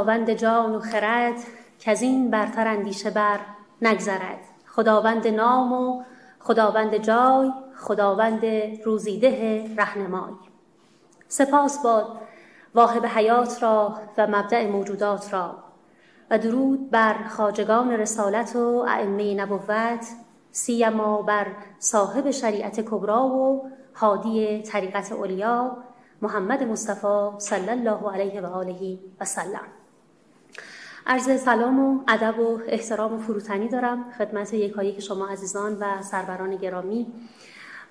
خداوند جان و خرد که از این برتر اندیشه بر نگذرد. خداوند نام و خداوند جای خداوند روزیده رهنمای. سپاس باد واهب حیات را و مبدع موجودات را و درود بر خاجگان رسالت و ائمه نبوت سیما بر صاحب شریعت کبرا و حادی طریقت اولیا محمد مصطفی صلی الله علیه و آله و سلم. عرض سلام و ادب و احترام و فروتنی دارم خدمت یکایی شما عزیزان و سروران گرامی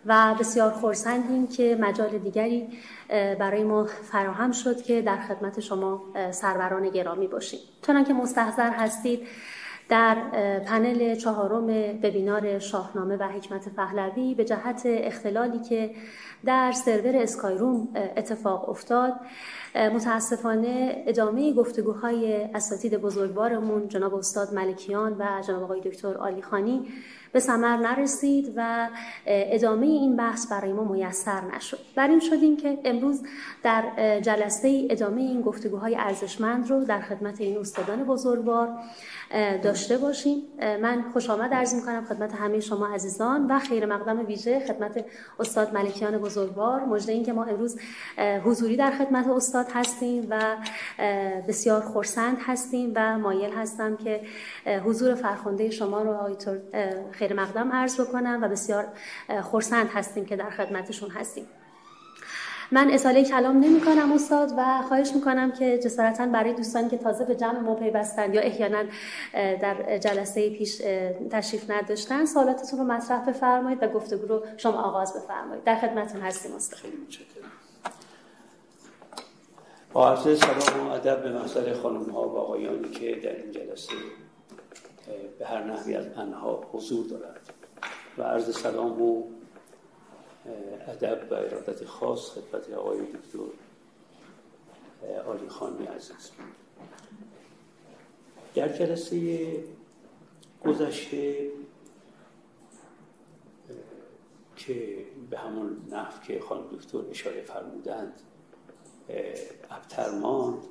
و بسیار خورسندیم که مجال دیگری برای ما فراهم شد که در خدمت شما سروران گرامی باشیم. چنانکه که مستحضر هستید در پنل چهارم وبینار شاهنامه و حکمت پهلوی به جهت اختلالی که در سرور اسکایروم اتفاق افتاد متاسفانه ادامه گفتگوهای اساتید بزرگوارمون جناب استاد ملکیان و جناب آقای دکتر آلی خانی به ثمر نرسید و ادامه این بحث برای ما میسر نشد. بر این شدیم که امروز در جلسه ادامه این گفتگوهای ارزشمند رو در خدمت این استادان بزرگوار داشته باشیم من خوش آمد عرض می‌کنم خدمت همه شما عزیزان و خیر مقدم ویژه خدمت استاد ملکیان بزرگوار. مجده این که ما امروز حضوری در خدمت استاد هستیم و بسیار خورسند هستیم و مایل هستم که حضور فرخنده شما رو آیتور خیر مقدم عرض بکنم و بسیار خورسند هستیم که در خدمتشون هستیم. من اصاله کلام نمی کنم استاد و خواهش می کنم که جسارتا برای دوستانی که تازه به جمع ما پیوستند یا احیانا در جلسه پیش تشریف نداشتن سوالاتتون رو مطرح بفرمایید و گفتگو رو شما آغاز بفرمایید. در خدمتتون هستیم استاد. با عرض سلام و ادب به محضر خانم ها و آقایانی که در این جلسه به هر نحوی از انها حضور دارد و عرض سلام و ادب و ارادت خاص خدمت آقای دکتر آلی خانی عزیز. در جلسه گذشته که به همون نحو که خانم دکتر اشاره فرمودند ابتر ماند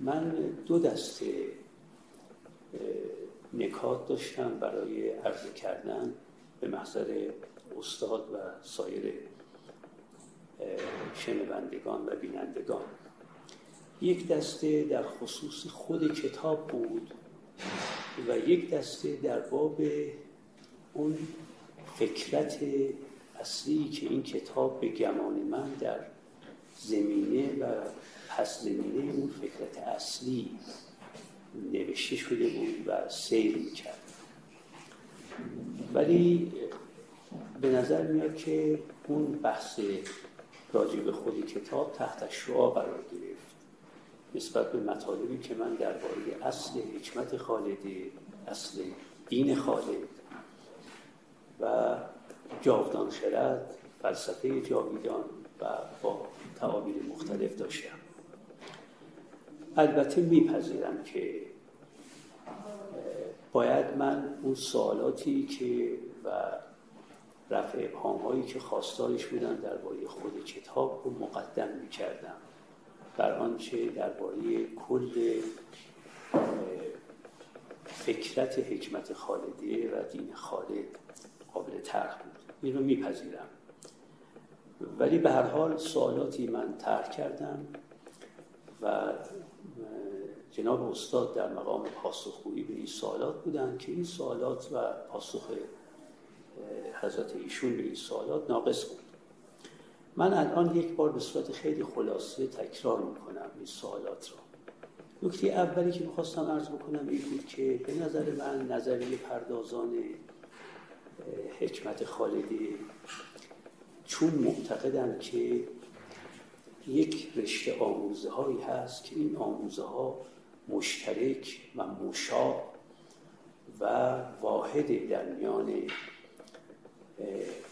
من دو دسته نکات داشتم برای عرض کردن به محضر استاد و سایر شنوندگان و بینندگان. یک دسته در خصوص خود کتاب بود و یک دسته در باب اون فکرت اصلی که این کتاب به گمان من در زمینه و پس زمینه اون فکرت اصلی نوشته شده بود و سیر می‌کرد. ولی به نظر میاد که اون بحث راجع به خود کتاب تحت شعا قرار گرفت. نسبت به مطالبی که من درباره اصل حکمت خالده اصل دین خالد و جاودان خرد فلسفه جاویدان و با تعابیر مختلف داشتم. البته میپذیرم که باید من اون سوالاتی که و رفع ابهام هایی که خواستارش بودن درباره خود کتاب رو مقدم می‌کردم. بر آنچه درباره کل فکرت حکمت خالده و دین خالد قابل طرح بود. این رو میپذیرم. ولی به هر حال سوالاتی من طرح کردم و جناب استاد در مقام پاسخگویی به این سوالات بودن که این سوالات و پاسخ حضرت ایشون به این سوالات ناقص بود. من الان یک بار به صورت خیلی خلاصه تکرار می‌کنم این سوالات را. نکته اولی که می‌خواستم عرض بکنم این بود که به نظر من نظریه پردازان حکمت خالدی چون معتقدم که یک رشته آموزه هایی هست که این آموزه ها مشترک و مشا و واحد در میان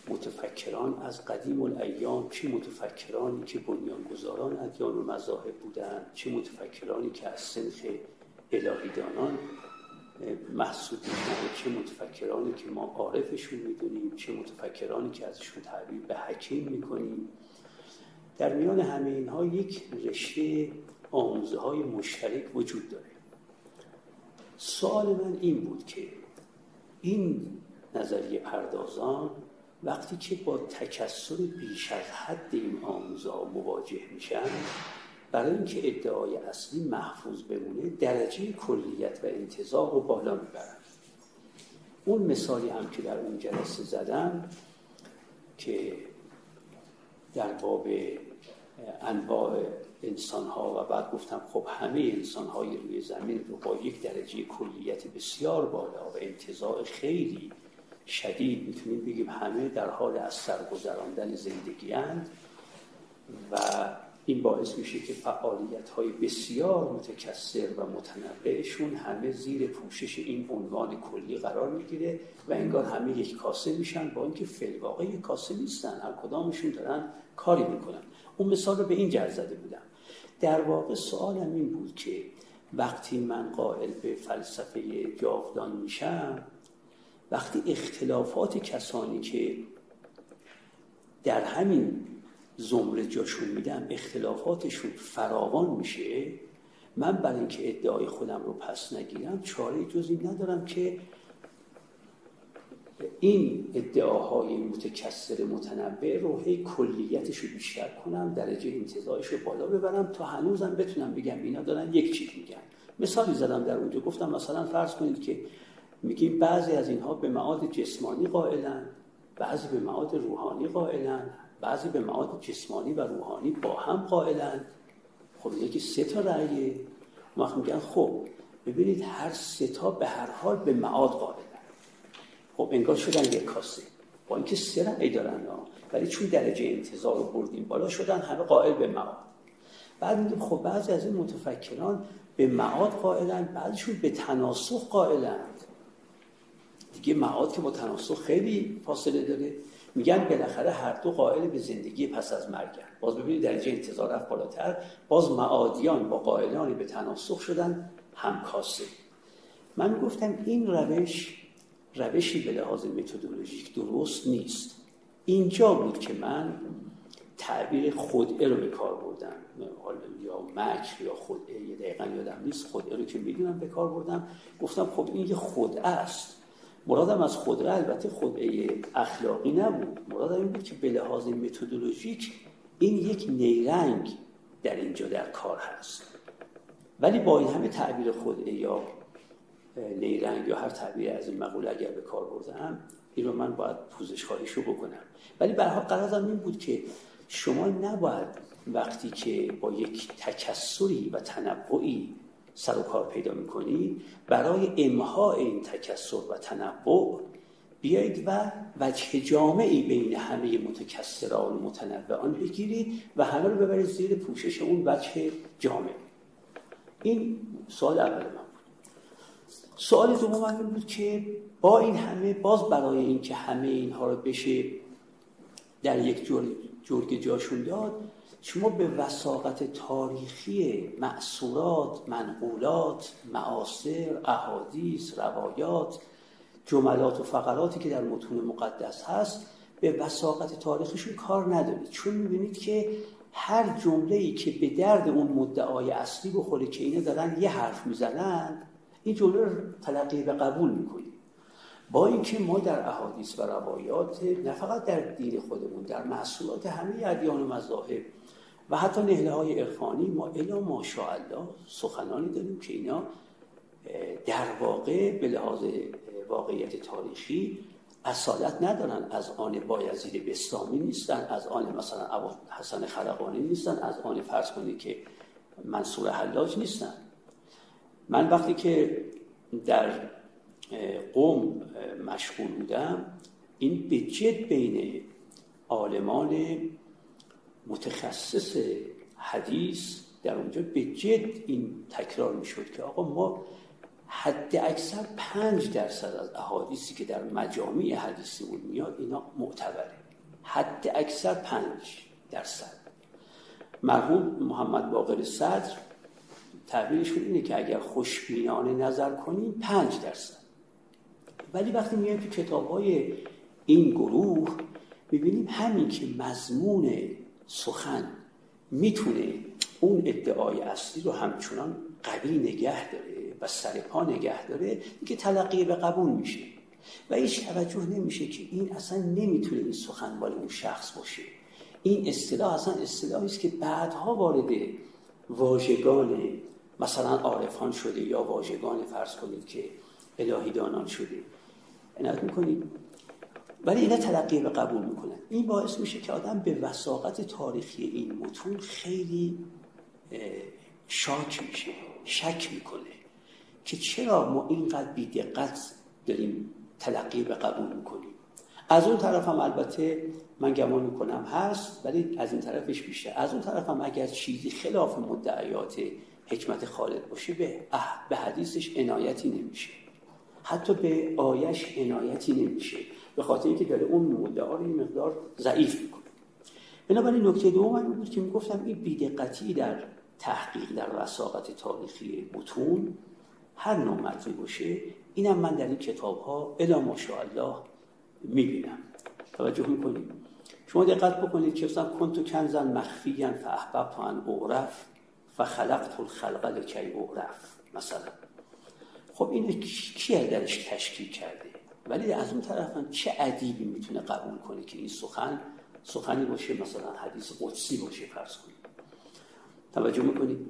متفکران از قدیم الایام چه متفکرانی که بنیانگذاران ادیان و مذاهب بودند چه متفکرانی که از سنخ الهیدانان محسوب میشن چه متفکرانی که ما عارفشون می‌دونیم چه متفکرانی که ازشون تعبیر به حکیم می‌کنیم. در میان همه اینها یک رشته آموزه های مشترک وجود داره. سوال من این بود که این نظریه پردازان وقتی که با تکسر بیش از حد این آموزه ها مواجه میشن برای اینکه ادعای اصلی محفوظ بمونه درجه کلیت و انتظار رو بالا می‌برن. اون مثالی هم که در اون جلسه زدم که در باب انواع انسان ها و بعد گفتم خب همه انسان های روی زمین رو با یک درجه کلیت بسیار بالا و انتظار خیلی شدید می‌تونیم بگیم همه در حال از سرگذراندن زندگی هند و این باعث میشه که فعالیت های بسیار متکثر و متنوعشون همه زیر پوشش این عنوان کلی قرار می‌گیره و انگار همه یک کاسه میشن با اینکه فلواقع یک کاسه نیستن هر کدامشون دارن کاری می‌کنن. اون مثال رو به این جر زده بودم. در واقع سوالم این بود که وقتی من قائل به فلسفه جاودان میشم وقتی اختلافات کسانی که در همین زمره جاشون میدم اختلافاتشون فراوان میشه من برای اینکه ادعای خودم رو پس نگیرم چاره جزی ندارم که این ادعاهای متکثر متنوع رو هی کلیتش رو بیشتر کنم درجه انتظارش رو بالا ببرم تا هنوزم بتونم بگم اینا دارن یک چیز میگن. مثالی زدم در اونجا گفتم مثلا فرض کنید که میگیم بعضی از اینها به معاد جسمانی قائلن بعضی به معاد روحانی قائلن بعضی به معاد جسمانی و روحانی با هم قائلن. خب یکی سه تا رأیه. وقت میگن خب ببینید هر سه تا به هر حال به معاد قائلن. خب انگار شدن یک کاسه. با اینکه سه رأی دارن ولی چون درجه انتظار رو بردیم بالا شدن همه قائل به معاد. بعد میگیم خب بعضی از این متفکران به معاد قائلن بعضیشون به تناسخ قائلند دیگه معاد که با تناسخ خیلی فاصله داره میگن بالاخره هر دو قائل به زندگی پس از مرگن. باز ببینید درجه انتظار رفت بالاتر باز معادیان با قائلانی به تناسخ شدن همکاسه. من گفتم این روش روشی به لحاظ متدولوژیک درست نیست. اینجا بود که من تعبیر خودعه رو به کار بردم. یا مکر یا خودعه یه دقیقا یادم نیست خودعه رو که می‌دونم به کار بردم. گفتم خب این یه خودعه است. مرادم از خودعه البته خودعه اخلاقی نبود. مرادم این بود که به لحاظ متدولوژیک این یک نیرنگ در اینجا در کار هست. ولی با این همه تعبیر خودعه یا نیرنگ یا هر تعبیر از این مقوله اگر به کار بردم این رو من باید پوزش خواهیشو بکنم. ولی حال قرارم این بود که شما نباید وقتی که با یک تکسری و تنوعی سر و کار پیدا می‌کنید برای امها این تکسر و تنوع بیایید و وجه جامعی بین همه متکسران و متنوعان بگیرید و همه رو ببرید زیر پوشش اون وجه جامع این سوال اول من بود. سوال دوم من بود که با این همه باز برای اینکه همه اینها رو بشه در یک جرگ جاشون داد شما به وساقت تاریخی معصورات، منقولات، معاصر، احادیث، روایات، جملات و فقراتی که در متون مقدس هست به وساقت تاریخشون کار ندارید چون می‌بینید که هر جمله ای که به درد اون مدعای اصلی بخوره که اینا دارن یه حرف می‌زنند این جمله رو تلقی به قبول می‌کنید با اینکه ما در احادیث و روایات نه فقط در دین خودمون در محصولات همه ادیان و مذاهب و حتی نهله های عرفانی ما الا ماشاءالله سخنانی داریم که اینا در واقع به لحاظ واقعیت تاریخی اصالت ندارن. از آن بایزید بستامی نیستن از آن مثلا ابو حسن خلقانی نیستن از آن فرض کنید که منصور حلاج نیستن. من وقتی که در قوم مشغول بودم این به جد بین عالمان متخصص حدیث در اونجا به جد این تکرار می‌شد که آقا ما حد اکثر پنج درصد از احادیثی که در مجامع حدیثی میاد اینا معتبره. حد اکثر پنج درصد. مرحوم محمد باقر صدر تعبیرشون اینه که اگر خوشبینانه نظر کنیم پنج درصد. ولی وقتی میایم تو کتاب های این گروه می‌بینیم همین که مضمون سخن می‌تونه اون ادعای اصلی رو همچنان قوی نگه داره و سر پا نگه داره که تلقی به قبول میشه. و هیچ توجه نمیشه که این اصلا نمی‌تونه این سخن اون شخص باشه. این اصطلاح اصلا اصطلاحی است که بعدها وارد واژگان مثلا عارفان شده یا واژگان فرض کنید که الهی دانان شده. عنایت می‌کنید؟ ولی اینا تلقی به قبول می‌کنن. این باعث میشه که آدم به وساقت تاریخی این متون خیلی شاک میشه شک می‌کنه که چرا ما اینقدر بیدقت داریم تلقی به قبول می‌کنیم. از اون طرف هم البته من گمان می‌کنم هست ولی از این طرفش بیشتر. از اون طرف هم اگر چیزی خلاف مدعیات حکمت خالد باشه به, به حدیثش عنایتی نمیشه. حتی به آیش عنایتی نمیشه. به خاطر اینکه داره اون مدعا رو مقدار ضعیف می‌کنه. بنابراین نکته دوم این بود که می‌گفتم این بیدقتی در تحقیق در وساقت تاریخی متون هر نوع متنی باشه اینم من در این کتاب ها الا ماشاءالله می‌بینم. توجه می‌کنید؟ شما دقت بکنید که مثلا کنتو کنزن مخفیا فاحببت ان اعرف فخلقت الخلق لکی اعرف مثلا. خب این کی درش تشکیل کرده؟ ولی از اون طرف هم چه ادیبی می‌تونه قبول کنه که این سخن سخنی باشه مثلا حدیث قدسی باشه فرض کنید. توجه می‌کنید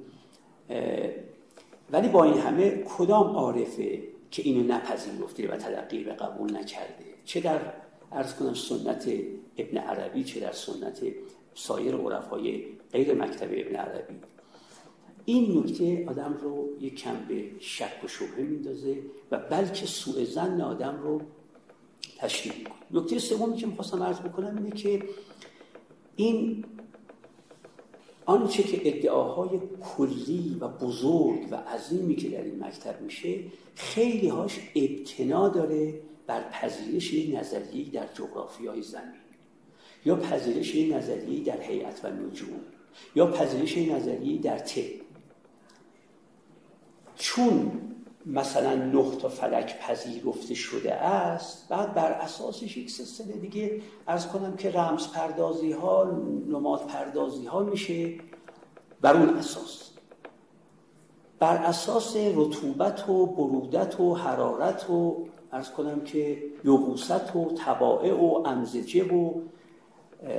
ولی با این همه کدام عارفه که اینو نپذیرفته و تلقی به قبول نکرده؟ چه در ارز کنم سنت ابن عربی چه در سنت سایر عرفای غیر مکتب ابن عربی؟ این نکته آدم رو یک کم به شک و شبهه میندازه و بلکه سوء زن آدم رو تشکیل می‌کنه. نکته سومی که می‌خواستم عرض بکنم اینه که این آنچه که ادعاهای کلی و بزرگ و عظیمی که در این مکتب میشه خیلی هاش ابتنا داره بر پذیرش نظریه در جغرافی های زمین یا پذیرش نظریه در هیئت و نجوم یا پذیرش نظریه در ت چون مثلا نه تا فلک پذیرفته شده است بعد بر اساسش یک سلسله دیگه ارز کنم که رمز پردازی ها نماد پردازی ها میشه بر اون اساس. بر اساس رطوبت و برودت و حرارت و ارز کنم که یبوست و طبائع و امزجه و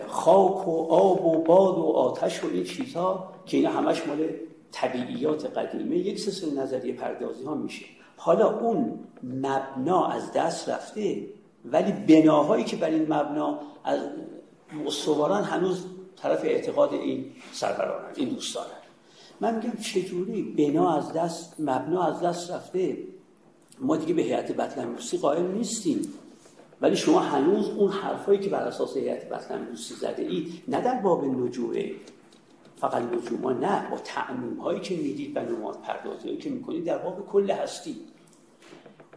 خاک و آب و باد و آتش و این چیزها که اینا همش مال طبیعیات قدیمه یک سلسله نظریه پردازی ها میشه. حالا اون مبنا از دست رفته ولی بناهایی که بر این مبنا از استواران هنوز طرف اعتقاد این سرورانند این دوستانند من میگم چجوری بنا از دست مبنا از دست رفته؟ ما دیگه به هیئت بطلمیوسی قائل نیستیم. ولی شما هنوز اون حرفایی که بر اساس هیئت بطلمیوسی زده ای نه در باب نجوعه فقط ها نه. با تعمیم هایی که می‌دید و نماد پردازی هایی که می‌کنید در باب کل هستی.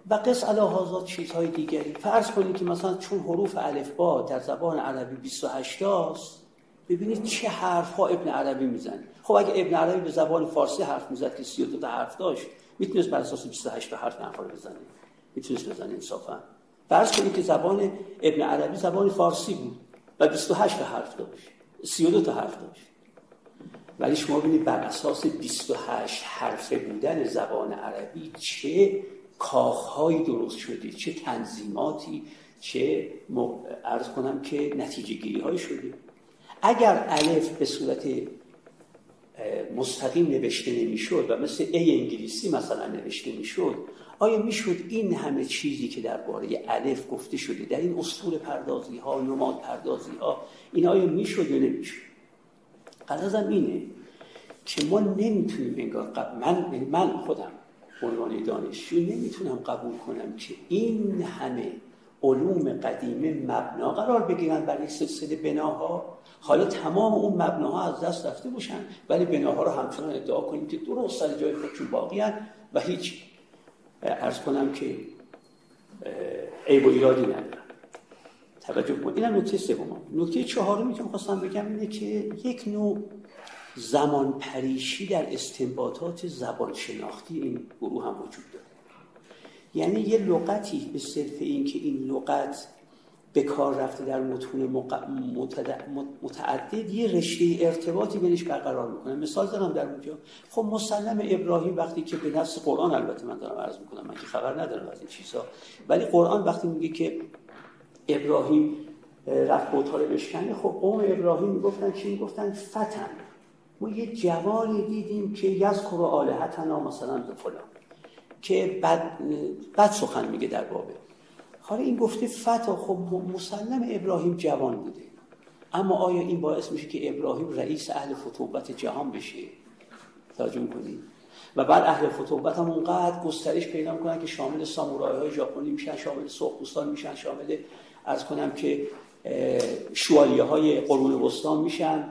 و قص علا چیزهای دیگری. فرض کنید که مثلا چون حروف با در زبان عربی 28 است ببینید چه حرف ها ابن عربی می‌زنه. خب اگه ابن عربی به زبان فارسی حرف می‌زد که 32 تا حرف داشت می‌تونست بر اساس 28 تا حرف نفر بزنه. می‌تونست بزنه انصافا. فرض کنید که زبان ابن عربی زبان فارسی بود و 28 تا حرف داشت. 32 تا حرف داشت. ولی شما ببینید بر اساس 28 حرفه بودن زبان عربی چه کاخهایی درست شده چه تنظیماتی چه ارز کنم که نتیجه گیری های شده. اگر الف به صورت مستقیم نوشته نمی‌شد و مثل ای انگلیسی مثلا نوشته می‌شد آیا می‌شد این همه چیزی که درباره الف گفته شده در این اصول پردازی ها نماد پردازی ها این آیا می‌شد یا نمی‌شد؟ قضازم اینه که ما نمی‌تونیم انگار من من خودم عنوان دانشجو نمی‌تونم قبول کنم که این همه علوم قدیمه مبنا قرار بگیرن برای سلسله بناها. حالا تمام اون مبناها از دست رفته باشن ولی بناها رو همچنان ادعا کنیم که درست سر جای خودشون باقی و هیچ ارز کنم که عیب و ایرادی توجه کن اینم نکته سوم. نکته چهارمی که می‌خواستم بگم اینه که یک نوع زمان پریشی در استنباطات زبان شناختی این گروه هم وجود داره. یعنی یه لغتی به صرف این که این لغت به کار رفته در متون متعدد یه رشته ارتباطی بینش برقرار می‌کنه. مثال دارم در اونجا. خب مسلم ابراهیم وقتی که به نفس قرآن البته من دارم عرض می‌کنم من که خبر ندارم از این چیزها ولی قرآن وقتی میگه که ابراهیم رفت بوتا رو بشکنه. خب قوم ابراهیم می‌گفتن چی می‌گفتن؟ فتن. ما یه جوانی دیدیم که یذکر آلهتنا مثلا فلان که بد, بد سخن میگه در بابه. حالا این گفته فتا. خب مسلم ابراهیم جوان بوده. اما آیا این باعث میشه که ابراهیم رئیس اهل فتوبت جهان بشه؟ توجه کنید و بعد اهل فتوبت هم اونقدر گسترش پیدا می‌کنن که شامل سامورایی های ژاپنی میشن شامل سرخپوستان میشن شامل از کنم که شوالیه های قرون میشن.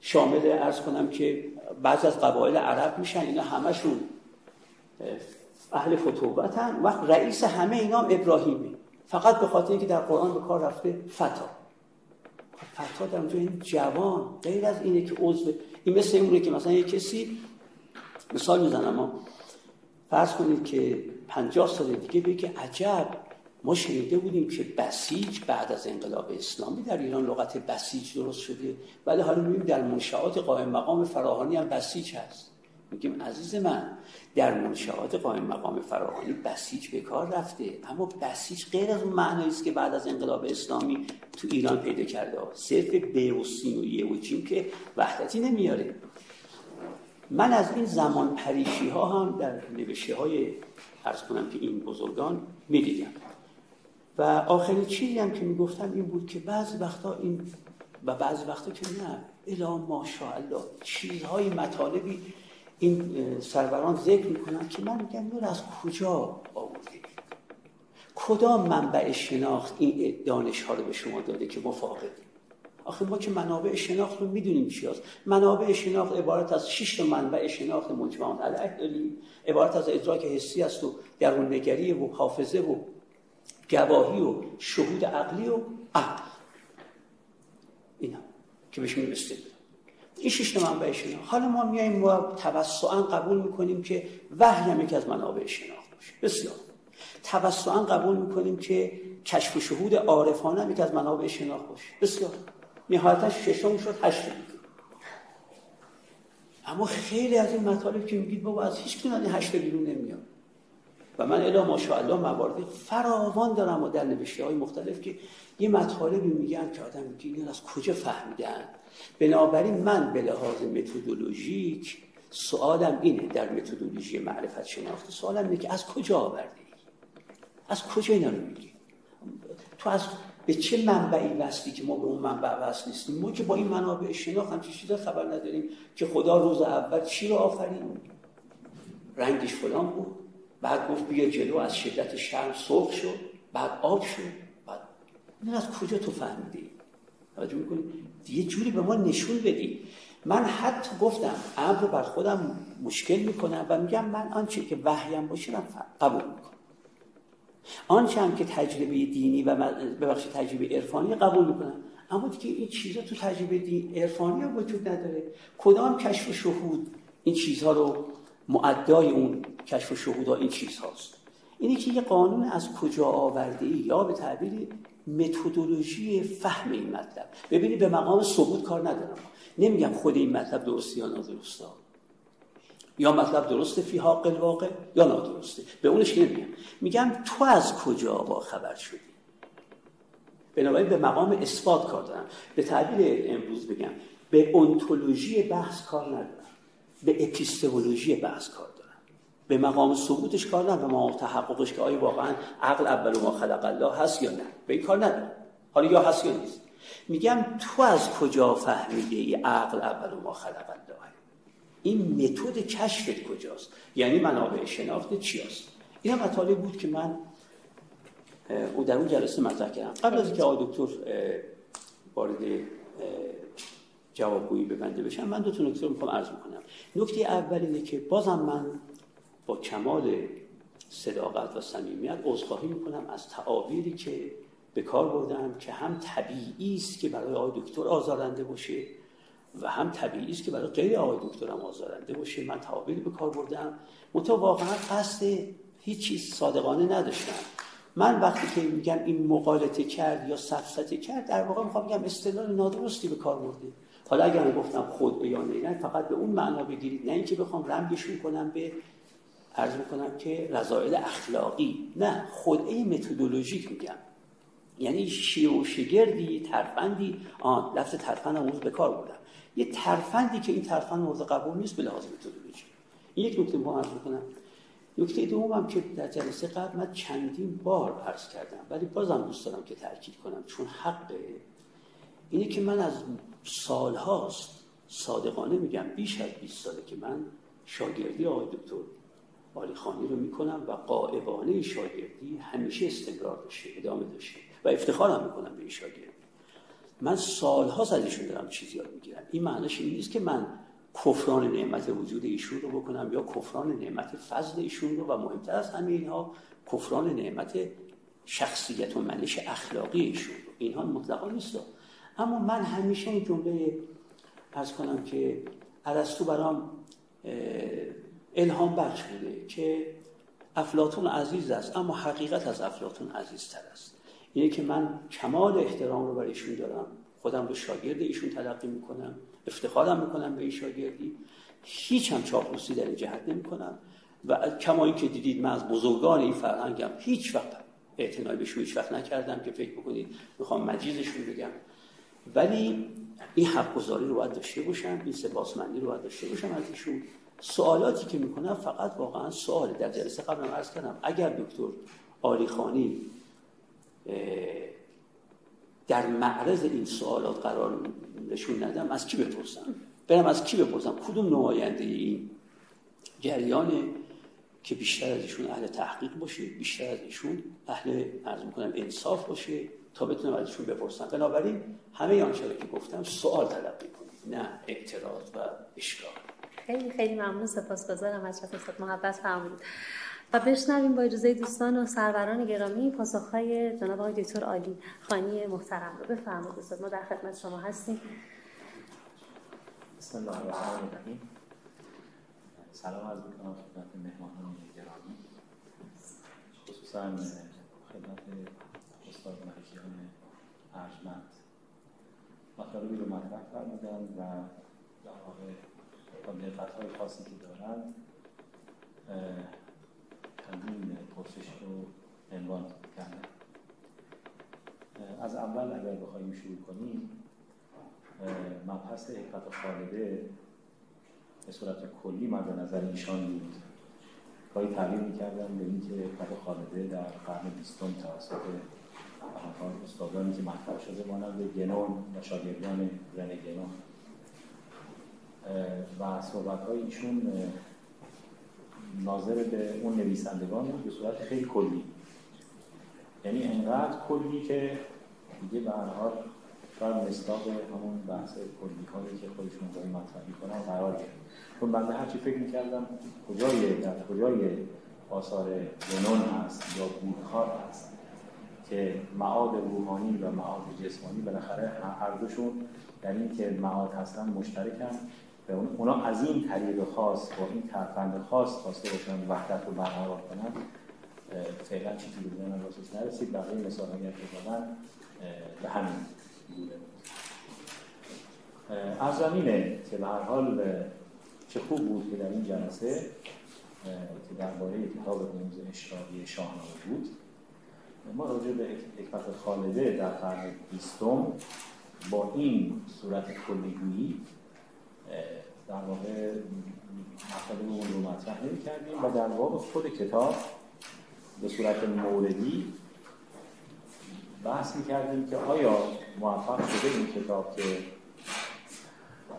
شامل ارز کنم که بعض از قبایل عرب میشن. اینا همشون اهل فتوبت هم وقت رئیس همه اینا هم ابراهیمه. فقط به خاطر اینکه در قرآن به کار رفته فتا. فتا در اونجا این جوان غیر از اینه که عضو این مثل اونه که مثلا یه کسی مثال می‌زنم فرض کنید که پنجاه سال دیگه بگه عجب ما شنیده بودیم که بسیج بعد از انقلاب اسلامی در ایران لغت بسیج درست شده ولی حالا می‌بینیم در منشعات قائم مقام فراهانی هم بسیج هست. میگیم عزیز من در منشعات قائم مقام فراهانی بسیج به کار رفته اما بسیج غیر از اون معنایی است که بعد از انقلاب اسلامی تو ایران پیدا کرده صرف به و سین و یه و جیم که وحدتی نمیاره. من از این زمان پریشی ها هم در نوشته های ارز کنم که این بزرگان می‌دیدم. و آخرین چیزی هم که می‌گفتم این بود که بعضی وقتا این و بعضی وقتا که نه الا ماشاءالله چیزهای مطالبی این سروران ذکر می‌کنن که من میگم نور از کجا آورده کدام منبع شناخت این دانش ها رو به شما داده که مفاقدی آخه ما که منابع شناخت رو می‌دونیم چی هست. منابع شناخت عبارت از شش تا منبع شناخت مجموعات علیه داریم. عبارت از ادراک حسی است و درون نگری و حافظه و گواهی و شهود عقلی و عقل. اینا که بهش می‌رسیم. این شش منبع شناخت. حالا ما میایم ما توسعا قبول می‌کنیم که وحی هم یکی از منابع شناخت باشه. بسیار توسعا قبول می‌کنیم که کشف و شهود عارفانه هم یکی از منابع شناخت باشه. بسیار نهایتا ششم شد هشت اما خیلی از این مطالب که میگید بابا از هیچ کنانی هشت بیرون نمیاد. من الا ماشاءالله موارد فراوان دارم و در نوشته های مختلف که یه مطالبی میگن که آدم میگه از کجا فهمیدن؟ بنابراین من به لحاظ متدولوژیک سوالم اینه در متدولوژی معرفت شناخت. سوالم اینه که از کجا آوردی؟ از کجا اینا رو میگی؟ تو از به چه منبعی وصلی که ما به اون منبع وصل نیستیم؟ ما که با این منابع شناخت همچین چیزا خبر نداریم که خدا روز اول چی رو آفرین رنگش فلان بود. بعد گفت بیا جلو از شدت شرم سرخ شد بعد آب شد بعد این از کجا تو فهمیدی؟ توجه می‌کنی؟ یه جوری به ما نشون بدی. من حتی گفتم امر بر خودم مشکل می‌کنم و میگم من آنچه که وحیم باشه من قبول می‌کنم. آنچه هم که تجربه دینی و ببخشید تجربه عرفانی قبول می‌کنم. اما دیگه این چیزا تو تجربه دین عرفانی وجود نداره. کدام کشف و شهود این چیزها رو معدای اون کشف و شهودا این چیز هاست اینه که یه قانون از کجا آورده ای یا به تعبیر متدولوژی فهم این مطلب. ببینید به مقام ثبوت کار ندارم. نمیگم خود این مطلب درسته یا نادرسته. یا مطلب درسته فی حق الواقع یا نادرسته. به اونش نمیگم. میگم تو از کجا با خبر شدی؟ بنابراین به مقام اثبات کار دارم. به تعبیر امروز بگم. به انتولوژی بحث کار ندارم. به اپیستمولوژی بحث کار دارم به مقام ثبوتش کار ندارم به مقام تحققش که آیا واقعا عقل اول ما خلق الله هست یا نه. به این کار ندارم حالا یا هست یا نیست. میگم تو از کجا فهمیده ای عقل اول ما خلق الله؟ این متد کشفت کجاست؟ یعنی منابع شناخت چی است این هم مطالب بود که من او در اون جلسه مطرح کردم. قبل از اینکه آقای دکتر وارد جوابگویی به بنده بشم. من دو تا نکته رو می‌خوام عرض می‌کنم نکته اول اینه که بازم من با کمال صداقت و صمیمیت عذرخواهی می‌کنم از تعابیری که به کار بردم که هم طبیعی است که برای آقای دکتر آزارنده باشه و هم طبیعی است که برای غیر آقای دکترم آزارنده باشه. من تعابیری به کار بردم. منتها واقعا قصد هیچ چیز صادقانه نداشتم. من وقتی که میگم این مقالطه کرد یا سفسته کرد در واقع می‌خوام بگم استدلال نادرستی به کار برده. حالا اگر گفتم خود یا نه فقط به اون معنا بگیرید. نه اینکه بخوام رمزشون کنم به عرض می‌کنم که رضایل اخلاقی. نه خودعه متدولوژیک میگم. یعنی شیعه و شگردی ترفندی. آن لفظ ترفند هم به کار بودم. یه ترفندی که این ترفند مورد قبول نیست به لحاظ متدولوژی این یک نکته ما عرض می‌کنم. نکته دومم که در جلسه قبل من چندین بار عرض کردم ولی بازم دوست دارم که تاکید کنم چون حقه. اینه که من از سالهاست صادقانه میگم بیش از 20 ساله که من شاگردی آقای دکتر آلی خانی رو می‌کنم و قائبانه شاگردی همیشه استمرار داشته ادامه داشته و افتخارم می‌کنم به این شاگرد. من سالها از ایشون دارم چیزی یاد می‌گیرم. این معنیش این نیست که من کفران نعمت وجود ایشون رو بکنم یا کفران نعمت فضل ایشون رو و مهمتر از همه اینها کفران نعمت شخصیت و منش اخلاقی ایشون رو. اینها مطلقا نیست. اما من همیشه این جمله از کنم که ارسطو برام الهام بخش بوده که افلاتون عزیز است اما حقیقت از افلاتون عزیزتر است. اینه که من کمال احترام رو برای ایشون دارم. خودم رو شاگرد ایشون تلقی می‌کنم افتخارم می‌کنم به این شاگردی. هیچ هم چاپلوسی در این جهت نمی‌کنم. و کما اینکه دیدید من از بزرگان این فرهنگم هیچ وقت اعتنایی بهشون هیچ وقت نکردم که فکر بکنید می‌خوام مجیزشون بگم. ولی این حق گذاری رو باید داشته باشم این سپاسمندی رو باید داشته باشم از ایشون. سوالاتی که می‌کنم فقط واقعا سوال. در جلسه قبلا عرض کردم اگر دکتر آلی خانی در معرض این سوالات قرار نشون ندم از کی بپرسم؟ برم از کی بپرسم؟ کدوم نماینده این جریان که بیشتر از ایشون اهل تحقیق باشه بیشتر از ایشون اهل عرض می‌کنم انصاف باشه؟ تا بتونم از ایشون بپرسم. بنابراین همه آنچه که گفتم سوال تلقی کنید نه اعتراض و اشکال. خیلی خیلی ممنون. سپاسگزارم از استاد محبت فرمودید. و بشنویم با اجازه دوستان و سروران گرامی پاسخهای جناب آقای دکتر عالی خانی محترم رو بفرمایید. استاد ما در خدمت شما هستیم. بسم الله الرحمن الرحیم. سلام عرض می‌کنم خدمت مهمانان گرامی. خصوصا خدمت استاد ارجمند. مطالبی رو مطرح فرمودن و در واقع با های خاصی که دارن چندین پرسش رو عنوان کردن. از اول اگر بخوایم شروع کنیم مبحث حکمت خالده به صورت کلی مد نظر ایشان بود. گاهی تعبیر می‌کردن به اینکه حکمت خالده در قرن بیستم توسط استادانی که مطرح شده مانند گنون و شاگردان رن گنون و صحبت های ایشون ناظر به اون نویسندگان بود به صورت خیلی کلی. یعنی انقدر کلی که دیگه به هر حال شاید مستاق همون بحث کلی هایی که خودشون داری مطرح می‌کنن قرار گرفت. چون بنده هرچی فکر می‌کردم کجای در کجای آثار جنون هست یا بودکار هست. که معاد روحانی و معاد جسمانی بالاخره هر دوشون در این که معاد هستن مشترکن به اونا از این طریق خاص با این ترفند خاص خواسته باشن وحدت رو برقرار کنن فعلا چیزی به ذهنم راستش نرسید. بقیه مثال اگر که دادن به همین بوده. از زمینه که به هر حال چه خوب بود که در این جلسه که درباره کتاب رموز اشراقی شاهنامه بود. ما راجع به حکمت خالده در قرن بیستم با این صورت کلیگویی در واقع مطالب اون رو مطرح نمی کردیم و در واقع خود کتاب به صورت موردی بحث می کردیم که آیا موفق شده این کتاب که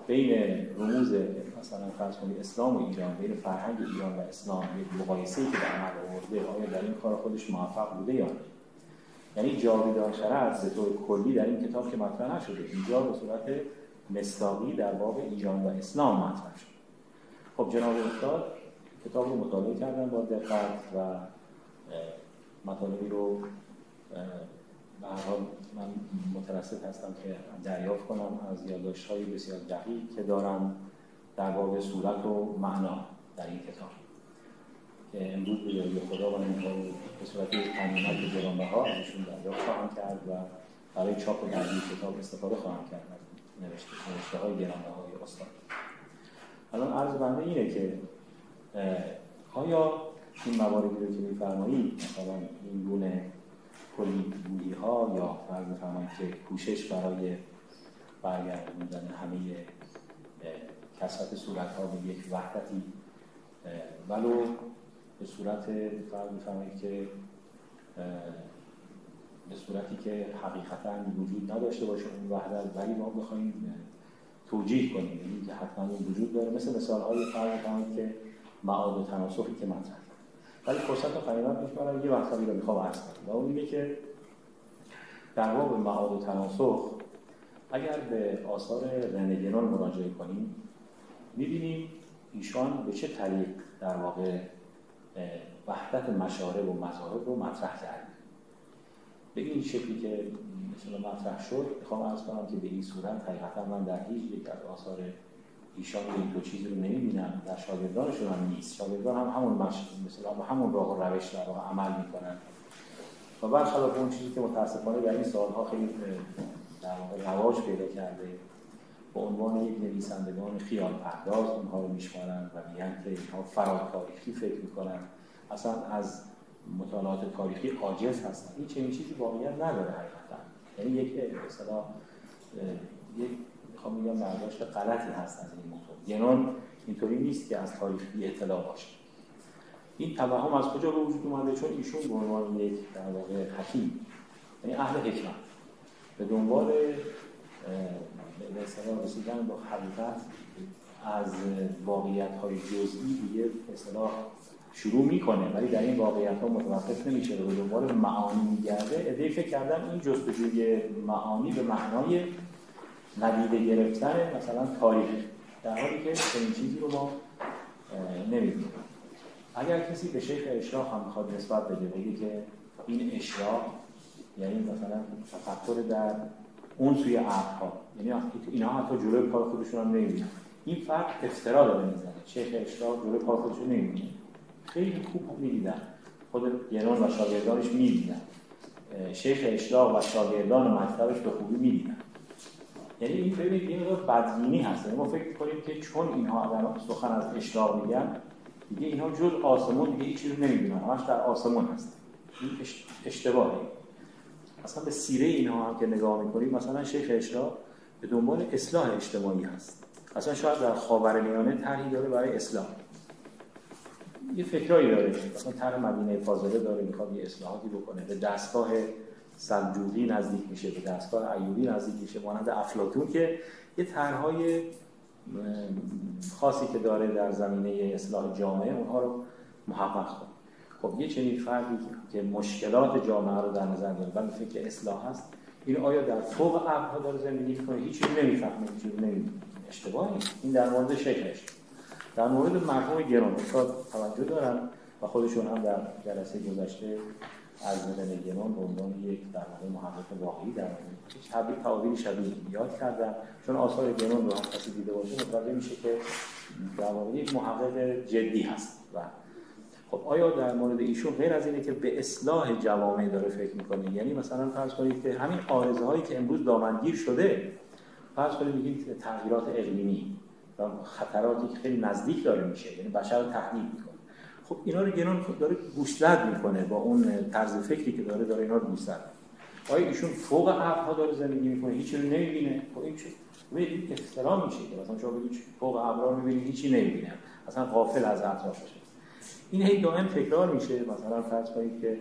بین رموز مثلا فرض کنید اسلام و ایران بین فرهنگ ایران و اسلام یک مقایسه که در عمل آورده آیا در این کار خودش موفق بوده یا نه؟ یعنی جاویدان شرط به طور کلی در این کتاب که مطرح نشده اینجا به صورت مستاقی در باب ایران و اسلام مطرح شد خب جناب استاد کتاب رو مطالعه کردن با دقت و مطالبی رو به حال من مترسط هستم که دریافت کنم از یادداشت های بسیار دقیق که دارم در باب صورت و معنا در این کتاب. امروز به یاری خدا و رو به صورت تنظیمات گرانبها ازشون دریافت خواهم کرد و برای چاپ ترجمه کتاب استفاده خواهم کرد. از نوشته, نوشته های گرانبهای استاد. الان عرض بنده اینه که آیا این مواردی رو که میفرمایید مثلا این گونه کلیگویی ها یا فرض بفرمایید که کوشش برای برگردوندن همه کسرت صورت ها به یک وحدتی ولو به صورت فرض بفرمایید که به صورتی که حقیقتا وجود نداشته باشه اون وحدت ولی ما بخوایم توجیه کنیم. یعنی که حتما این وجود داره. مثل مثال های فرض که معاد تناسخی که مطرح ولی فرصت پیش برای یه مطلبی رو می‌خوام عرض کنم. و اون اینه که در باب معاد تناسخ اگر به آثار رنگران مراجعه کنیم می‌بینیم ایشان به چه طریق در واقع وحدت مشارب و مذاهب رو مطرح کرد به این شکلی که مثلا مطرح شد می‌خوام عرض کنم که به این صورت حقیقتا من در هیچ یک از آثار ایشان این دو چیزی رو نمی‌بینم. در شاگردانشون هم نیست. شاگردان هم همون مثلا با همون راه و روش در عمل می‌کنن. و برخلاف اون چیزی که متاسفانه در این سالها خیلی در واقع رواج پیدا کرده. به عنوان یک نویسندگان خیال پرداز اونها رو میشمارن و میگن که اینها فرا تاریخی فکر می‌کنن اصلا از مطالعات تاریخی عاجز هستن این چنین چیزی واقعیت نداره حقیقتا. یعنی یک مثلا یک می‌خوام بگم برداشت غلطی هست از این موضوع. گنون اینطوری نیست که از تاریخ بی اطلاع باشه. این توهم از کجا به وجود اومده؟ چون ایشون به عنوان یک در واقع حکیم یعنی اهل حکمت. به دنبال به اصطلاح رسیدن با حقیقت از واقعیت های جزئی دیگه اصطلاح شروع می‌کنه ولی در این واقعیت ها متوقف نمیشه به دنبال معانی میگرده. ادهی فکر کردن این جستجوی معانی به معنای ندیده گرفتن مثلا تاریخ در حالی که این چیزی رو ما نمی‌دونیم. اگر کسی به شیخ اشراق هم می‌خواد نسبت بده بگه که این اشراق یعنی مثلا تفکر در اون سوی عقلها یعنی اینا حتی جلوی کار خودشون هم نمی‌بینن. این فرق افترا داره می‌زنه. شیخ اشراق جلوی کار خودشون نمی‌بینه. خیلی خوب می‌دیدن. خود ینون و شاگردانش می‌دیدن. شیخ اشراق و شاگردان مکتبش به خوبی می‌دیدن. یعنی این ببینید این مقدار بدبینی هست. یعنی ما فکر کنیم که چون اینها در سخن از اشراق میگن دیگه اینها جز آسمون دیگه هیچ چیزی نمی‌دونن. همش در آسمون هست. این اشتباهه. اصلا به سیره اینها هم که نگاه می‌کنیم مثلا شیخ اشراق به دنبال اصلاح اجتماعی هست. اصلا شاید در خاورمیانه طرحی داره برای اصلاح. یه فکرایی داره. مثلا طرح مدینه فاضله داره می‌خواد یه اصلاحاتی بکنه. به دستگاه سلجوقی نزدیک میشه به دستگاه ایوبی نزدیک میشه. مانند افلاتون که یه طرحهای خاصی که داره در زمینه اصلاح جامعه اونها رو محقق کنه خب یه چنین فردی که مشکلات جامعه رو در نظر داره ولی فکر اصلاح هست. این آیا در فوق ابرها داره زندگی کنه هیچ چیزی نمی‌فهمه هیچ چیزی نمی‌دونه اشتباهی این در مورد شکلش. در مورد مرحوم گران استاد توجه دارن و خودشون هم در جلسه گذشته از مدن گران به عنوان یک در واقع محقق واقعی در شبیه تعابیر شبیه یاد کردن. چون آثار گران رو هم کسی دیده باشه متوجه میشه که در واقع یک محقق جدی هست و خب آیا در مورد ایشون غیر از اینه که به اصلاح جوامع داره فکر می‌کنه؟ یعنی مثلا فرض کنید که همین آرزه هایی که امروز دامنگیر شده فرض کنید میگیم تغییرات اقلیمی و خطراتی که خیلی نزدیک داره میشه یعنی بشر رو تهدید می‌کنه. خب اینا رو گران داره گوشزد می‌کنه با اون طرز فکری که داره داره اینا رو گوشزد آیا ایشون فوق ابرها داره زندگی می‌کنه؟ هیچی رو نمی‌بینه؟ خب این چه این احترام میشه که مثلا شما بگید فوق ابرها رو می‌بینید هیچی نمی‌بینه. اصلا غافل از اطرافش این هی دائم تکرار میشه. مثلا فرض کنید که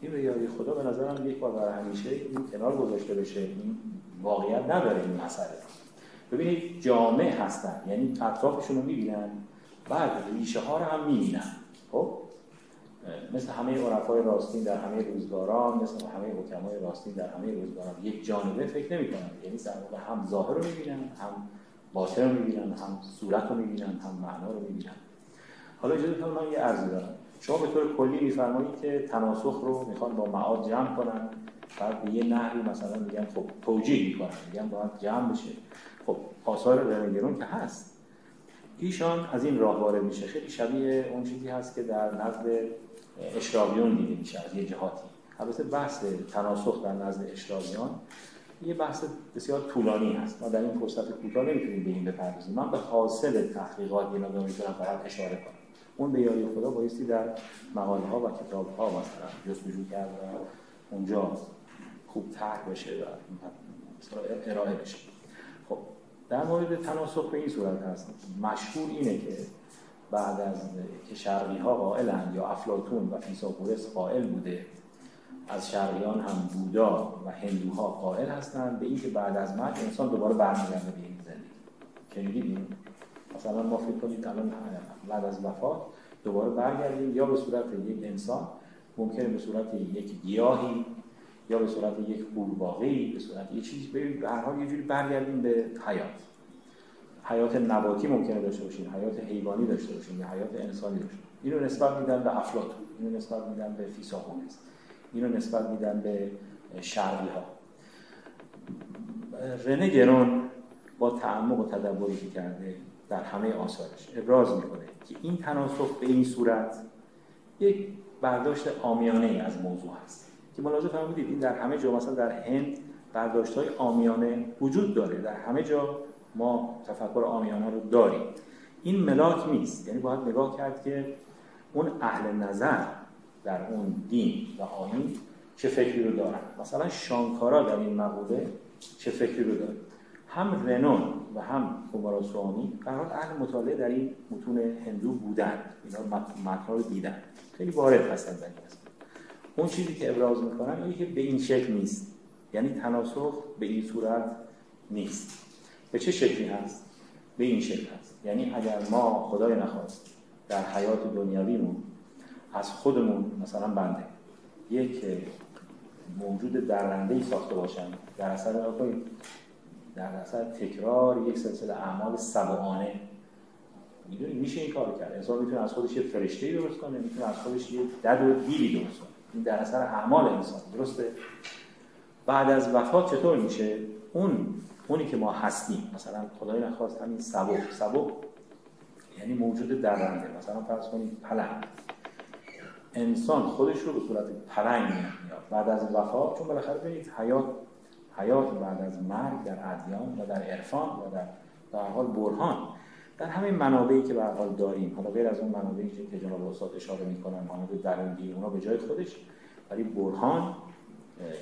این به یاری خدا به نظرم یک بار برای همیشه این کنار گذاشته بشه. این واقعیت نداره این مسئله. ببینید جامع هستن. یعنی اطرافشون رو می‌بینن بعد ریشه ها رو هم می‌بینن. خب؟ مثل همه عرفای راستین در همه روزگاران مثل همه حکمای راستین در همه روزگاران. یک جانبه فکر نمی‌کنن. یعنی واقع هم ظاهر رو می‌بینن هم باطن رو می‌بینن هم صورت رو می‌بینن هم معنا رو می‌بینن. حالا اجازه من یه عرضی دارم شما به طور کلی میفرمایید که تناسخ رو می‌خوان با معاد جمع کنن. بعد به یه نحوی مثلا میگن خب توجیه می‌کنن. میگن باید جمع بشه. خب آثار رنگرون که هست. ایشان از این راه وارد میشه. خیلی شبیه اون چیزی هست که در نزد اشراقیون دیده میشه از یه جهاتی. البته بحث تناسخ در نزد اشراقیان یه بحث بسیار طولانی هست. ما در این فرصت کوتاه نمی‌تونیم به این بپردازیم. من به حاصل تحقیقات اینا می‌تونم فقط اشاره کنم. اون به یاری خدا بایستی در مقاله ها و کتاب ها مثلا جستجو کرد اونجا خوب طرح بشه و ارائه بشه. خب در مورد تناسخ به این صورت هست. مشهور اینه که بعد از که شرقی ها قائلن یا افلاتون و فیساغورس قائل بوده از شرقیان هم بودا و هندوها قائل هستند به اینکه بعد از مرگ انسان دوباره برمیگرده به این زندگی. شنیدید مثلا ما فکر کنید الان بعد از وفات دوباره برگردیم یا به صورت یک انسان ممکنه به صورت یک گیاهی یا به صورت یک قورباغه‌ای به صورت یک چیزی به هر حال یه جوری برگردیم به حیات. حیات نباتی ممکنه داشته باشیم حیات حیوانی داشته باشیم یا حیات انسانی داشته باشیم. اینو نسبت میدن به افلاطون اینو نسبت میدن به فیثاغورس اینو نسبت میدن به شرقی ها رنه گرون با تعمق و تدبری که کرده در همه آثارش ابراز می‌کنه که این تناسخ به این صورت یک برداشت آمیانه از موضوع هست. که ملاحظه فرمودید این در همه جا مثلا در هند برداشت های آمیانه وجود داره. در همه جا ما تفکر آمیانه رو داریم. این ملاک نیست. یعنی باید نگاه کرد که اون اهل نظر در اون دین و آین چه فکری رو دارن. مثلا شانکارا در این مقوله چه فکری رو داره؟ هم رنون و هم کوماراسوانی قرار اهل مطالعه در این متون هندو بودن اینا متن رو دیدن. خیلی وارد هستن در این اون چیزی که ابراز می‌کنن اینه که به این شکل نیست. یعنی تناسخ به این صورت نیست. به چه شکلی هست؟ به این شکل هست. یعنی اگر ما خدای نخواست در حیات دنیاویمون از خودمون مثلا بنده یک موجود درنده ای ساخته باشن در اثر در اثر تکرار یک سلسله اعمال سبعانه. می‌دونی؟ میشه این کار کرد. انسان می‌تونه از خودش یه فرشته درست کنه می‌تونه از خودش یه دد و دیوی درست کنه. این در اثر اعمال انسان درسته؟ بعد از وفات چطور میشه؟ اون اونی که ما هستیم. مثلا خدای نخواست همین سبب سبب یعنی موجود درنده. مثلا فرض کنید پلنگ. انسان خودش رو به صورت پلنگ میاد. بعد از وفات چون بالاخره ببینید حیات حیات بعد از مرگ در ادیان و در عرفان و در در حال برهان. در همه منابعی که به حال داریم. حالا غیر از اون منابعی که جناب استاد اشاره می‌کنن مانند درونگی اونا به جای خودش. ولی برهان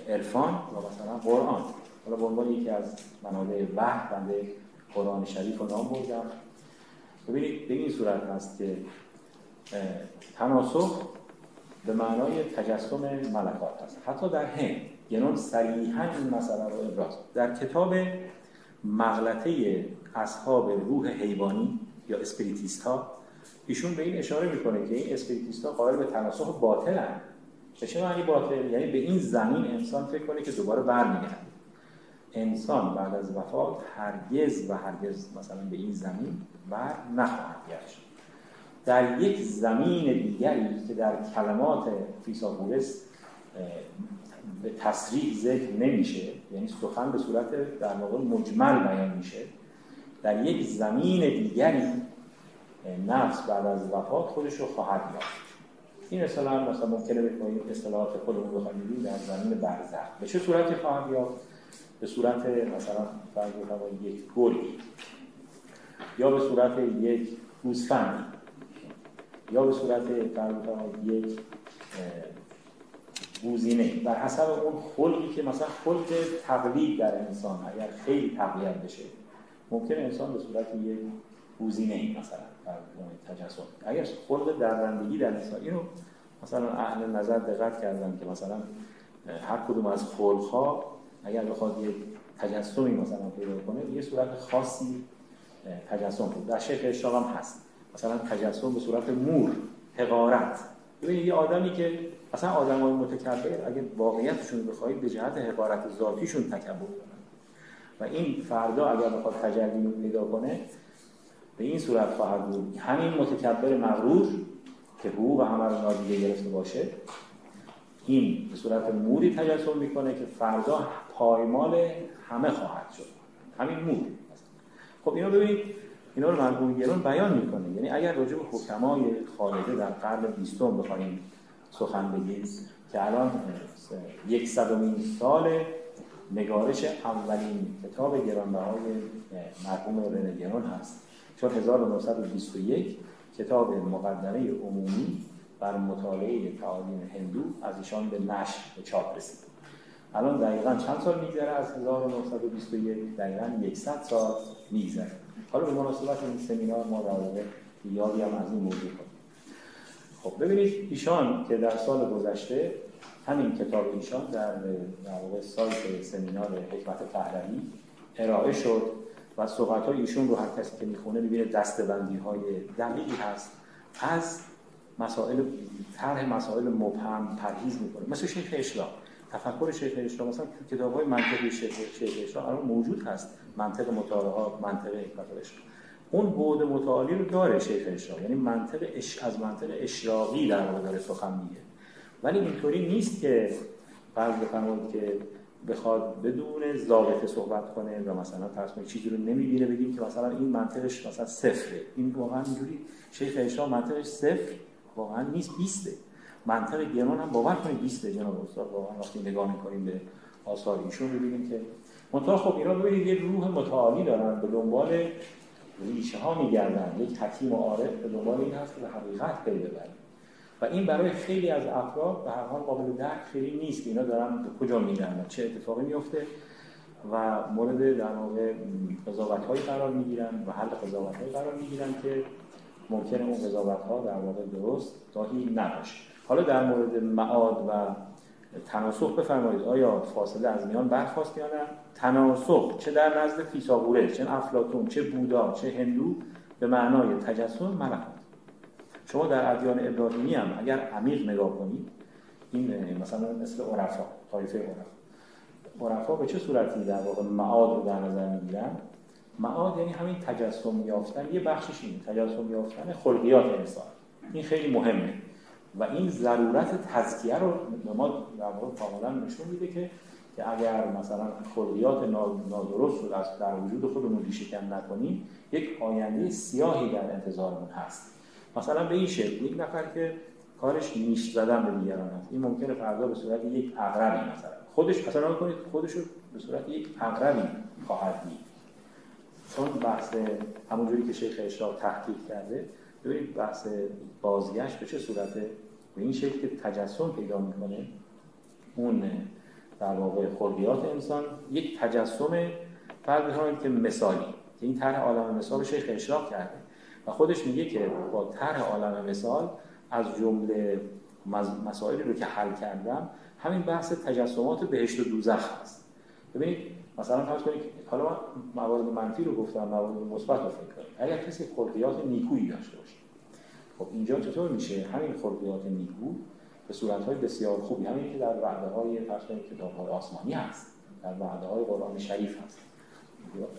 عرفان و مثلا قرآن. حالا به عنوان یکی از منابع وحی بنده قرآن شریف رو نام بردم. ببینید به این صورت هست که تناسخ به معنای تجسم ملکات هست. حتی در هند گنون صریحا این مسئله رو ابراز در کتاب مغلطه اصحاب روح حیوانی یا spiritist ها ایشون به این اشاره می‌کنه که این spiritist ها قائل به تناسخ باطل هست به چه معنی باطل؟ یعنی به این زمین انسان فکر کنه که دوباره برمیگرده. انسان بعد از وفات هرگز و هرگز مثلا به این زمین بر نخواهد گشت. در یک زمین دیگری که در کلمات فیساغورس به تصریح ذکر نمیشه یعنی سخن به صورت در واقع مجمل بیان میشه در یک زمین دیگری نفس بعد از وفات خودش رو خواهد یافت. این اصطلاح مثلا ممکنه بکنیم اصطلاحات خودمون بخوایم در زمین برزخ. به چه صورتی خواهد یافت؟ به صورت مثلا فرض یک گلی یا به صورت یک گوسفند یا به صورت فرض یک گوزینه بر حسب اون خلقی که مثلا خلق تقلید در انسان اگر خیلی تقویت بشه ممکن انسان به صورت یک گوزینه مثلا در تجسم. اگر خلق درندگی در انسان اینو مثلا اهل نظر دقت کردن که مثلا هر کدوم از خلقها اگر بخواد یک تجسمی مثلا پیدا کنه یه صورت خاصی تجسم بود. در شیخ اشراق هم هست. مثلا تجسم به صورت مور حقارت. ببینید یه آدمی که اصلا آدم های متکبر اگه واقعیتشون رو بخواهید به جهت حقارت ذاتیشون تکبر کنن. و این فردا اگر بخواد تجلی پیدا کنه به این صورت خواهد بود. همین متکبر مغرور که حقوق همه رو نادیده گرفته باشه این به صورت موری تجسم می‌کنه که فردا پایمال همه خواهد شد. همین مور خب اینو ببینید اینا رو مرحوم گرون بیان می‌کنه. یعنی اگر راجع به حکمای خالده در قرن بیستم بخوایم سخن بگیم که الان یک صدومین سال نگارش اولین کتاب گرانبهای مرحوم رنه گرون هست. چون 1921 کتاب مقدمه عمومی بر مطالعه تعالیم هندو از ایشان به نشر به چاپ رسید. الان دقیقا چند سال میگذره از 1921 دقیقا 100 سال میگذره. حالا به مناسبت این سمینار ما در یادی هم از این موضوع کنیم خب ببینید ایشان که در سال گذشته همین کتاب ایشان در در سایت سمینار حکمت پهلوی ارائه شد و صحبت ایشون رو هر کسی که می‌خونه می‌بینه دستبندی های دقیقی هست از مسائل طرح مسائل مبهم پرهیز می‌کنه. مثل شیخ اشلا تفکر شیخ اشلا مثلا کتاب های منطقی شیخ, اشلا الان موجود هست منطق مطالعات منطق حکمت اون بعد متعالی رو داره شیخ اشراق یعنی منطق اش... از منطق اشراقی در واقع داره سخن میگه. ولی اینطوری نیست که فرض بفرمایید که بخواد بدون ضابطه صحبت کنه و مثلا فرض چیزی رو نمی‌بینه بگیم که مثلا این منطقش مثلا صفره. این واقعا اینجوری شیخ اشراق منطقش صفر واقعا نیست 20 منطق گران هم باور کنید 20 جناب استاد واقعا وقتی نگاه می‌کنیم به آثار ایشون ببینیم که منتها خب اینا ببینید یه روح متعالی دارن به دنبال ریشه ها میگردن. یک حکیم و عارف به دنبال این هست که به حقیقت پی ببرن و این برای خیلی از افراد به هر حال قابل درک خیلی نیست. اینا دارن به کجا میرن چه اتفاقی میفته و مورد در واقع قضاوت هایی قرار می‌گیرن و حل قضاوت هایی قرار می‌گیرن که ممکنه اون قضاوت ها در واقع درست گاهی نباشه. حالا در مورد معاد و تناسخ بفرمایید. آیا فاصله از میان برخواست یا نه؟ تناسخ چه در نزد فیثاغوره چه افلاطون چه بودا چه هندو به معنای تجسم ملکوت شما در ادیان ابراهیمی هم اگر عمیق نگاه کنید این مثلا مثل عرفا طایفه عرفا. عرفا به چه صورتی در واقع معاد رو در نظر می‌گیرن؟ معاد یعنی همین تجسم یافتن یه بخشش این تجسم یافتن خلقیات انسان. این خیلی مهمه. و این ضرورت تزکیه رو ما در واقع کاملا نشون میده که که اگر مثلا خلقیات نادرست رو در وجود خودمون ریشه نکنیم یک آینده سیاهی در انتظارمون هست. مثلا به این شکل یک نفر که کارش نیش زدن به دیگران هست این ممکنه فردا به صورت یک عقربی مثلا. خودش مثلا کنید خودش رو به صورت یک عقربی خواهد دید. چون بحث همونجوری که شیخ اشراق تحقیق کرده ببینید بحث بازگشت به چه صورته؟ به این شکل که تجسم پیدا می‌کنه اون در واقع خلقیات انسان یک تجسم فرض که مثالی که این طرح عالم مثال شیخ اشراق کرده. و خودش میگه که با طرح عالم مثال از جمله مسائلی رو که حل کردم همین بحث تجسمات بهشت و دوزخ هست. ببینید مثلا فرض کنید حالا من موارد منفی رو گفتم موارد مثبت رو فکر کنید اگر کسی خلقیات نیکویی داشته باشه خب اینجا چطور میشه؟ همین خلقیات نیکو به صورت های بسیار خوبی همین که در وعده های فرض کتاب های آسمانی هست در وعده های قرآن شریف هست.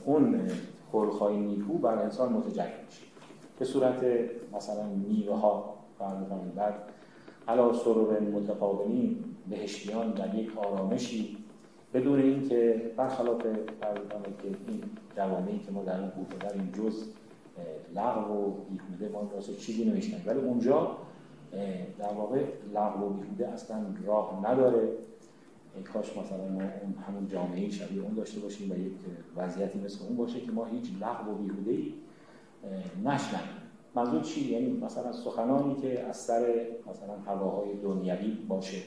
اون خلقهای نیکو بر انسان متجلی میشه. به صورت مثلا میوه ها بعد علا سرور متقابلین بهشتیان در یک آرامشی بدون اینکه برخلاف فرض که این جوامعی که ما در اون بود در این جز لغو و بیهوده ما واسه چیزی نوشتن. ولی اونجا در واقع لغو و بیهوده اصلا راه نداره. کاش مثلا ما اون همون جامعه شبیه اون داشته باشیم و یک وضعیتی مثل اون باشه که ما هیچ لغو و بیهوده ای منظور چی؟ یعنی مثلا سخنانی که از سر مثلا هواهای دنیوی باشه.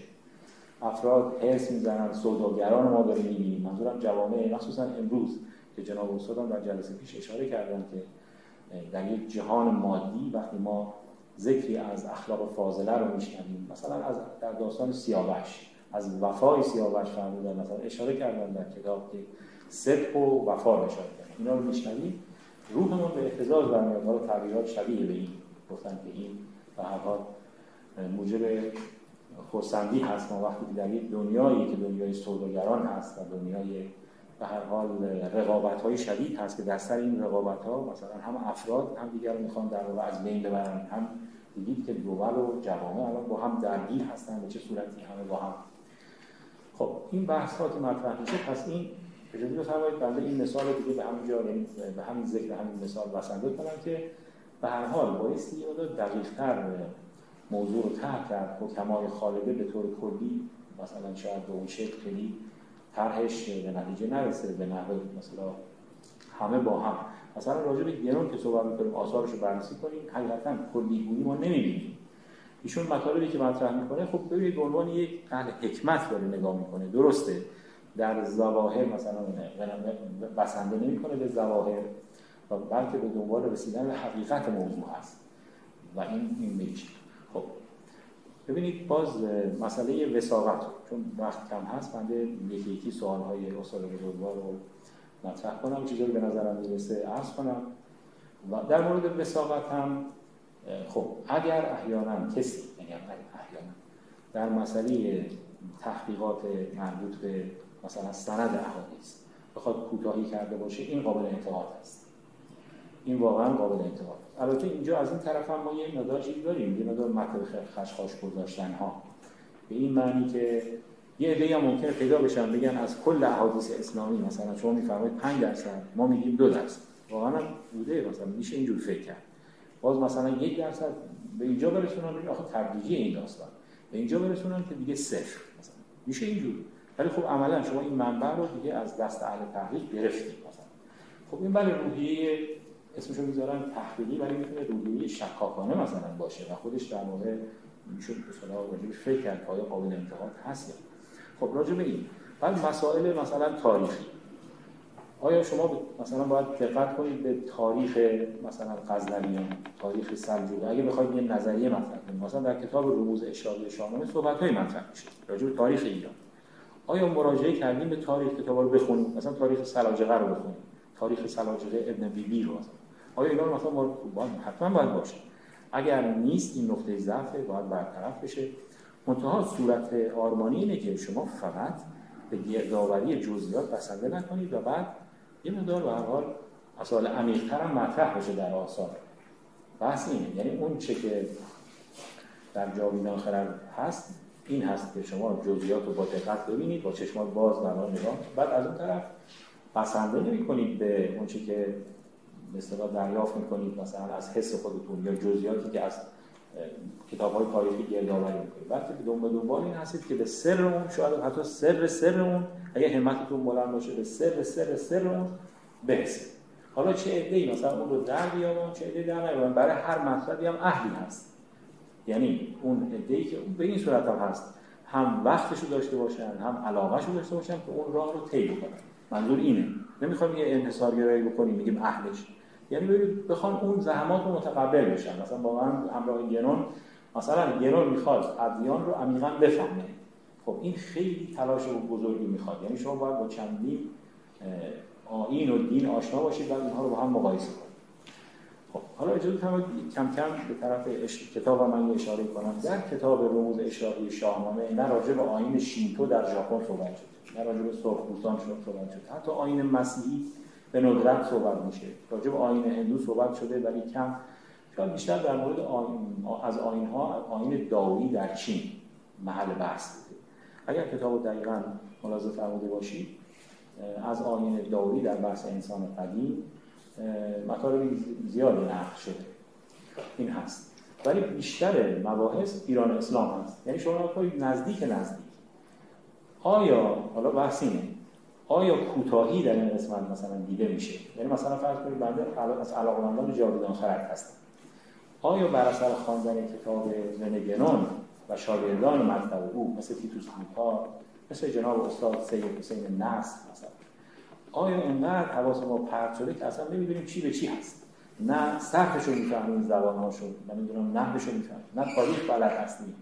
افراد حس می‌زنن سوداگران ما داریم می‌بینیم. منظورم جوامع مخصوصا امروز که جناب استادم در جلسه پیش اشاره کردن که در یک جهان مادی وقتی ما ذکری از اخلاق فاضله رو میشنویم مثلا از در داستان سیاوش از وفای سیاوش فرمودن مثلا اشاره کردن در کتاب که صدق و وفا اشاره کردن اینا رو میشنویم. روحمون به احتزاز برمیاد حالا تغییرات شبیه به این گفتن که این به هر حال موجب خرسندی هست. ما وقتی در یک دنیایی که دنیای سوداگران هست و دنیای به هر حال رقابت های شدید هست که در سر این رقابت ها مثلا هم افراد هم دیگر رو می‌خوان در واقع از بین ببرن هم دیدید که دول و جوامع الان با هم درگیر هستن به چه صورتی همه با هم. خب این بحث ها مطرح میشه پس این اجازه بفرمایید بنده این مثال دیگه به همین جا یعنی به همین ذکر همین مثال بسنده کنم که به هر حال بایستی یه مقدار دقیق‌تر موضوع رو طرح کرد. حکمای خالده به طور کلی مثلا شاید به اون شکل خیلی طرحش به نتیجه نرسه به نحوه مثلا همه با هم. مثلا راجع به گرون که صحبت می‌کنیم آثارش رو بررسی کنیم حقیقتا کلیگویی ما نمی‌بینیم. ایشون مطالبی که مطرح می‌کنه خب ببینید به عنوان یک اهل حکمت داره نگاه می‌کنه. درسته در ظواهر مثلا بسنده نمی‌کنه به ظواهر و بلکه به دنبال رسیدن به حقیقت موضوع هست. و این این میشه ببینید باز مسئله وساقت چون وقت کم هست بنده یکی یکی سوال های استاد بزرگوار رو مطرح کنم چیزایی به نظرم می‌رسه عرض کنم. و در مورد وساقت هم خب اگر احیانا کسی یعنی احیانا در مسئله تحقیقات مربوط به مثلا سند احادیث بخواد کوتاهی کرده باشه این قابل انتقاد است. این واقعا قابل انتقاد البته اینجا از این طرف هم ما یه مقدار چیز داریم یه مقدار مطلب خشخاش گذاشتن ها به این معنی که یه عده‌ای هم ممکنه پیدا بشن بگن از کل احادیث اسلامی مثلا شما میفرمایید 5 درصد ما میگیم 2 درصد. واقعا هم بوده مثلا میشه اینجور فکر کرد. باز مثلا یک درصد به اینجا برسونن ببین آخه تبلیغی این داستان. به اینجا برسونن که دیگه صفر مثلا. میشه اینجور. ولی خب عملا شما این منبع رو دیگه از دست اهل تحقیق گرفتید مثلا. خب این بله روحیه اسمشو می‌ذارن تحقیقی ولی می‌تونه روحیه شکاکانه مثلا باشه و خودش در میشه مثلا راجبش فکر کرد آیا قابل انتقاد هست خب راجع به این. بعد مسائل مثلا تاریخی. آیا شما مثلا باید دقت کنید به تاریخ مثلا قزلویان تاریخ سلجوقی؟ اگه بخواید یه نظریه مطرح کنید. مثلا در کتاب رموز اشاره شاهنامه صحبت‌های مطرح میشه راجع به تاریخ ایران. آیا مراجعه کردیم به تاریخ کتابا رو بخونیم؟ مثلا تاریخ سلاجقه رو بخونیم. تاریخ سلاجقه ابن بیبی رو مثلا. آیا اینا مثلا باید حتما باید باشه؟ اگر نیست این نقطه ضعف باید برطرف بشه. منتها صورت آرمانی اینه که شما فقط به گردآوری جزئیات بسنده نکنید و بعد یه مقدار به هر حال مسائل عمیق‌تر هم مطرح بشه در آثار. بحث اینه. یعنی اون چه که در جاویدان خرد هست این هست که شما جزئیات رو با دقت ببینید با چشمات باز در نگاه. بعد از اون طرف بسنده نمی کنید به اون چه که مثلا دریافت می‌کنید مثلا از حس خودتون یا جزئیاتی که از کتاب های تاریخی گردآوری می‌کنید. بلکه به دنبال دنبال این هستید که به سر اون شاید حتی سر سر اون اگه همتتون بلند باشه به سر سر سر اون برسید. حالا چه ای مثلا اون رو در بیارن چه عده‌ای در برای هر مطلبی هم اهلی هست. یعنی اون ای که به این صورت هم هست هم وقتشو داشته باشن هم علاقهشو داشته باشن که اون راه رو طی بکنن. منظور اینه. نمی‌خوام یه انحصارگرایی بکنیم میگیم اهلش. یعنی بخوان اون زحمات رو متقبل بشن. مثلا واقعا همراه گرون مثلا گرون می‌خواد ادیان رو عمیقا بفهمه. خب این خیلی تلاش و بزرگی می‌خواد. یعنی شما باید با چندین آین و دین آشنا باشید و اینها رو با هم مقایسه کنید. خب حالا اجازه کم کم به طرف کتاب من اشاره کنم. در کتاب رموز اشراقی شاهنامه نه راجع به آین شینتو در ژاپن صحبت شد نه راجع به سرخپوستان صحبت شد حتی آین مسیحی به ندرت صحبت میشه. راجع به آین هندو صحبت شده ولی کم. شاید بیشتر در مورد آین، از آین ها آین داوی در چین محل بحث بوده. اگر کتاب دقیقا ملاحظه فرموده باشید از آین داوی در بحث انسان قدیم مطالب زیادی نقل شده. این هست. ولی بیشتر مباحث ایران اسلام هست. یعنی شما نزدیک نزدیک. آیا حالا بحث اینه آیا کوتاهی در این قسمت مثلا دیده میشه؟ یعنی مثلا فرض کنید بنده از علاقمندان جاویدان خرد هستم آیا بر اثر خواندن کتاب زنگنون و شاگردان مکتب او مثل تیتوس کوتا مثل جناب استاد سید حسین نصر مثلا آیا اینقدر حواس ما پرت شده که اصلا نمی‌دونیم چی به چی هست؟ نه صرفشو می‌فهمیم زبانهاشو نمی‌دونم نحوشو می‌فهمیم نه تاریخ بلد هستیم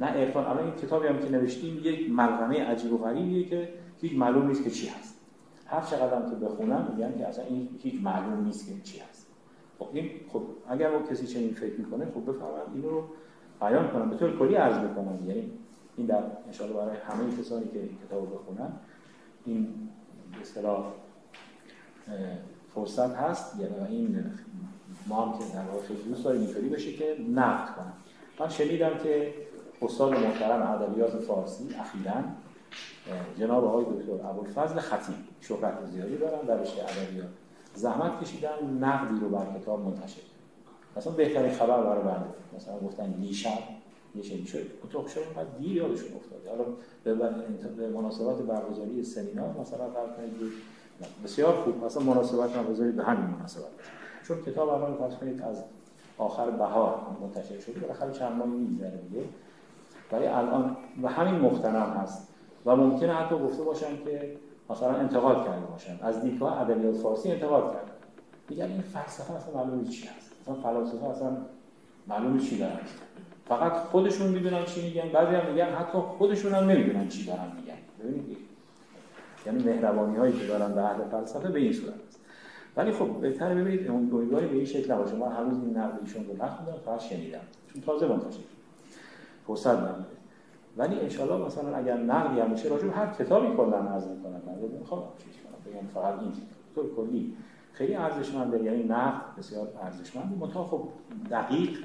نه عرفان. الان این کتابی هم که نوشتیم یک ملغمه عجیب و غریبیه که هیچ معلوم نیست که چی هست. هر چقدر که بخونم میگن که اصلا این هیچ معلوم نیست که چی هست. خب این خب اگر اون کسی چنین فکر می‌کنه خب بفهمم اینو رو بیان کنم. به طور کلی عرض بکنم. یعنی این در ان برای همه کسانی که این کتاب بخونن این به اصطلاح فرصت هست. یعنی این ما هم که در واقع دوست داریم اینطوری بشه که نقد کنم. من شنیدم که استاد محترم ادبیات فارسی اخیراً جناب آقای دکتر ابوالفضل خطیب شهرت زیادی دارن در رشته ادبیات زحمت کشیدن نقدی رو بر کتاب منتشر مثلا بهترین خبر برای بنده مثلا گفتن دیشب یه شدی شد اتاق شد بعد دیر یادشون افتاده حالا به مناسبت برگزاری سمینار مثلا فرض کنید بسیار خوب. مثلا مناسبت برگزاری به همین مناسبت چون کتاب اول فرض کنید از آخر بهار منتشر شده بالاخره چند ماهی میگذره دیگه. ولی الان و همین مختنم هست. و ممکنه حتی گفته باشن که مثلا انتقاد کرده باشن. از دیدگاه ادبیات فارسی انتقاد کرده. میگن این فلسفه اصلا معلومه چی هست. مثلا فلاسفه اصلا معلومه چی دارن. فقط خودشون می‌دونن چی میگن. بعضی هم میگن حتی خودشون هم نمی‌دونن چی دارن میگن. ببینید. یعنی مهربانی هایی که دارن به اهل فلسفه به این صورت است ولی خب بهتره ببینید امیدواری به این شکل نباشه. من هنوز این نقد ایشون رو نخوندم فقط شنیدم. چون تازه منتشر فرصت نداره. ولی انشالله مثلا اگر نقدی هم میشه راجع هر کتابی کلا عرض می‌کنم. من می‌خوام چیز کنم. بگم فقط این طور کلی. خیلی ارزشمنده. یعنی نقد بسیار ارزشمنده منتها خب دقیق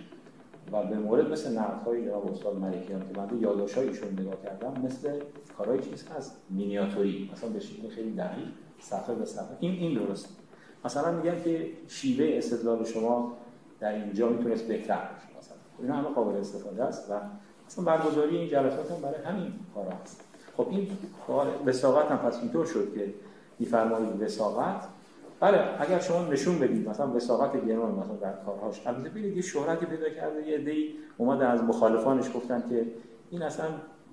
و به مورد مثل نقدهای جناب استاد ملکیان که من یادداشت‌هایشون نگاه کردم مثل کارهای چیز هست. مینیاتوری. مثلا به خیلی دقیق صفحه به صفحه. این این درست. مثلا میگن که شیوه استدلال شما در اینجا می‌تونست بهتر باشه. مثلا. خب اینا همه قابل استفاده است و مثلا برگزاری این جلسات هم برای همین کارا هست. خب این کار وساقت هم پس اینطور شد که میفرمایید وساقت. بله اگر شما نشون بدید مثلا وساقت گران مثلا در کارهاش. البته ببینید یه شهرتی پیدا کرده یه عده‌ای اومده از مخالفانش گفتن که این اصلا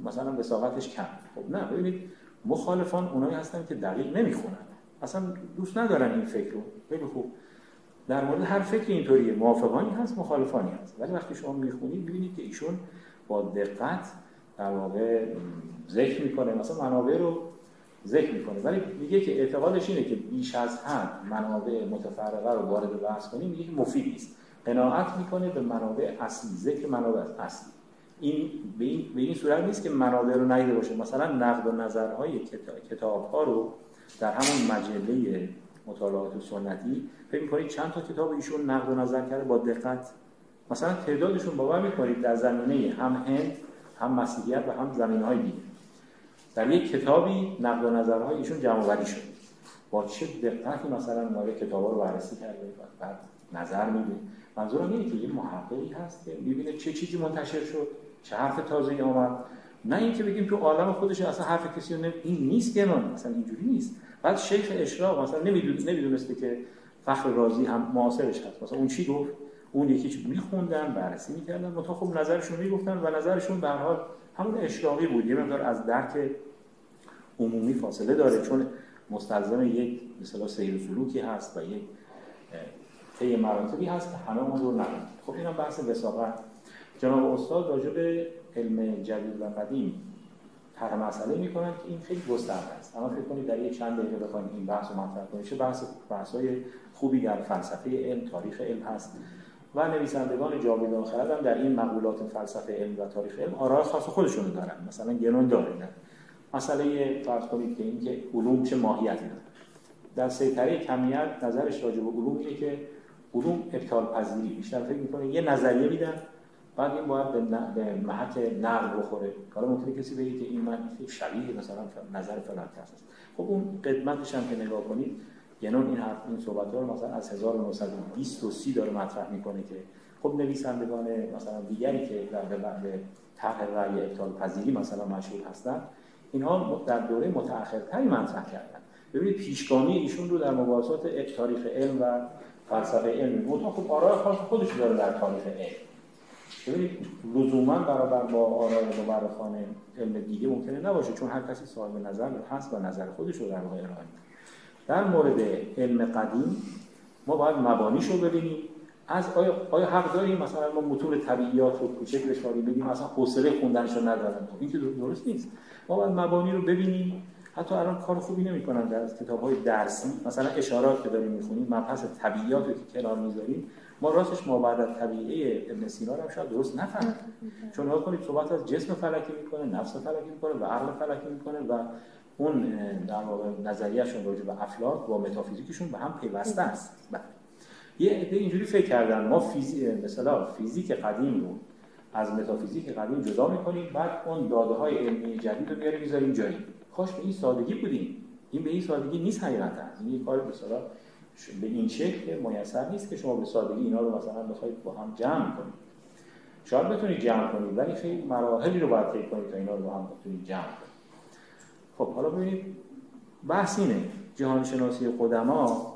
مثلا وساقتش کم. خب نه ببینید مخالفان اونایی هستن که دقیق نمی‌خونن. اصلا دوست ندارن این فکر رو. خیلی خوب. در مورد هر فکر اینطوریه. موافقانی هست مخالفانی هست. ولی وقتی شما می‌خونید ببینید که ایشون با دقت در واقع ذکر می‌کنه. مثلا منابع رو ذکر می‌کنه. ولی میگه که اعتقادش اینه که بیش از حد منابع متفرقه رو وارد بحث کنیم میگه که مفید نیست قناعت می‌کنه به منابع اصلی ذکر منابع اصلی. این به این, به این صورت نیست که منابع رو ندیده باشه. مثلا نقد و نظرهای کتاب ها رو در همون مجله مطالعات سنتی فکر می‌کنید چند تا کتاب ایشون نقد و نظر کرده؟ با دقت مثلا تعدادشون باور می‌کنید در زمینه هم هند هم مسیحیت و هم زمینه های دیگه. در یک کتابی نقد و نظرهای ایشون جمع آوری شد. با چه دقتی مثلا ما کتابا رو بررسی کرده و بعد نظر میده. منظورم اینه که یه محققی هست که می‌بینه چه چیزی منتشر شد چه حرف تازه‌ای آمد. نه اینکه بگیم تو عالم خودش اصلا حرف کسی رو این نیست که من مثلا اینجوری نیست. بعد شیخ اشراق مثلا نمی‌دونسته که فخر رازی هم معاصرش هست. مثلا اون چی گفت؟ اون یکی چی میخوندن بررسی می‌کردن. تا خب نظرشون می‌گفتن و نظرشون به حال همون اشراقی بود. یه مقدار از درک عمومی فاصله داره چون مستلزم یک مثلا سیر و سلوکی هست و یک طی مراتبی هست. که همه اون رو نداره خب اینم بحث وساقت. جناب استاد راجع به علم جدید و قدیم طرح مسئله می‌کنن که این خیلی گسترده است. اما فکر کنید در یک چند دقیقه بخوایم این بحث رو مطرح کنیم. چه بحث بحث‌های خوبی در فلسفه علم تاریخ علم هست. و نویسندگان جاویدان خرد هم در این مقولات فلسفه علم و تاریخ علم آراء خاص خودشون دارن. مثلا گنون داره. مسئله فرض کنید که اینکه علوم چه ماهیتی داره. در سیطره کمیت نظرش راجع به علوم اینه که علوم ابطال پذیری بیشتر فکر می‌کنه یه نظریه میدن بعد این باید به, محک نقل بخوره. حالا ممکنه کسی بگه که این من شبیه مثلا نظر فلان است خب اون قدمتش هم که نگاه کنید یعنی این حرف این صحبت رو مثلا از 1920 و 30 داره مطرح می‌کنه که خب نویسندگان مثلا دیگری که در به طرح رأی ابطال پذیری مثلا مشهور هستن اینها در دوره متأخرتری مطرح کردن. ببینید پیشگامی ایشون رو در مباحثات تاریخ علم و فلسفه علم بود. خب آراء خاص خودش داره در تاریخ علم. ببینید لزوما برابر با آراء مورخان علم دیگه ممکنه نباشه چون هر کسی صاحب نظر هست و نظر خودش رو در واقع ارائه در مورد علم قدیم ما باید مبانیش رو ببینیم. از آیا, آیا حق داریم مثلا ما متون طبیعیات رو کوچک بشماریم بگیم مثلا حوصله خوندنش رو ندارن خب این که درست نیست. ما باید مبانی رو ببینیم. حتی الان کار خوبی نمی‌کنن در کتاب های درسی. مثلا اشارات که داریم می‌خونیم مبحث طبیعیات رو که کنار می‌ذاریم ما راستش ما بعد از طبیعه ابن سینا هم شاید درست نفهمیم. چون نگاه کنید صحبت از جسم فلکی می‌کنه نفس فلکی می‌کنه و عقل فلکی می‌کنه و اون در واقع نظریهشون راجع به افلاک با متافیزیکشون به هم پیوسته است. بله. یه عده اینجوری فکر کردن ما فیزیک مثلا فیزیک قدیم رو از متافیزیک قدیم جدا می‌کنیم بعد اون داده های علمی جدید رو میاریم می‌ذاریم جایی. خوش به این سادگی بودیم. این به این سادگی نیست حقیقتا. این یک کار مثلا به این شکل میسر نیست که شما به سادگی اینا رو مثلا بخواید با هم جمع کنید. شاید بتونید جمع کنید ولی خیلی مراحلی رو باید طی کنید تا اینا رو با هم بتونید جمع کنید. خب حالا ببینید بحث اینه جهانشناسی قدما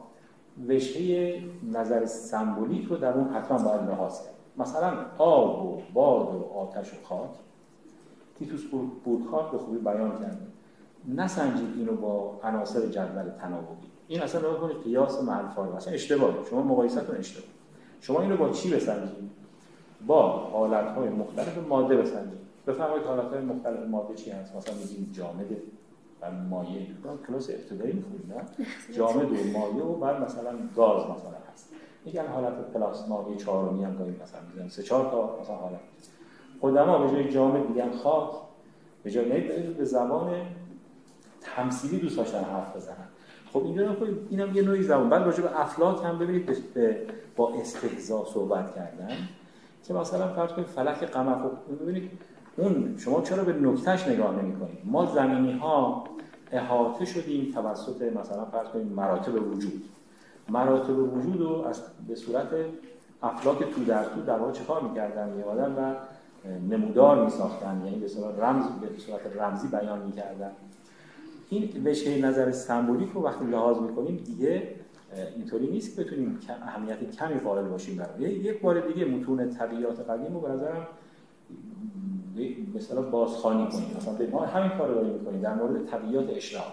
وشهه نظر سمبولیک رو در اون حتما باید لحاظ کرد. مثلا آب و باد و آتش و خاک. تیتوس بودخاک به خوبی بیان کرده نسنجید اینو با عناصر جدول تناوبی. این اصلا نگاه کنید قیاس فارغ اصلا اشتباهه. شما مقایستون اشتباه. شما اینو با چی بسنجید؟ با حالت‌های مختلف ماده بسنجید. بفرمایید حالت‌های مختلف ماده چی هست؟ مثلا میگیم جامده و مایع کلاس ابتدایی می‌خونید نه؟ جامد و مایع و بعد مثلا گاز مثلا هست. میگن حالت پلاسمایی چهارمی هم گاهی مثلا میگن سه چهار تا مثلا حالت. قدما به جای جامد میگن خاک به جای به زبان تمثیلی دوست داشتن حرف بزنن. خب اینجا اینم یه نوعی زبان. بعد راجع به افلاک هم ببینید با استهزا صحبت کردن که مثلا فرض کنید فلک قمر. خب ببینید اون شما چرا به نکتهش نگاه نمی کنید ما زمینی ها احاطه شدیم توسط مثلا فرض کنید مراتب وجود. مراتب وجود رو از به صورت افلاک تو در تو در واقع چه می‌کردن؟ میادن و نمودار میساختن یعنی به صورت رمز به صورت رمزی بیان می‌کردن. این وجهه نظر سمبولیک رو وقتی لحاظ می‌کنیم دیگه اینطوری نیست که بتونیم اهمیت کمی قائل باشیم برای. یک بار دیگه متون طبیعات قدیم رو به نظرم مثلا بازخوانی کنیم مثلا ما همین کار رو داریم می‌کنیم در مورد طبیعات اشراق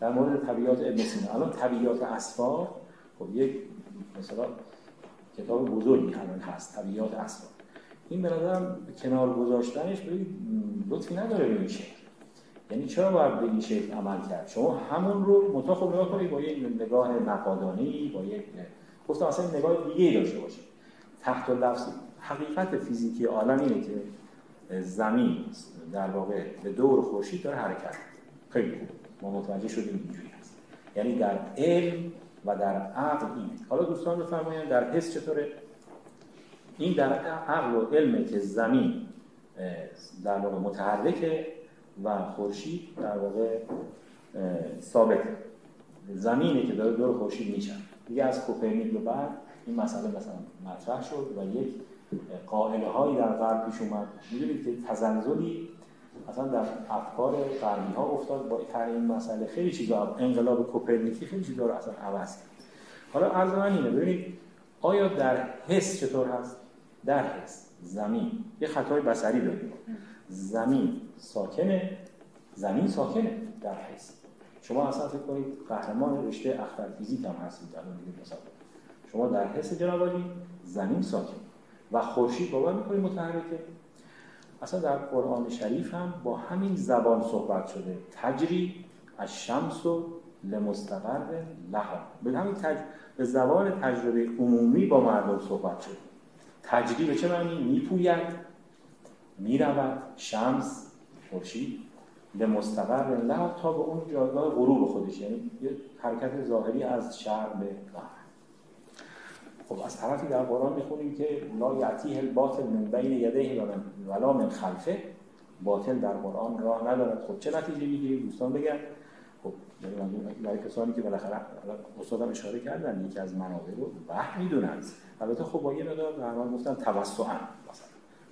در مورد طبیعات ابن سینا. الان طبیعات اسفار خب یک مثلا کتاب بزرگی الان هست طبیعات اسفار این به نظرم کنار گذاشتنش به لطفی نداره به یعنی چرا باید به این شکل عمل کرد؟ شما همون رو متا خب نگاه کنید با یک نگاه نقادانی با یک گفتم اصلا نگاه دیگه داشته باشید. تحت لفظی حقیقت فیزیکی عالم اینه که زمین در واقع به دور خورشید داره حرکت خیلی خوب. ما متوجه شدیم اینجوری هست. یعنی در علم و در عقل این حالا دوستان بفرمایید در حس چطوره؟ این در عقل و علمه که زمین در واقع متحرکه و خورشید در واقع ثابت زمینی که داره دور خورشید میشه دیگه از کوپرنیک به بعد این مسئله مثلا مطرح شد و یک قائله هایی در غرب پیش اومد. می‌دونید که تزلزلی مثلا در افکار غربی ها افتاد با این مسئله. خیلی چیزا انقلاب کوپرنیکی خیلی چیزا رو اصلا عوض کرد. حالا عرض من اینه ببینید آیا در حس چطور هست؟ در حس. زمین. یه خطای بصری داریم. زمین ساکنه. زمین ساکنه در حس. شما اصلا فکر کنید قهرمان رشته اختر فیزیک هم هستید. مثلا. شما در حس جناب زمین ساکن و خورشید باور می‌کنید متحرکه؟ اصلا در قرآن شریف هم با همین زبان صحبت شده. تجری از شمس و لمستقر لها. به همین تج... به زبان تجربه عمومی با مردم صحبت شده. تجری به چه معنی؟ میپوید می‌رود شمس خورشید به مستقر لها تا به اون جایگاه غروب خودش. یعنی یه حرکت ظاهری از شرق به غرب. خب از طرفی در قرآن می‌خونیم که لا یعتیه الباطل من بین یدیه ولا من خلفه. باطل در قرآن راه ندارد. خب چه نتیجه می‌گیریم؟ دوستان بگن خب برای کسانی که بالاخره استادم اشاره کردن یکی از منابع رو وحی می‌دونن. البته خب با یه مقدار در گفتن توسعا. مثلا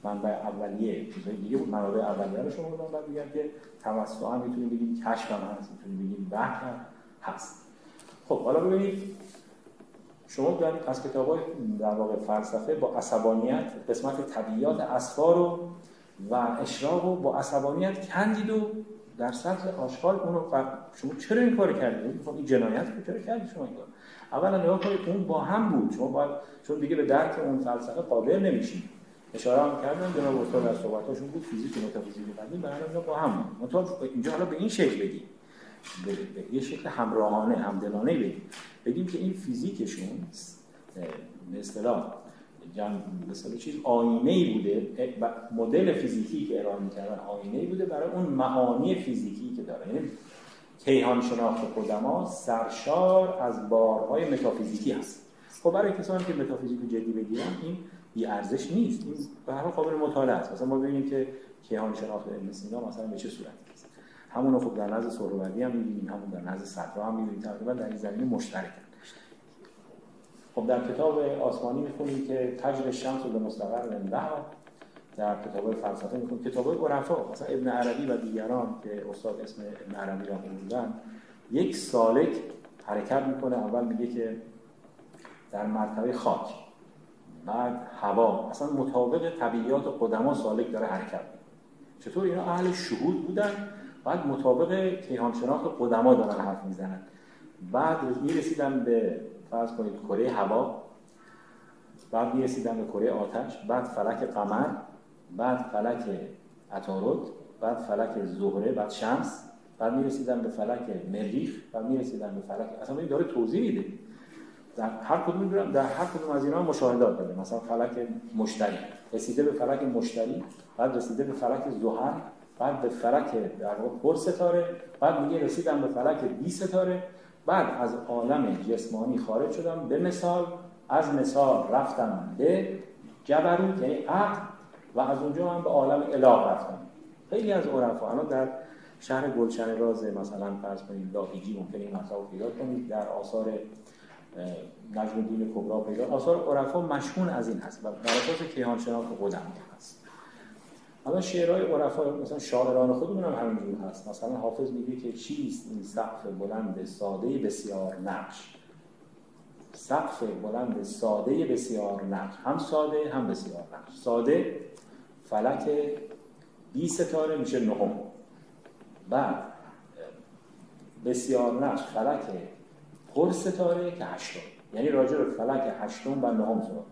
منبع اولیه چیزای دیگه بود منابع اولیه رو شما بودن بعد میگم که توسعا می‌تونیم بگیم کشف هم هست می‌تونیم بگیم وحی هست. خب حالا ببینید شما در از کتاب های در واقع فلسفه با عصبانیت قسمت طبیعیات اسفار و و اشراق و با عصبانیت کندید و در سطح آشغال اونو شما چرا این کار کردید؟ خب این جنایت رو چرا کردید شما این کار؟ اولا نگاه کنید اون با هم بود. شما باید چون دیگه به درک اون فلسفه قادر نمیشید. اشاره هم کردم جناب استاد در صحبتاشون بود فیزیک و متافیزیک قدیم برای با هم بود. اینجا حالا به این شکل بگیم به یه شکل همراهانه همدلانه بگیم بگیم که این فیزیکشون به اصطلاح مثلا چیز آینه ای بوده مدل فیزیکی که ارائه می‌کردن آینه ای بوده برای اون معانی فیزیکی که داره. یعنی کیهان شناخت قدما سرشار از بارهای متافیزیکی هست. خب برای کسانی که متافیزیک جدی بگیرن این بی ارزش نیست. این به هر قابل مطالعه است. مثلا ما ببینیم که کیهان شناخت ابن سینا مثلا به چه صورتی؟ همون خب در نزد سهروردی هم می‌بینیم همون در نزد صدرا هم می‌بینیم. تقریبا در این زمینه مشترکن. خب در کتاب آسمانی می‌خونیم که تجر شمس به مستقر نحو در کتاب فلسفه می‌خونیم. کتاب عرفا مثلا ابن عربی و دیگران که استاد اسم ابن عربی را خوندن یک سالک حرکت می‌کنه اول میگه که در مرتبه خاک بعد هوا اصلا مطابق طبیعیات قدما سالک داره حرکت چطور اینا اهل شهود بودن؟ بعد مطابق کیهان شناخت قدما دارن حرف می‌زنن. بعد می‌رسیدن به فرض کنید کره هوا. بعد می‌رسیدن به کره آتش. بعد فلک قمر. بعد فلک عطارد. بعد فلک زهره. بعد شمس. بعد می‌رسیدن به فلک مریخ. و می‌رسیدن به فلک اصلا داره توضیح میده. در هر کدوم در هر کدوم از اینا مشاهدات داره مثلا فلک مشتری. رسیده به فلک مشتری. بعد رسیده به فلک زحل بعد به فلک در پر ستاره بعد میگه رسیدم به فلک بی ستاره. بعد از عالم جسمانی خارج شدم. به مثال از مثال رفتم به جبروت یعنی عقل و از اونجا هم به عالم اله رفتم. خیلی از عرفا. الان در شهر گلشن راز مثلا فرض کنید لاهیجی ممکنه این مطلب پیدا کنید. در آثار نجم الدین کبرا پیدا آثار عرفا مشهون از این هست و بر اساس کیهان شناخت قدم هست. اما شعرهای عرفا مثلا شاعران خودمون هم همینجور هست. مثلا حافظ میگه که چیست این سقف بلند ساده بسیار نقش؟ سقف بلند ساده بسیار نقش. هم ساده هم بسیار نقش. ساده فلک بی ستاره میشه نهم. بعد بسیار نقش فلک پر ستاره که هشتم. یعنی راجع به فلک هشتم و نهم صحبت.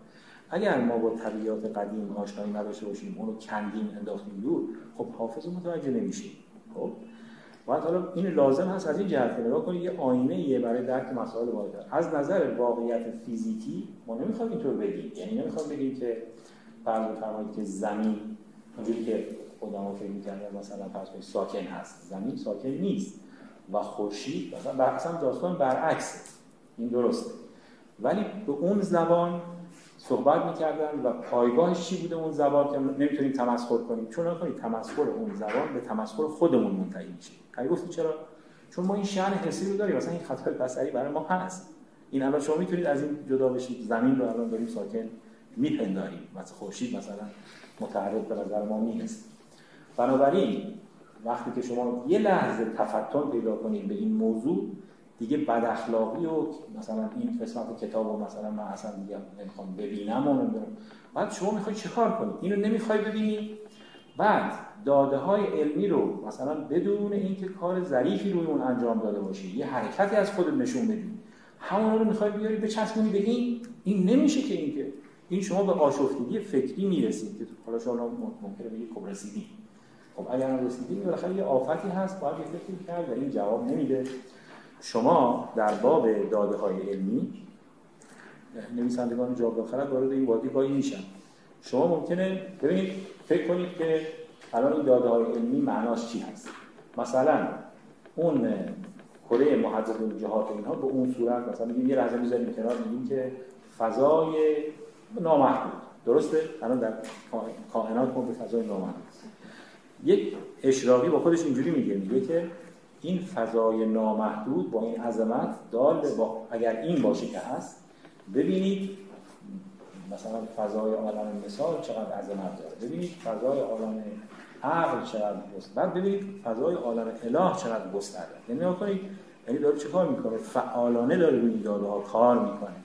اگر ما با طبیعت قدیم آشنایی نداشته باشیم اونو کندیم انداختیم دور خب حافظ متوجه نمیشیم. خب؟ باید حالا این لازم هست از این جهت که نگاه کنید یه آینه یه برای درک مسائل بالاتر. از نظر واقعیت فیزیکی ما نمی‌خوایم اینطور بگیم. یعنی نمی‌خوام بگیم که فرض بفرمایید که زمین اونجوری که خودمون فکر می‌کردن مثلا فرض ساکن هست. زمین ساکن نیست. و خورشید مثلا اصلا داستان برعکس این درسته. ولی به اون زبان صحبت می‌کردن و پایگاهش چی بوده اون زبان که نمی‌تونیم تمسخر کنیم؟ چون نکنید تمسخر اون زبان به تمسخر خودمون منتهی میشه. اگه گفتی چرا؟ چون ما این شأن حسی رو داریم. مثلا این خطای بصری برای ما هست. این الان شما می‌تونید از این جدا بشید. زمین رو الان داریم ساکن میپنداریم. مثلا خورشید مثلا متحرک به نظر ما می‌رسه بنابراین وقتی که شما یه لحظه تفتن پیدا کنید به این موضوع دیگه بد اخلاقی و مثلا این قسمت کتاب رو مثلا من اصلا دیگه نمی‌خوام ببینم و نمی‌دونم. بعد شما می‌خوای چه کار کنید اینو نمی‌خوای ببینی؟ بعد داده های علمی رو مثلا بدون اینکه کار ظریفی روی اون انجام داده باشی یه حرکتی از خودت نشون بدی. همون رو می‌خوای بیاری به این؟ این نمیشه که این که این شما به آشفتگی فکری می‌رسید که حالا شما ممکنه بگید خب رسیدی. خب اگر رسیدی بالاخره یه آفتی هست باید یه فکری کرد و این جواب نمیده. شما در باب داده های علمی نویسندگان جواب آخرت وارد این وادی میشن. شما ممکنه ببینید فکر کنید که الان این داده های علمی معناش چی هست؟ مثلا اون کره محدد جهات اینها به اون صورت مثلا میگیم یه لحظه می‌ذاریم کنار میگیم که فضای نامحدود. درسته؟ الان در کائنات ما به فضای نامحدود یک اشراقی با خودش اینجوری میگه میگه که این فضای نامحدود با این عظمت دال با اگر این باشه که هست ببینید مثلا فضای عالم مثال چقدر عظمت داره. ببینید فضای عالم عقل چقدر گسترده. بعد ببینید فضای عالم اله چقدر گسترده. یعنی کنید یعنی داره چه کار می‌کنه؟ فعالانه داره روی داده ها کار می‌کنه.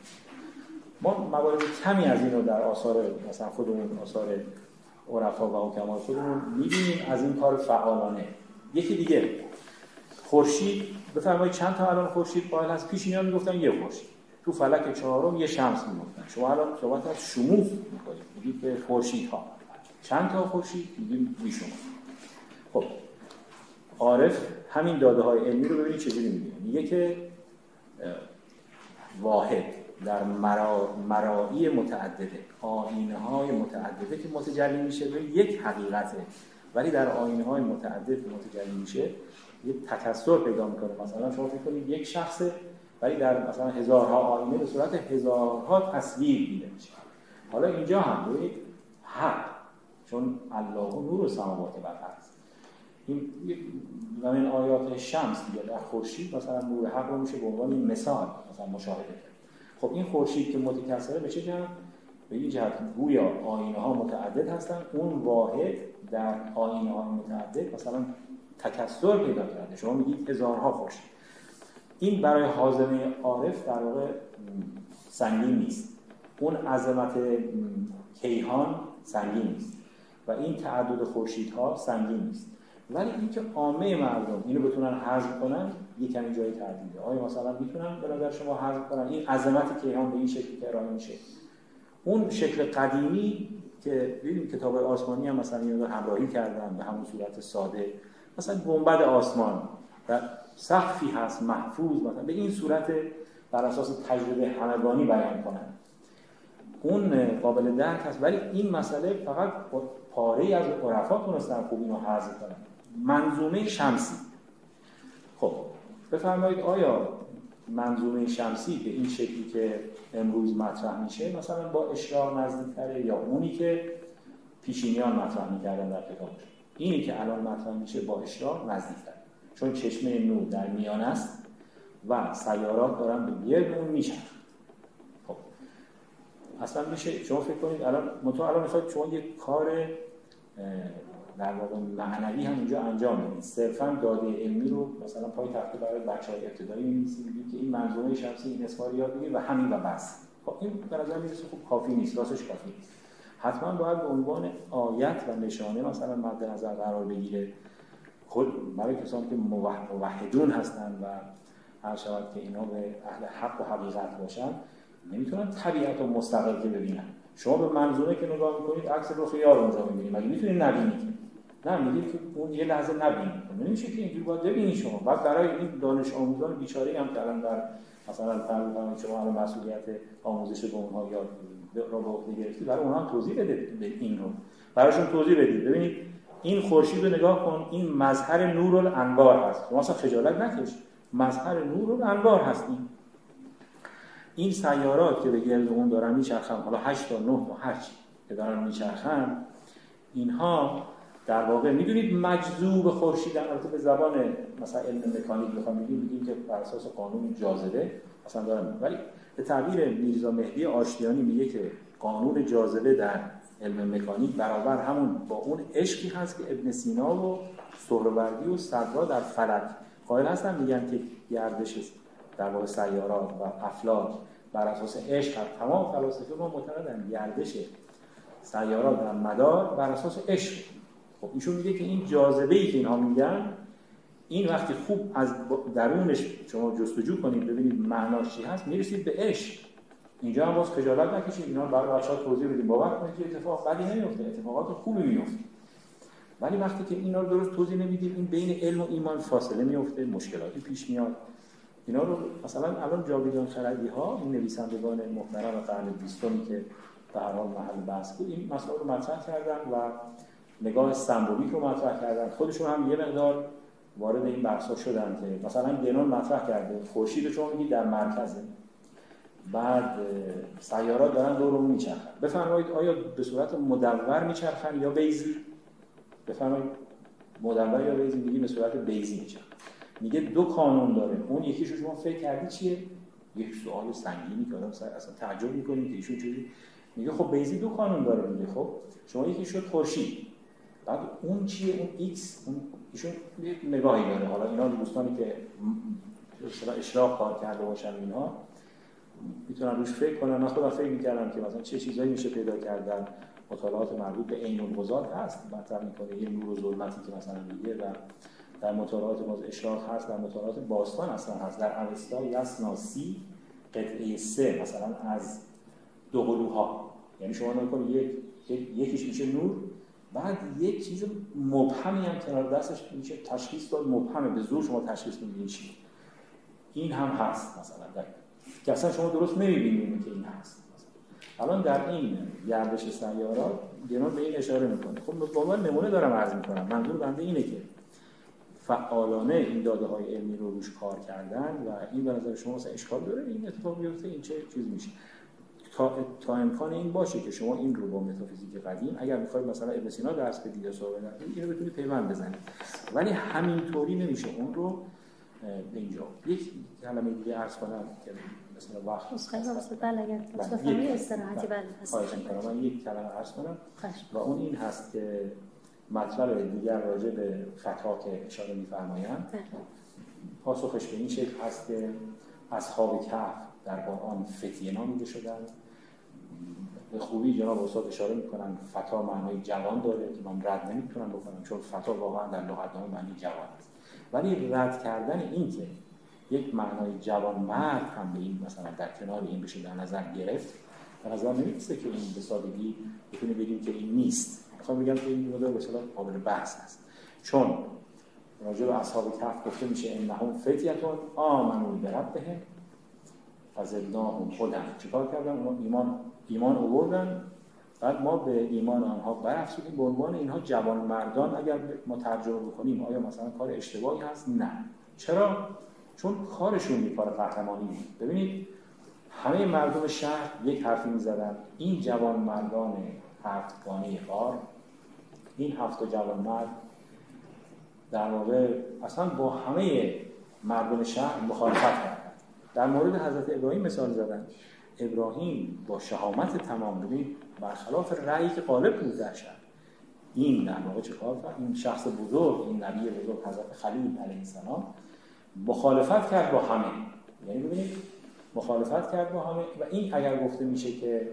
ما موارد کمی از این رو در آثار مثلا خودمون آثار عرفا و حکما خودمون می‌بینیم از این کار فعالانه. یکی دیگه. خورشید بفرمایید چند تا الان خورشید قائل هست؟ پیش اینا می‌گفتن یه خورشید. تو فلک چهارم یه شمس می‌گفتن. شما الان صحبت از شموز می‌کنید. میگید که خورشید ها چند تا خورشید؟ میگیم میشون خب. عارف همین داده های علمی رو ببینید چجوری میگه میگه که واحد در مرایی متعدده. آینه های متعدده که متجلی میشه به یک حقیقته. ولی در آینه های متعدد متجلی میشه یه تکسر پیدا می‌کنه. مثلا شما فکر کنید یک شخصه ولی در مثلا هزارها آینه به صورت هزارها تصویر دیده میشه. حالا اینجا هم روی حق. چون الله نور و سماوات و هست این این آیات شمس دیگه در خورشید مثلا نور حق رو میشه به عنوان مثال مثلا مشاهده کرد. خب این خورشید که متکثره به چه جهت؟ به این جهت گویا آینه ها متعدد هستن اون واحد در آینه های متعدد مثلا تکثر پیدا کرده. شما میگید هزارها خورشید این برای حاضمه عارف در واقع سنگین نیست. اون عظمت کیهان سنگین نیست و این تعدد خورشیدها سنگین نیست. ولی اینکه عامه مردم اینو بتونن حذف کنن یه کمی جای تردیده. آیا مثلا می‌تونن به نظر شما حذف کنن؟ این عظمت کیهان به این شکلی که ارائه میشه. اون شکل قدیمی که ببینید کتاب آسمانی هم مثلا اینو همراهی کردن به همون صورت ساده. مثلا گنبد آسمان و سقفی هست محفوظ مثلا به این صورت بر اساس تجربه همگانی بیان کنن. اون قابل درک هست ولی این مسئله فقط پاره از عرفا تونستن خوب اینو حذف کنن. منظومه شمسی. خب بفرمایید آیا منظومه شمسی به این شکلی که امروز مطرح میشه مثلا با اشراق نزدیکتره یا اونی که پیشینیان مطرح می‌کردن در کتابش؟ اینی که الان مطرح میشه با اشراق نزدیکتره چون چشمه نور در میان است و سیارات دارن به گرد اون میشن خب. اصلا میشه شما فکر کنید الان متو الان می‌خواید شما یک کار در واقع معنوی هم اینجا انجام بدید. صرفا داده علمی رو مثلا پای تخته برای بچه های ابتدایی می‌نویسید که این منظومه شمسی این اسمار یاد بگیر و همین و بس. خب این به نظر می‌رسه خوب کافی نیست راستش کافی نیست. حتما باید به عنوان آیت و نشانه مثلا مد نظر قرار بگیره. خود برای کسانی که موحدون هستن و هر شود که اینا به اهل حق و حقیقت باشن نمی‌تونن طبیعت و مستقل که ببینن. شما به منظومه که نگاه می‌کنید عکس رو خیار اونجا می‌بینید. مگه می‌تونید نبینید؟ نه میگید که اون یه لحظه نبینید. نمیشه که اینجوری باید ببینید شما. بعد برای این دانش آموزان بیچاره هم که الان در مثلا فرض شما الان مسئولیت آموزش به اونها یاد را به عهده گرفتید برای اونها توضیح بده این رو. براشون توضیح بدید. ببینید این خورشید رو نگاه کن این مظهر نور الانوار هست. شما اصلا خجالت نکش. مظهر نور الانوار هستیم این سیارات که به گرد اون دارن میچرخن حالا 8 تا 9 تا هر چی که دارن میچرخن اینها در واقع می‌دونید مجذوب خورشید البته به زبان مثلا علم مکانیک بخوام بگیم میگیم که بر اساس قانون جاذبه مثلا دارن ولی به تعبیر میرزا مهدی آشتیانی میگه که قانون جاذبه در علم مکانیک برابر همون با اون عشقی هست که ابن سینا و سهروردی و صدرا در فلک قائل هستن. میگن که گردش در واقع سیارات و افلاک بر اساس عشق هست تمام فلاسفه ما معتقدن. گردش سیارات در مدار بر اساس عشق. خب ایشون میگه که این جاذبه ای که اینها میگن این وقتی خوب از درونش شما جستجو کنید ببینید معناش چی هست می‌رسید به عشق. اینجا هم باز خجالت نکشید اینا برای بچه‌ها توضیح بدیم. باور کنید که اتفاق بدی نمیفته اتفاقات خوبی میفته ولی وقتی که اینا رو درست توضیح نمیدیم این بین علم و ایمان فاصله میفته مشکلاتی پیش میاد. اینا رو مثلا الان جاویدان خردی ها این نویسندگان محترم قرن بیستمی که به حال محل بحث بود این مسائل رو مطرح کردن و نگاه سمبولیک رو مطرح کردن. خودشون هم یه مقدار وارد این بحث شدن که مثلا گنون مطرح کرده خورشید شما میگید در مرکزه. بعد سیارات دارن دور اون میچرخن. بفرمایید آیا به صورت مدور میچرخن یا بیزی؟ بفرمایید مدور یا بیزی؟ میگی به صورت بیزی میچرخن. میگه دو کانون داره. اون یکیش شما فکر کردی چیه؟ یک سوال سنگینی که آدم اصلا تعجب می‌کنید که ایشون چیزی میگه خب بیزی دو کانون داره میگه خب. شما یکی شد خورشید. بعد اون چیه؟ اون ایکس اون ایشون یک نگاهی داره. حالا اینا دوستانی که اشراق کار کرده باشن اینها می‌تونن روش فکر کنن من خودم فکر می‌کردم که مثلا چه چیزایی میشه پیدا کردن. مطالعات مربوط به عین القضات هست مطرح می‌کنه. یه نور و ظلمتی که مثلا میگه و در مطالعات باز اشراق هست در مطالعات باستان اصلا هست. در اوستا یسنا سی قطعه سه مثلا از دو قلوها یعنی شما نکنید یک یکیش میشه نور بعد یک چیز مبهمی هم کنار دستش میشه تشخیص داد. مبهمه. به زور شما تشخیص میدین چی این هم هست مثلا. در که اصلا شما درست نمی‌بینید که این هست. الان در این گردش سیارات گنون به این اشاره می‌کنه. خب با من نمونه دارم عرض می‌کنم. منظور بنده اینه که فعالانه این داده های علمی رو روش کار کردن و این به نظر شما مثلا اشکال داره؟ این اتفاق بیفته این چه چیز میشه؟ تا, تا امکان این باشه که شما این رو با متافیزیک قدیم اگر می‌خواید مثلا ابن سینا درس بدید یا صحبت اینو بتونید پیوند بزنید. ولی همینطوری نمیشه اون رو به اینجا. یک کلمه دیگه عرض کنم که مثلا وقت بله اگر بله، استراحتی بله من یک کلمه عرض کنم. و اون این هست که مطلب دیگر راجع به فتا که اشاره میفرمایند. بله. پاسخش به این شکل هست که اصحاب کهف در قرآن فتیه نامیده شدن به خوبی جناب استاد اشاره می‌کنن فتا معنای جوان داره که من رد نمی‌تونم بکنم چون فتا واقعا در لغتنامه معنی جوان است. ولی رد کردن این که یک معنای جوان مرد هم به این مثلا در کنار این بشه در نظر گرفت به نظر نمی‌رسه که این به سادگی بتونیم بگیم که این نیست. می‌خوام بگم که این مدل به قابل بحث است. چون راجع به اصحاب کهف گفته میشه انهم فتیتون آمنو بربهم. فزدناهم خودم. چیکار کردن اون ایمان ایمان آوردن. بعد ما به ایمان آنها برافزودیم. به عنوان اینها جوان مردان اگر ما ترجمه بکنیم آیا مثلا کار اشتباهی هست؟ نه. چرا؟ چون کارشون می کار قهرمانی. ببینید همه مردم شهر یک حرفی می‌زدن. این جوان مردان هفتگانه کار این هفت جوان مرد در واقع اصلا با همه مردم شهر مخالفت کردن. در مورد حضرت ابراهیم مثال زدن. ابراهیم با شهامت تمام ببین برخلاف رأیی که غالب بود در شهر. این در واقع چه کار این شخص بزرگ این نبی بزرگ حضرت خلیل علیه السلام مخالفت کرد با همه. یعنی ببینید مخالفت کرد با همه. و این اگر گفته میشه که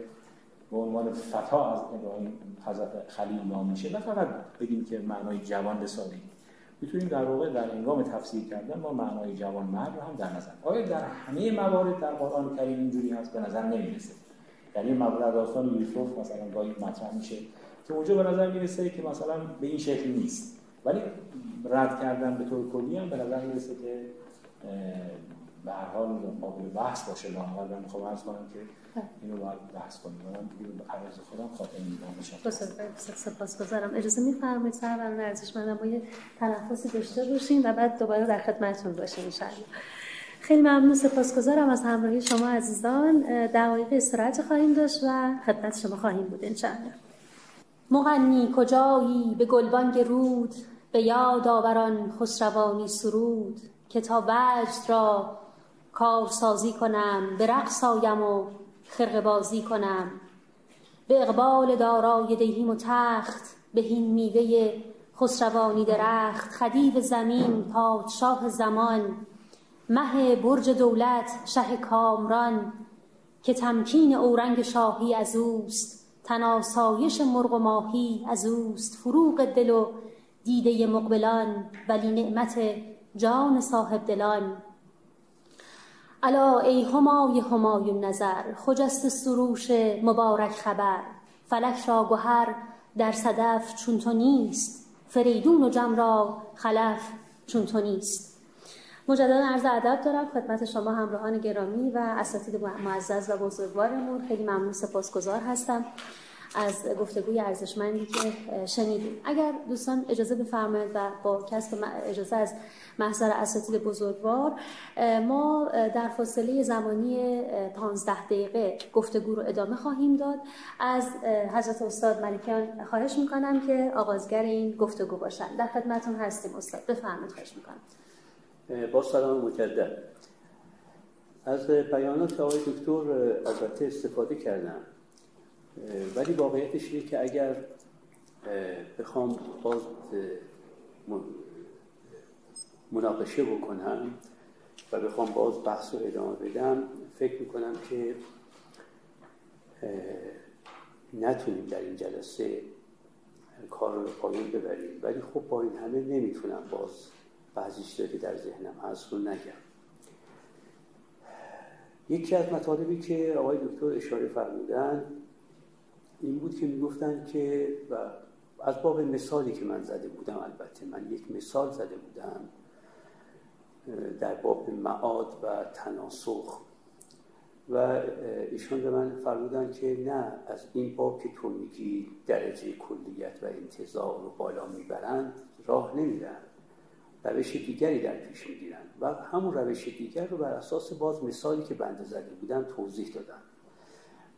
به عنوان فتا از ابراهیم حضرت خلیل نام میشه نه فقط بگیم که معنای جوان به می‌تونیم در واقع در انگام تفسیر کردن ما معنای جوان مرد رو هم در نظر آیا در همه موارد در قرآن کریم اینجوری هست؟ به نظر نمی‌رسه. این مورد داستان یوسف مثلا گاهی مطرح میشه که اونجا به نظر می‌رسه که مثلا به این شکل نیست. ولی رد کردن به طور کلی هم به نظر می‌رسه که به هر حال قابل بحث باشه لااقل من می‌خوام عرض کنم که اینو باید بحث کنیم. من دیگه به عرض خودم خاطر بسیار سپاسگزارم. اجازه میفرمایید سر ارزش من ما یه تنفسی داشته باشیم و بعد دوباره در خدمتتون باشیم ان خیلی ممنون. سپاسگزارم از همراهی شما عزیزان. دقایق استراحت خواهیم داشت و خدمت شما خواهیم بود انشاءالله. مغنی کجایی؟ به گلبانگ رود. به یاد آوران خسروانی سرود. که تا وجد را کارسازی کنم به رقص آیم و خرق بازی کنم. به اقبال دارای دهیم و تخت به هین میوه خسروانی درخت خدیو زمین پادشاه زمان مه برج دولت شه کامران که تمکین اورنگ شاهی از اوست تناسایش مرغ و ماهی از اوست فروغ دل و دیده مقبلان ولی نعمت جان صاحب دلان. الا ای همای همایون نظر خجست سروش مبارک خبر. فلک را گهر در صدف چون تو نیست فریدون و جم را خلف چون تو نیست. مجددا عرض ادب دارم خدمت شما همراهان گرامی و اساتید معزز و بزرگوارمون. خیلی ممنون سپاسگزار هستم از گفتگوی ارزشمندی که شنیدیم. اگر دوستان اجازه بفرمایید و با کسب اجازه از محضر اساتید بزرگوار ما در فاصله زمانی 15 دقیقه گفتگو رو ادامه خواهیم داد. از حضرت استاد ملکیان خواهش می‌کنم که آغازگر این گفتگو باشن در خدمتون هستیم استاد. بفرمایید خواهش می‌کنم. با سلام مجدد. از بیانات آقای دکتر البته استفاده کردم. ولی واقعیتش اینه که اگر بخوام باز مناقشه بکنم و بخوام باز بحث رو ادامه بدم فکر می‌کنم که نتونیم در این جلسه کار رو به ببریم. ولی خب با این همه نمی‌تونم باز بعضیش داری در ذهنم هست رو نگم. یکی از مطالبی که آقای دکتر اشاره فرمودن این بود که می‌گفتن که و از باب مثالی که من زده بودم البته من یک مثال زده بودم. در باب معاد و تناسخ. و ایشان به من فرمودن که نه از این باب که تو میگی درجه کلیت و انتظار رو بالا می‌برند راه نمیرن. روش دیگری در پیش می‌گیرن. و همون روش دیگر رو بر اساس باز مثالی که بنده زده بودم توضیح دادم.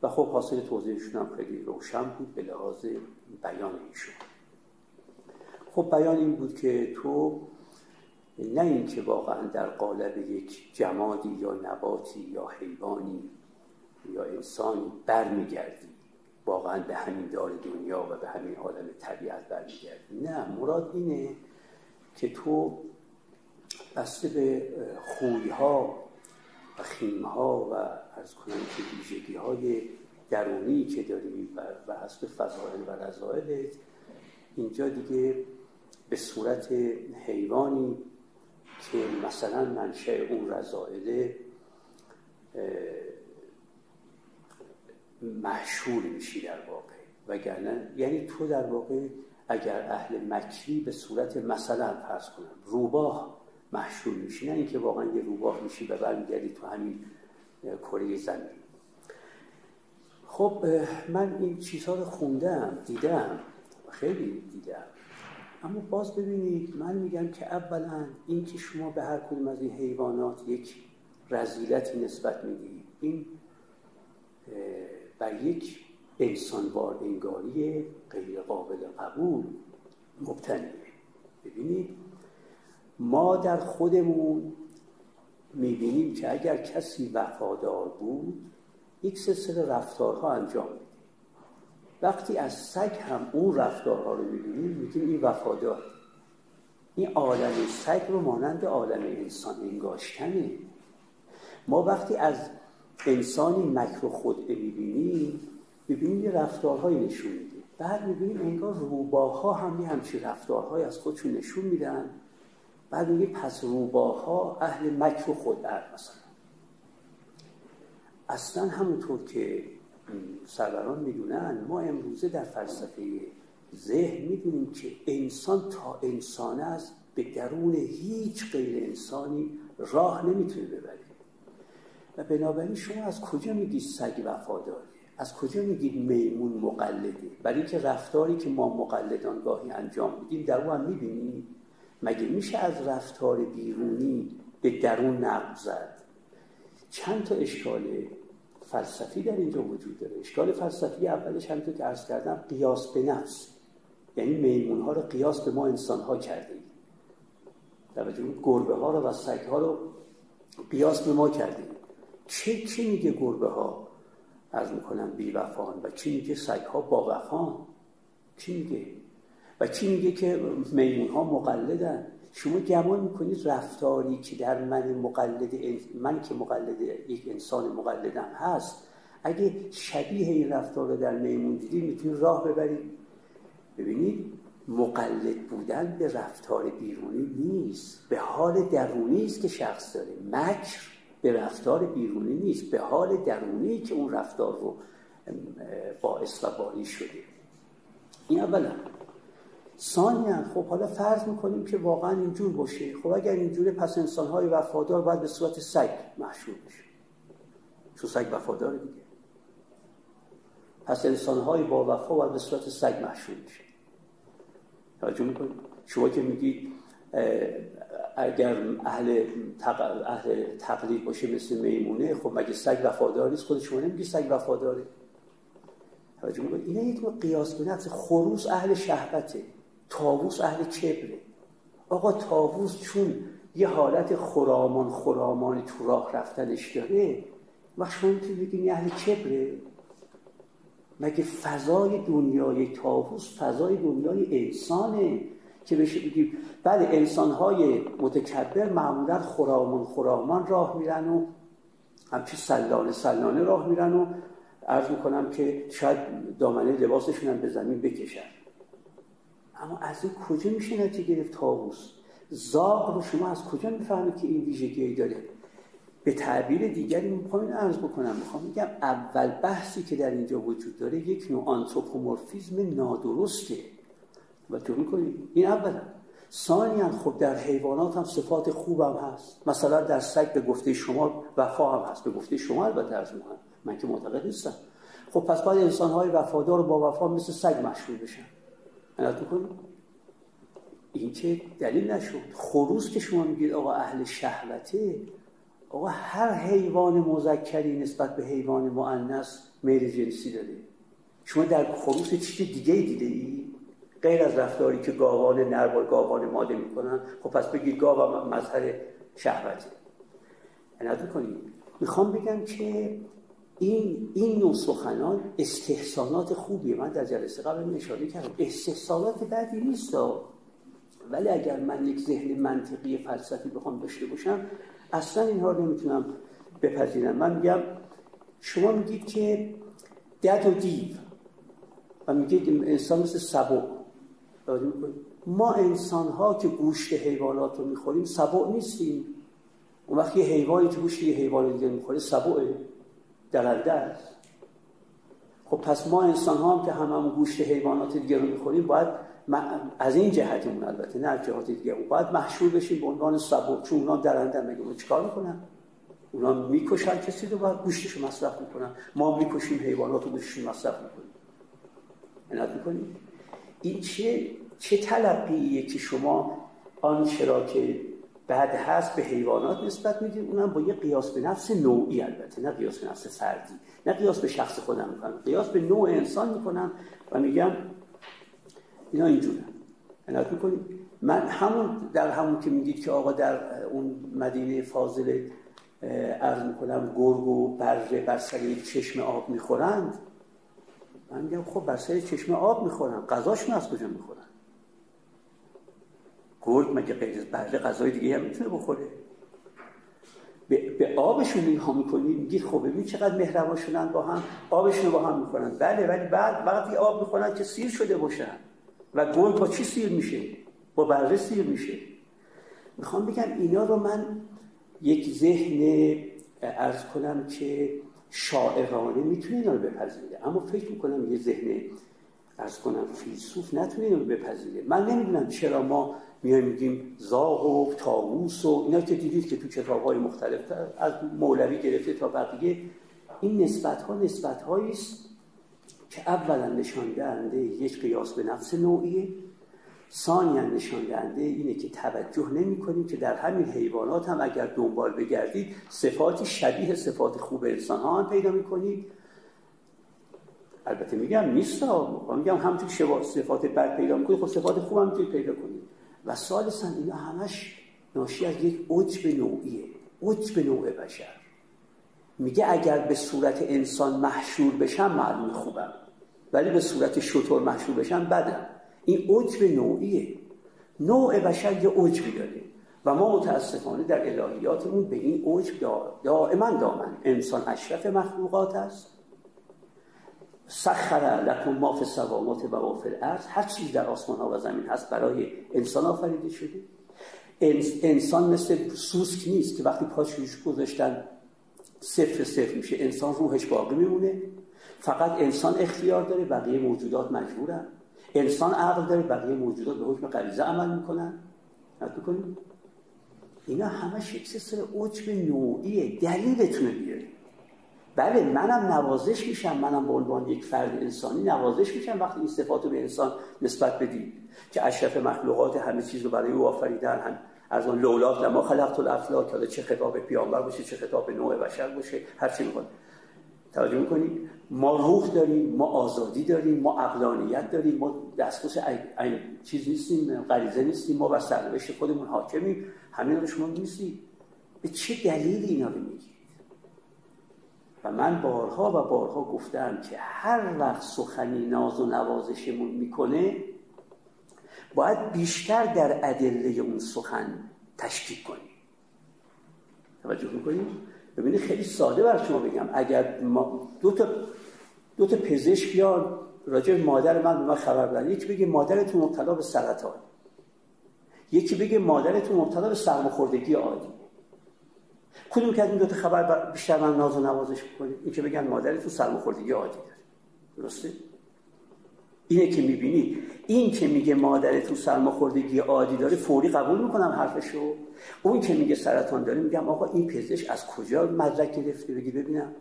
و خب حاصل توضیحشون هم خیلی روشن بود به لحاظ بیان ایشون. خب بیان این بود که تو نه اینکه واقعا در قالب یک جمادی یا نباتی یا حیوانی یا انسانی برمیگردی. واقعا به همین دار دنیا و به همین عالم طبیعت برمیگردی. نه مراد اینه که تو بسته به خویها و خیمها و از کنم که ویژگی های درونی که داری و حسب فضائل و رضائلت اینجا دیگه به صورت حیوانی که مثلا منشأ اون رضائله محشور میشی در واقع. وگرنه یعنی تو در واقع اگر اهل مکری به صورت مثلا فرض کنم روباه محشور میشی نه اینکه واقعا یه روباه میشی و برمیگردی تو همین کره زمین. خب من این چیزها رو خوندم دیدم خیلی دیدم. اما باز ببینید من میگم که اولا اینکه شما به هر کدوم از این حیوانات یک رزیلتی نسبت می‌دید این بر یک انسانوار انگاری غیر قابل قبول مبتنیه ببینید ما در خودمون می‌بینیم که اگر کسی وفادار بود یک سلسله رفتارها انجام وقتی از سگ هم اون رفتارها رو می‌بینیم میگیم این وفادار این عالم سگ رو مانند عالم انسان انگاشتنه ما وقتی از انسانی مکر و خودعه می‌بینیم می‌بینیم یه رفتارهایی نشون میده. بعد می‌بینیم انگار روباها هم یه همچین رفتارهایی از خودشون نشون میدن. بعد میگه پس روباها اهل مکر و خودعه مثلا اصلا همونطور که سروران می‌دونن. ما امروزه در فلسفه ذهن می‌دونیم که انسان تا انسانه است به درون هیچ غیر انسانی راه نمی‌تونه ببره. و بنابراین شما از کجا میگید سگ وفاداره؟ از کجا میگید میمون مقلده؟ برای اینکه رفتاری که ما مقلدان گاهی انجام میدیم در او هم می‌بینیم مگه میشه از رفتار بیرونی به درون نقل زد؟ چند تا اشکال فلسفی در اینجا وجود داره. اشکال فلسفی اولش همینطور که عرض کردم قیاس به نفس. یعنی میمون ها رو قیاس به ما انسان ها کرده توجه گربه ها رو و سگ ها رو قیاس به ما کردیم چه چه میگه گربه ها از می‌کنم بی وفان و چی میگه سگ ها با وفان چی میگه؟ و چی میگه که میمون ها مقلدن؟ شما گمان می‌کنید رفتاری که در من مقلد من که مقلد یک انسان مقلدم هست اگه شبیه این رفتار در میمون دیدید می‌تونید راه ببرید. ببینید مقلد بودن به رفتار بیرونی نیست. به حال درونی است که شخص داره. مکر به رفتار بیرونی نیست. به حال درونی که اون رفتار رو باعث و بانی شده. این اولا. ثانیا خب حالا فرض می‌کنیم که واقعا اینجور باشه. خب اگر اینجوره پس انسانهای وفادار باید به صورت سگ محشور بشه. چون سگ وفاداره دیگه. پس انسانهای با وفا باید به صورت سگ محشور بشه. توجه می‌کنید؟ شما که میگید اگر اهل, اهل تقلید باشه مثل میمونه خب مگه سگ وفادار نیست؟ خود شما نمیگی سگ وفاداره. توجه می‌کنید؟ اینه یک قیاس به نفس خروس اهل شهبته تاووس اهل کبره آقا تاووس چون یه حالت خرامان خرامانی تو راه رفتنش داره و شما می‌تونید بگیم اهل کبره مگه فضای دنیای تاووس فضای دنیای انسانه که بشه بگیم بله انسانهای متکبر معمولا خرامان خرامان راه میرن و همچی سلانه سلانه راه میرن و عرض می‌کنم که شاید دامنه لباسشون هم به زمین بکشن. اما از این کجا میشه نتیجه گرفت تاووس زاغ رو شما از کجا می‌فهمید که این ویژگی داره؟ به تعبیر دیگری می‌خوام عرض بکنم. می‌خوام میگم اول بحثی که در اینجا وجود داره یک نوع آنتروپومورفیزم نادرسته. و تو می‌کنید این اولا ثانیا خب در حیوانات هم صفات خوب هم هست. مثلا در سگ به گفته شما وفا هم هست. به گفته شما البته از من من که معتقد نیستم. خب پس باید انسان های وفادار با وفا مثل سگ مشهور بشن. عنایت این که دلیل نشد؟ خروس که شما میگید آقا اهل شهوته آقا هر حیوان مذکری نسبت به حیوان مؤنث میل جنسی داره. شما در خروس چیز دیگه دیده ای؟ غیر از رفتاری که گاوان نر با گاوان ماده می‌کنن. خب پس بگید گاو مظهر شهوته. عنایت می‌کنید می‌خوام بگم که این این نوع سخنان استحسانات خوبیه. من در جلسه قبل اشاره کردم. استحسانات بدی نیست ولی اگر من یک ذهن منطقی فلسفی بخوام داشته باشم اصلا اینها رو نمی‌تونم بپذیرم. من میگم شما میگید که دد و دیو. و میگید انسان مثل سبع. ما انسان ها که گوشت حیوانات رو می‌خوریم سبع نیستیم. اون وقت یه حیوانی که گوشت یه حیوان دیگه می‌خوره سبعه. درنده است. خب پس ما انسان ها هم که هممون گوشت حیوانات دیگه رو می‌خوریم باید از این جهتمون البته نه از جهات دیگه. باید محشور بشیم به عنوان سبب چون اونا درنده مگه چیکار می‌کنن؟ اونا می‌کشن کسی رو باید گوشتشو مصرف می‌کنن. ما می‌کشیم حیوانات رو گوشتشو مصرف می‌کنیم. عنایت می‌کنیم این چه چه تلقیه که شما آنچه را که بعد هست به حیوانات نسبت می‌دید اونم با یه قیاس به نفس نوعی البته. نه قیاس به نفس فردی نه قیاس به شخص خودم می‌کنم. قیاس به نوع انسان می‌کنم و میگم اینا اینجوره. عنایت می‌کنید من همون در همون که میگید که آقا در اون مدینه فاضل عرض می‌کنم گرگ و بره بر سر چشم آب می‌خورند. من میگم خب بر سر چشم آب می‌خورن غذاشون از کجا می‌خورن گرگ مگه غیر بره غذای دیگه هم می‌تونه بخوره؟ به, به آبشون نگاه می‌کنی میگید خب ببین چقدر مهربان شدن با هم آبشون با هم می‌خورن بله ولی بعد وقتی آب می‌خورن که سیر شده باشن. و گرگ با چی سیر میشه؟ با بره سیر میشه. می‌خوام بگم اینا رو من یک ذهن ارز کنم که شاعرانه می‌تونه اینا رو بپذیره. اما فکر می‌کنم یه ذهن ارز کنم فیلسوف نتونه رو بپذیره. من نمی‌دونم چرا ما میایم میگیم زاغ و تاووس و اینا که دیدید که تو کتاب های مختلف از مولوی گرفته تا بقیه این نسبت ها نسبت است که اولا نشان دهنده یک قیاس به نفس نوعیه ثانیا نشان دهنده اینه که توجه نمی کنیم که در همین حیوانات هم اگر دنبال بگردید صفاتی شبیه صفات خوب انسان ها هم پیدا می‌کنید. البته میگم نیست میگم که صفات بد پیدا می‌کنید خب صفات خوب هم پیدا کنید. و ثالثا اینا همش ناشی از یک عجب نوعیه. عجب نوع بشر. میگه اگر به صورت انسان محشور بشم معلوم خوبم. ولی به صورت شطور محشور بشن بدن این عجب نوعیه. نوع بشر یه عجبی داره. و ما متاسفانه در الهیاتمون به این عجب دائما دامن. انسان اشرف مخلوقات است. سخر لکن ما فی السماوات و ما فی الارض. هر چیز در آسمان ها و زمین هست برای انسان آفریده شده. انسان مثل سوسک نیست که وقتی پاش روش گذاشتن صفر صفر میشه. انسان روحش باقی میمونه. فقط انسان اختیار داره بقیه موجودات مجبورن. انسان عقل داره بقیه موجودات به حکم غریزه عمل می‌کنن. کنیم اینا همش یک سر عجب نوعیه دلیلتونه بیاریم بله منم نوازش میشم. منم به عنوان یک فرد انسانی نوازش میشم وقتی این صفات رو به انسان نسبت بدید که اشرف مخلوقات همه چیز رو برای او آفریدن. هم از اون لولاک لما خلقت الافلاک حالا چه خطاب پیامبر باشه چه خطاب نوع بشر باشه هر چی می‌خواد. توجه می‌کنید؟ ما روح داریم ما آزادی داریم ما اقلانیت داریم ما دستخوش چیز نیستیم غریزه نیستیم. ما بر سرنوشت خودمون حاکمیم. همین رو شما نیستید به چه دلیلی اینا رو میگید؟ و من بارها و بارها گفتم که هر وقت سخنی ناز و نوازشمون می‌کنه باید بیشتر در ادله اون سخن تشکیک کنیم. توجه می‌کنیم ببینید خیلی ساده بر شما بگم. اگر ما دو تا دو تا پزشک بیان راجع مادر من به من خبر بدن. یکی بگه مادرتون مبتلا به سرطان. یکی بگه مادرتون مبتلا به سرماخوردگی عادی. کدوم که این دو تا خبر بیشتر من ناز و نوازش می‌کنید این که بگن مادرتون سرماخوردگی عادی داره درسته؟ اینه که می‌بینی. این که میگه مادرتون سرماخوردگی عادی داره فوری قبول می‌کنم حرفشو. اون که میگه سرطان داره میگم آقا این پزشک از کجا مدرک گرفته؟ بگی ببینم.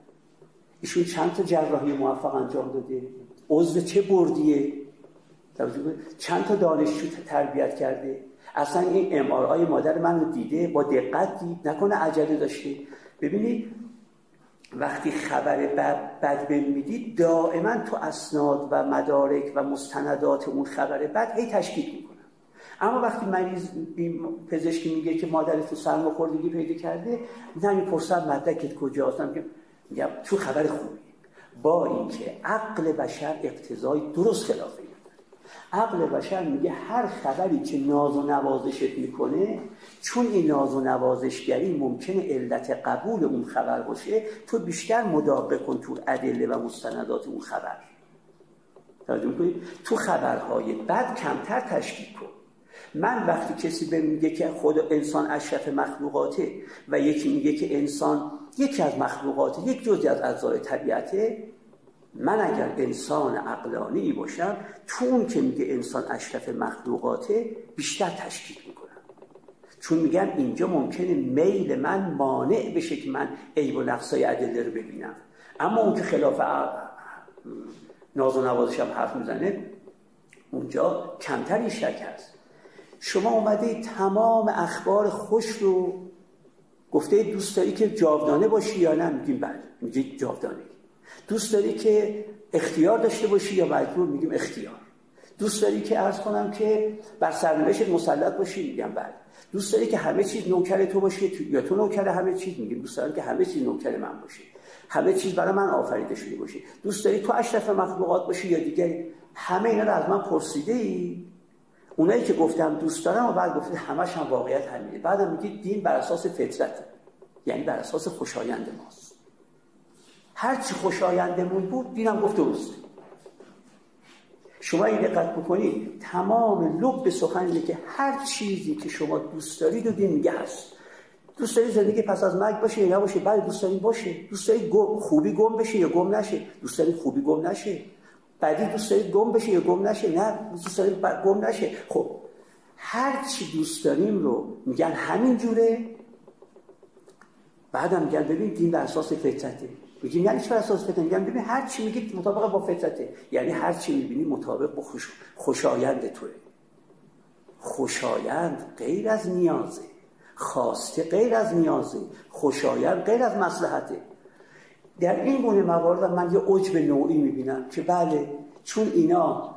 ایشون چند تا جراحی موفق انجام داده؟ عضو چه بردیه؟ چند تا دانشجو تربیت کرده؟ اصلا این ام آی مادر من رو دیده با دقت دید نکنه عجله داشته. ببینید وقتی خبر بد, بد می‌دید دائما تو اسناد و مدارک و مستندات اون خبر بد هی تشکیک می‌کنه اما وقتی مریض پزشکی میگه که مادر تو سرماخوردگی پیدا کرده نمی‌پرسم مدرکت کجاست؟ میگم تو خبر خوبی. با اینکه عقل بشر اقتضای درست خلافه. عقل بشر میگه هر خبری که ناز و نوازشت می‌کنه چون این ناز و نوازشگری ممکنه علت قبول اون خبر باشه تو بیشتر مداقه کن تو ادله و مستندات اون خبر. تو خبرهای بد کمتر تشکیل کن. من وقتی کسی به میگه که خود انسان اشرف مخلوقاته و یکی میگه که انسان یکی از مخلوقاته یک جزی از اجزای طبیعته من اگر انسان عقلانی باشم اون که میگه انسان اشرف مخلوقاته بیشتر تشکیل می‌کنم. چون میگم اینجا ممکنه میل من مانع بشه که من عیب و نقصای ادله رو ببینم. اما اون که خلاف ناز و نوازشم حرف می‌زنه اونجا کمتر این شک هست. شما اومده تمام اخبار خوش رو گفته دوست که جاودانه باشی یا نه؟ میگیم بله میگی جاودانه. دوست داری که اختیار داشته باشی یا مجبور میگیم اختیار؟ دوست داری که ارز کنم که بر سرنوشت مسلط باشی؟ میگم بله. دوست داری که همه چیز نوکر تو باشه یا تو نوکر همه چیز؟ میگیم دوست داری که همه چیز نوکر من باشه همه چیز برای من آفریده شده باشه دوست داری تو اشرف مخلوقات باشی یا دیگری همه اینا رو از من پرسیده ای اونایی که گفتم دوست دارم و بعد گفتید همش هم واقعیت همینه. بعدم میگید دین بر اساس فطرت یعنی بر اساس خوشایند ماست. هر چی خوشایندمون بود دینم گفت درسته شما این دقت بکنید تمام لب سخن اینه که هر چیزی که شما دوست دارید و دین میگه هست. دوست داری زندگی پس از مرگ باشه یا نباشه؟ بعد دوست داری باشه. دوست داری خوبی گم بشه یا گم نشه؟ دوست داری خوبی گم نشه. بعدی دوست دارید گم بشه یا گم نشه؟ نه دوست دارید گم نشه. خب هر چی دوست داریم رو میگن همین جوره. بعدم میگن ببین دین بر اساس فطرته. میگیم یعنی چه اساس فطرته میگن ببین هر چی میگی مطابق با فطرته. یعنی هر چی می‌بینی مطابق با خوش... خوشایند توه. خوشایند غیر از نیازه. خواسته غیر از نیازه. خوشایند غیر از مصلحته. در این گونه موارد من یه عجب نوعی می‌بینم که بله چون اینا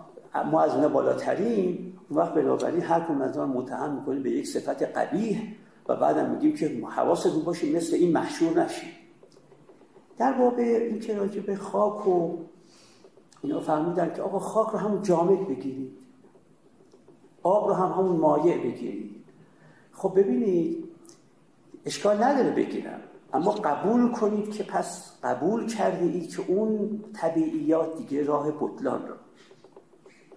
ما از اینا بالاتریم اون وقت بنابراین هر کم از متهم می‌کنیم به یک صفت قبیح و بعدم میگیم که حواستون باشه مثل این محشور نشیم در باب این که راجع به خاک و اینا فهمیدن که آقا خاک رو همون جامد بگیرید. آب رو هم همون مایع بگیرید. خب ببینید اشکال نداره بگیرم. اما قبول کنید که پس قبول کرده ای که اون طبیعیات دیگه راه بطلان رو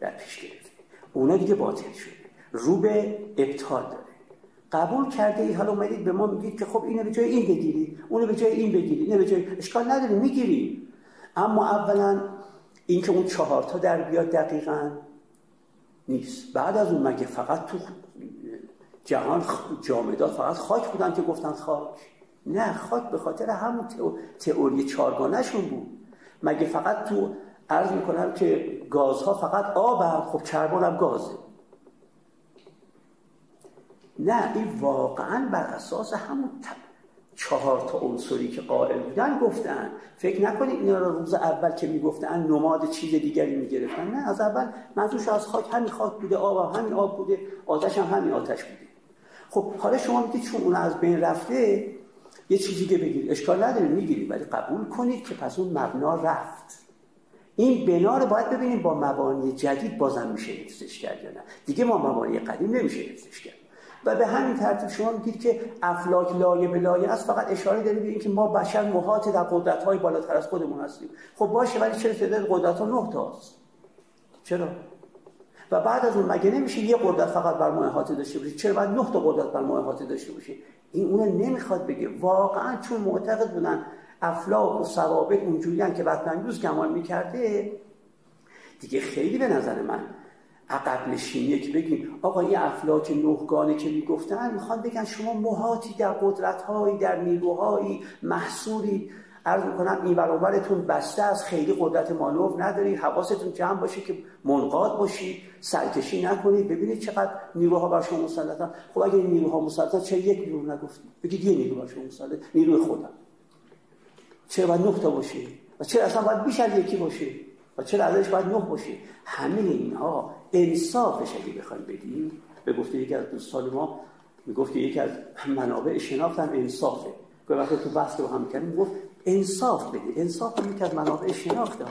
در پیش گرفته. اونا دیگه باطل شده. رو به ابطال داره. قبول کرده ای؟ حالا اومدید به ما میگید که خب اینو به جای این بگیری اونو به جای این بگیری اینو به جای اشکال نداره می‌گیری. اما اولا اینکه اون چهار تا در بیاد دقیقا نیست. بعد از اون مگه فقط تو جهان جامدات فقط خاک بودن که گفتن خاک؟ نه خاک به خاطر همون تئوری چارگانهشون بود. مگه فقط تو عرض می‌کنم که گازها فقط آب خب کربن هم گازه. نه این واقعا بر اساس همون چهار تا عنصری که قائل بودن گفتن. فکر نکنید اینا رو روز اول که می‌گفتن نماد چیز دیگری می‌گرفتن. نه از اول منظورش از خاک همین خاک بوده آب همین آب بوده آتش هم همین آتش بوده. خب حالا شما میگید چون اون از بین رفته یه چیزی که بگیرید اشکال نداره می‌گیرید ولی قبول کنید که پس اون مبنا رفت. این بنا رو باید ببینیم با مبانی جدید بازم میشه حفظش کرد یا نه. دیگه ما مبانی قدیم نمیشه حفظش کرد. و به همین ترتیب شما میگید که افلاک لایه به لایه است فقط اشاره داریم به اینکه ما بشر محاط در قدرت های بالاتر از خودمون هستیم. خب باشه ولی چرا تعداد قدرت ها نه تاست چرا؟ و بعد از اون مگه نمیشه یه قدرت فقط بر ما احاطه داشته باشه چرا باید نه تا قدرت بر ما احاطه داشته باشه این اونو نمی‌خواد بگه. واقعا چون معتقد بودن افلاک و ثوابت اونجوریان که بطلنگوز گمان می‌کرده دیگه خیلی به نظر من عقب نشینیه که بگیم آقا این افلاک نهگانه که می‌گفتن می‌خوان بگن شما محاطی در قدرتهایی در نیروهایی محصوری عرض می‌کنم این برابرتون بسته از خیلی قدرت مانور ندارید حواستون جمع باشه که منقاد باشید سرکشی نکنید ببینید چقدر نیروها بر شما مسلطن. خب اگه این نیروها مسلطن چه یک نیرو نگفتید؟ بگید یه نیرو بر شما مسلط نیروی خودم. چرا باید نقطه باشه و چرا اصلا باید بیش از یکی باشه و چرا ازش باید نه باشه همه اینها انصافش اگه بخوایم بدیم. به گفته یکی از دوستان ما می‌گفت که یکی از منابع شناخت انصافه. که وقتی تو بحث رو هم کردیم گفت انصاف بدید انصاف هم یکی از منابع شناخته.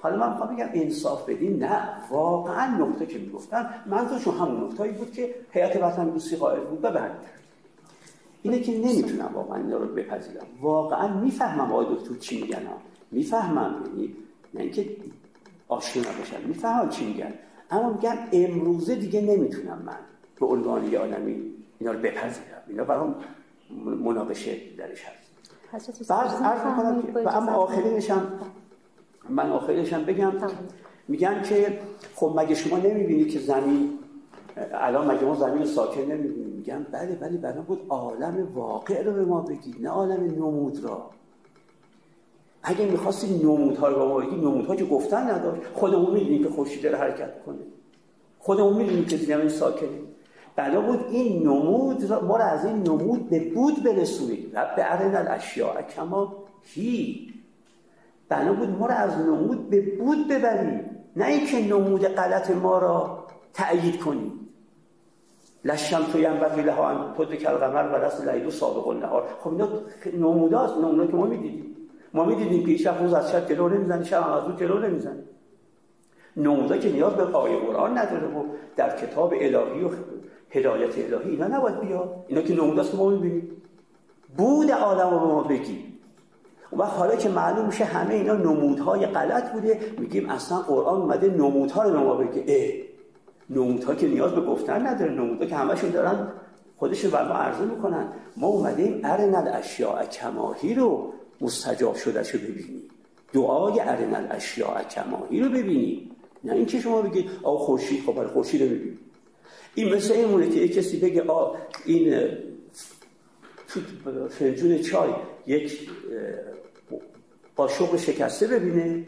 حالا من می‌خوام بگم انصاف بدین نه. واقعا نقطه که می‌گفتن منظورشون همون نقطه‌ای بود که هیئت وطن دوستی قائل بود ببند اینه که نمی‌تونم واقعا اینا رو بپذیرم. واقعا می‌فهمم آقای دکتر چی میگن می‌فهمم یعنی نه اینکه آشنا نباشم می‌فهمم چی میگن. اما میگم امروزه دیگه نمی‌تونم من به عنوان یه آدمی اینا رو بپذیرم. اینا برام مناقشه درش هست. بعد عرض می‌کنم و اما آخرینش هم من آخرینش هم بگم میگن که خب مگه شما نمی‌بینید که زمین الان مگه ما زمین ساکن نمی‌بینیم؟ میگن بله بله بنا بود عالم واقع رو به ما بگید نه عالم نمود را. اگه می‌خواستی نمودها رو به ما بگید نمودها که گفتن نداشت خودمون می‌دونیم که خورشید داره حرکت کنه خودمون می‌دونیم که زمین ساکنه. بلا بود این نمود ما را از این نمود به بود برسونید رب ارن الاشیاء کما هی. بنا بود ما را از نمود به بود ببرید نه اینکه نمود غلط ما را تأیید کنید لشم تو یم بقی لها هم خود کل قمر و رس لیلو سابق النهار. خب اینا نموداست نمودا که ما می‌دیدیم. ما می‌دیدیم که شب روز از شب جلو نمی‌زنه شب از روز جلو نمی‌زنه نمودا که نیاز به آیه قرآن نداره و در کتاب الهی و هدایت الهی اینا نباید بیاد. اینا که نموداست که ما می‌بینیم. بود عالم رو ما بگیم و حالا که معلوم میشه همه اینا نمودهای غلط بوده میگیم اصلا قرآن اومده نمودها رو به ما بگه. اه نمودها که نیاز به گفتن نداره. نمودها که همشون دارن خودشون بر ما عرضه می‌کنن. ما اومدیم ارن الاشیاء کماهی رو مستجاب شده شو ببینیم دعای ارن الاشیاء کماهی رو ببینیم نه اینکه شما بگید آ خورشید خب خورشید رو ببینیم این مثل اینمونه که یک کسی بگه آ این فنجون چای یک قاشق شکسته ببینه.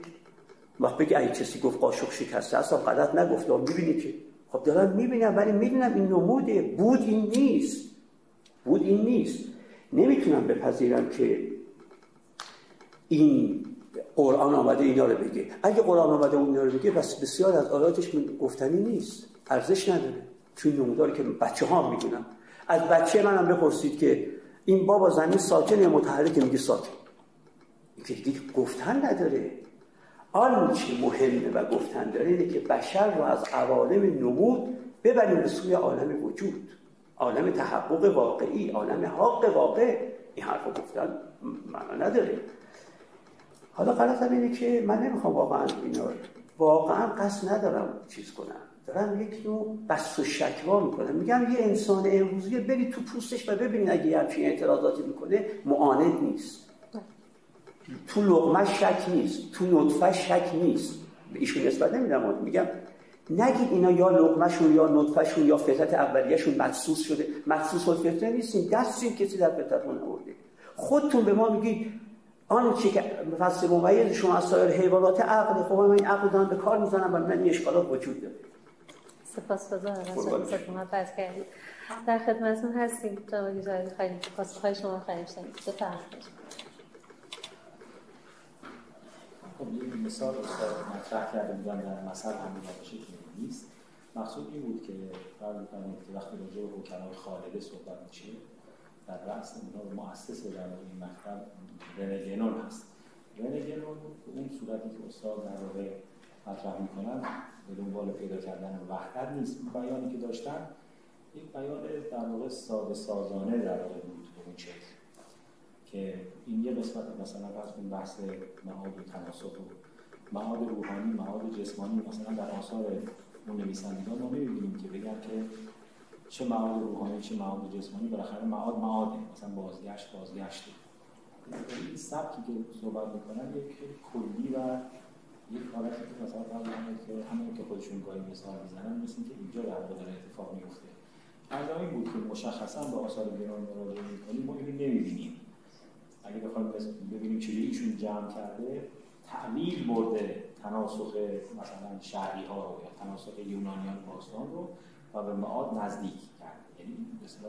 وقت بگه ای کسی گفت قاشق شکسته اصلا غلط نگفت. می‌بینی که. خب دارم می‌بینم ولی می‌بینم این نموده. بود این نیست. بود این نیست. نمی‌تونم بپذیرم که این قرآن آمده اینا رو بگه. اگه قرآن آمده اون رو بگه بس بسیار از آیاتش گفتنی نیست. ارزش نداره. چون نموداری که بچه ها از بچه منم بپرسید که این بابا زمین ساکن یا متحرک؟ میگه ساکن. که دیگه گفتن نداره. آنچه مهمه و گفتن داره اینه که بشر رو از عوالم نمود ببریم به سوی عالم وجود. عالم تحقق واقعی عالم حق واقع. این حرف گفتن معنا نداره. حالا غلط اینه که من نمی‌خوام واقعا اینا واقعا قصد ندارم چیز کنم. دارم یک نوع بس و شکوا می‌کنم. میگم یه انسان امروزی برید تو پوستش و ببینید اگه یه همچین اعتراضاتی می‌کنه معاند نیست. تو لغمه شک نیست. تو نطفه شک نیست. به ایشون نسبت نمیدم. میگم نگید اینا یا لغمهشون یا نطفهشون یا فطرت اولیهشون مدسوس شده. مدسوس الفطره نیستیم. دستیم کسی در فطرتون نورده خودتون به ما میگید آن چی که فصل ممیز شما از سایر حیوانات عقل خب من این عقل دارم به کار می‌زنم و من این اشکالات وجود داره. سپاسگزارم کردید در خدمتتون هستیم. جناب گزاری خیلی پاسخهای شما خیلی شدید بفرمایید. خب یک مثال استاد مطرح کرده بودن در مثل همین باشه که نیست. مقصود این بود که فرض کنید که وقتی راجع به حکمای خالده صحبت میشه در رأس اونها مؤسس در این مکتب رنگنون هست. رنگنون اون صورتی که استاد در واقع مطرح می‌کنن به دنبال پیدا کردن وحدت نیست. بیانی که داشتن یک بیان در واقع ساده سازانه در واقع بود به اون شکل که این یه قسمت مثلا فرض کن بحث معاد تناسخ و معاد روحانی معاد جسمانی مثلا در آثار اون نویسندگان ما می‌بینیم که بگن که چه معاد روحانی چه معاد جسمانی بالاخره معاد معاده مثلا بازگشت بازگشته این سبکی که صحبت می‌کنن یک کلی و یک حالتی که مثلا که همین که خودشون گاهی مثال می‌زنن مثل که اینجا در واقع اتفاق میفته از این بود که مشخصا به آثار گران مراجعه می‌کنیم ما اینو نمی‌بینیم. اگه بخوایم ببینیم چه ایشون جمع کرده تعمیل برده تناسخ مثلا شهری ها رو یا تناسخ یونانیان باستان رو. و به معاد نزدیک کرد. یعنی مثلا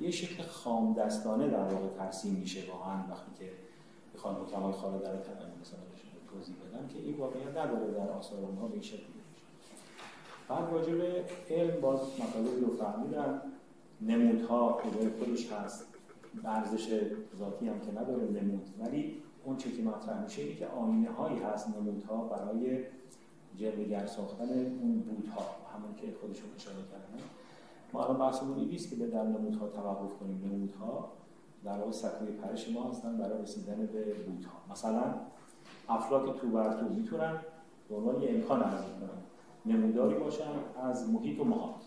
یه شکل خام دستانه در واقع ترسیم میشه واقعا وقتی که بخوان حکمای در مثلا توضیح بدن که این واقعیت نداره در آثار اونها به این شکل بعد راجع به علم باز مطالبی رو فهمیدن نمودها کجای خودش هست. ارزش ذاتی هم که نداره نمود. ولی اون چیزی که مطرح میشه اینه که آینه هایی هست نمودها برای جلوگر ساختن اون بودها. همون که خودشون اشاره کردن. ما الان بحثمون این نیست که به در نمودها توقف کنیم. نمودها در واقع سکوی پرش ما هستن برای رسیدن به بودها. مثلا افلاک تو بر تو می‌تونن به عنوان یه امکان عرض کنن. نموداری باشن از محیط و محاط.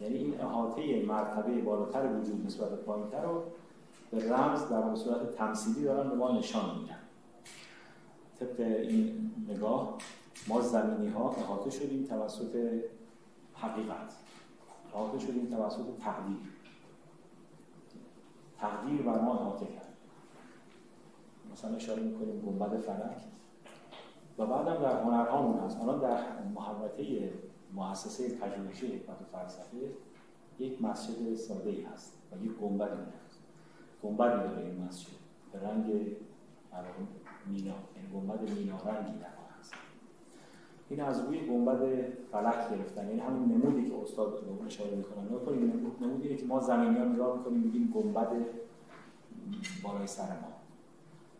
یعنی این احاطه مرتبه بالاتر وجود نسبت به پایینتر رو به رمز در صورت تمثیلی دارن به ما نشان میدن. طبق این نگاه ما زمینی ها احاطه شدیم توسط حقیقت. احاطه شدیم توسط تقدیر. تقدیر بر ما احاطه کرد. مثلا اشاره می‌کنیم گنبد فلک. و بعدم در هنرهامون هست. الان در محوطه مؤسسه پژوهشی حکمت و فلسفه یک مسجد ساده ای هست و یک گنبدی هست. گنبدی داره این مسجد. به رنگ مینا. این یعنی گنبد مینا رنگی هست این از روی گنبد فلک گرفتن. یعنی همون نمودی که استاد به اشاره می‌کنن. نکنیم نمودی که ما زمینیان نگاه می‌کنیم میگیم گنبد بالای سر ما.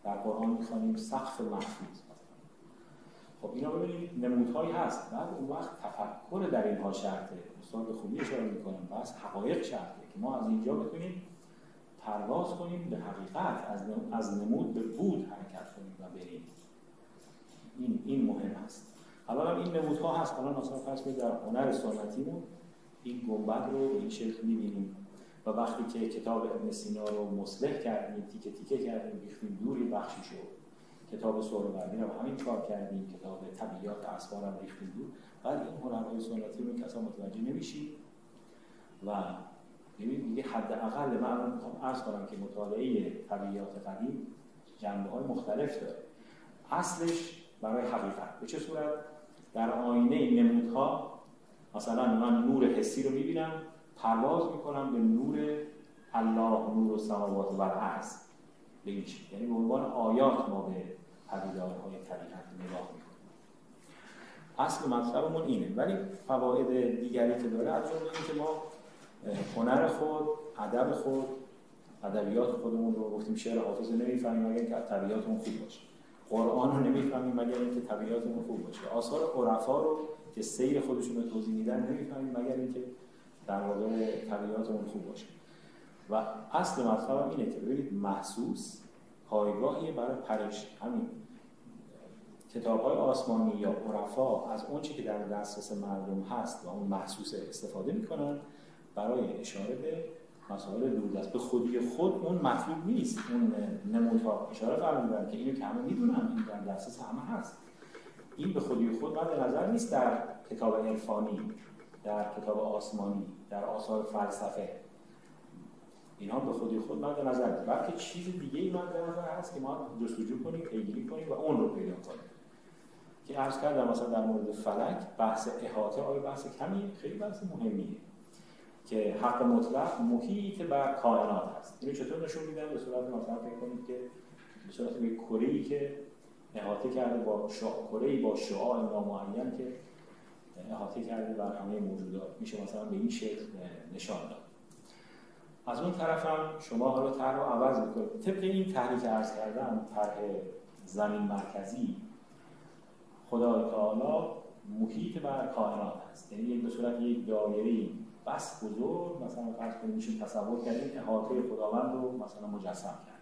در قرآن می‌خوانیم سقف محفوظ. خب اینا ببینید نمودهایی هست. بعد اون وقت تفکر در اینها شرطه. استاد به خوبی اشاره می‌کنم بس حقایق شرطه که ما از اینجا بتونیم پرواز کنیم به حقیقت. از نمود به بود حرکت کنیم و بریم. این این مهم حالا این نمودها هست. حالا مثلا فرض در هنر سنتیمون این گنبد رو به این شکل می‌بینیم. و وقتی که کتاب ابن سینا رو مصلح کردیم تیکه تیکه کردیم بیختیم دوری بخشی شد. کتاب سوال بردی رو همین کار کردیم. کتاب طبیعات اسوار هم ریختیم بود بعد این هنرهای سنتی رو کسا متوجه نمیشید و ببین دیگه حداقل من می‌خوام عرض کنم که مطالعه طبیعات قدیم جنبه های مختلف داره. اصلش برای حقیقت. به چه صورت؟ در آینه نمودها مثلا من نور حسی رو می‌بینم پرواز می‌کنم به نور الله نور و سماوات و به این یعنی به عنوان آیات ما به پدیدارهای طبیعت نگاه می‌کنیم. اصل مطلبمون اینه. ولی فواید دیگری که داره از جمله اینکه ما هنر خود ادب خود ادبیات خودمون رو گفتیم شعر حافظ نمی‌فهمیم مگر اینکه طبیعتمون خوب باشه. قرآن رو نمی‌فهمیم مگر اینکه طبیعتمون خوب باشه. آثار عرفا رو که سیر خودشون رو توضیح میدن نمی‌فهمیم مگر اینکه در واقع طبیعتمون خوب باشه. و اصل مطلبم اینه که ببینید محسوس پایگاهی برای پرش. همین کتاب های آسمانی یا عرفا از اون چی که در دسترس مردم هست و اون محسوس استفاده می‌کنن برای اشاره به مسائل دوردست به خودی خود اون مطلوب نیست. اون نمودها اشاره فرمودن که اینو که همه می‌دونن. این در دسترس همه هست. این به خودی خود مد نظر نیست در کتاب عرفانی در کتاب آسمانی در آثار فلسفه. اینها به خودی خود مد نظر بلکه چیز دیگه ای مد نظر هست که ما جستجو کنیم پیگیری کنیم و اون رو پیدا کنیم. که عرض کردم مثلا در مورد فلک بحث احاطه آیا بحث کمی خیلی بحث مهمیه. که حق مطلق محیط بر کائنات هست. اینو چطور نشون میدن؟ به صورت مثلا فکر کنید که به صورت یک کره که احاطه کرده با شعاع کره با شعاع نامعین که احاطه کرده بر همه موجودات. میشه مثلا به این شکل نشان داد. از اون طرف هم شما حالا طرح رو عوض می‌کنید. طبق این طرحی که عرض کردم طرح زمین مرکزی خدای تعالی محیط بر کائنات هست. یعنی به صورت یک دایره بس بزرگ مثلا فرض کنید میشه تصور کردیم احاطه خداوند رو مثلا مجسم کرد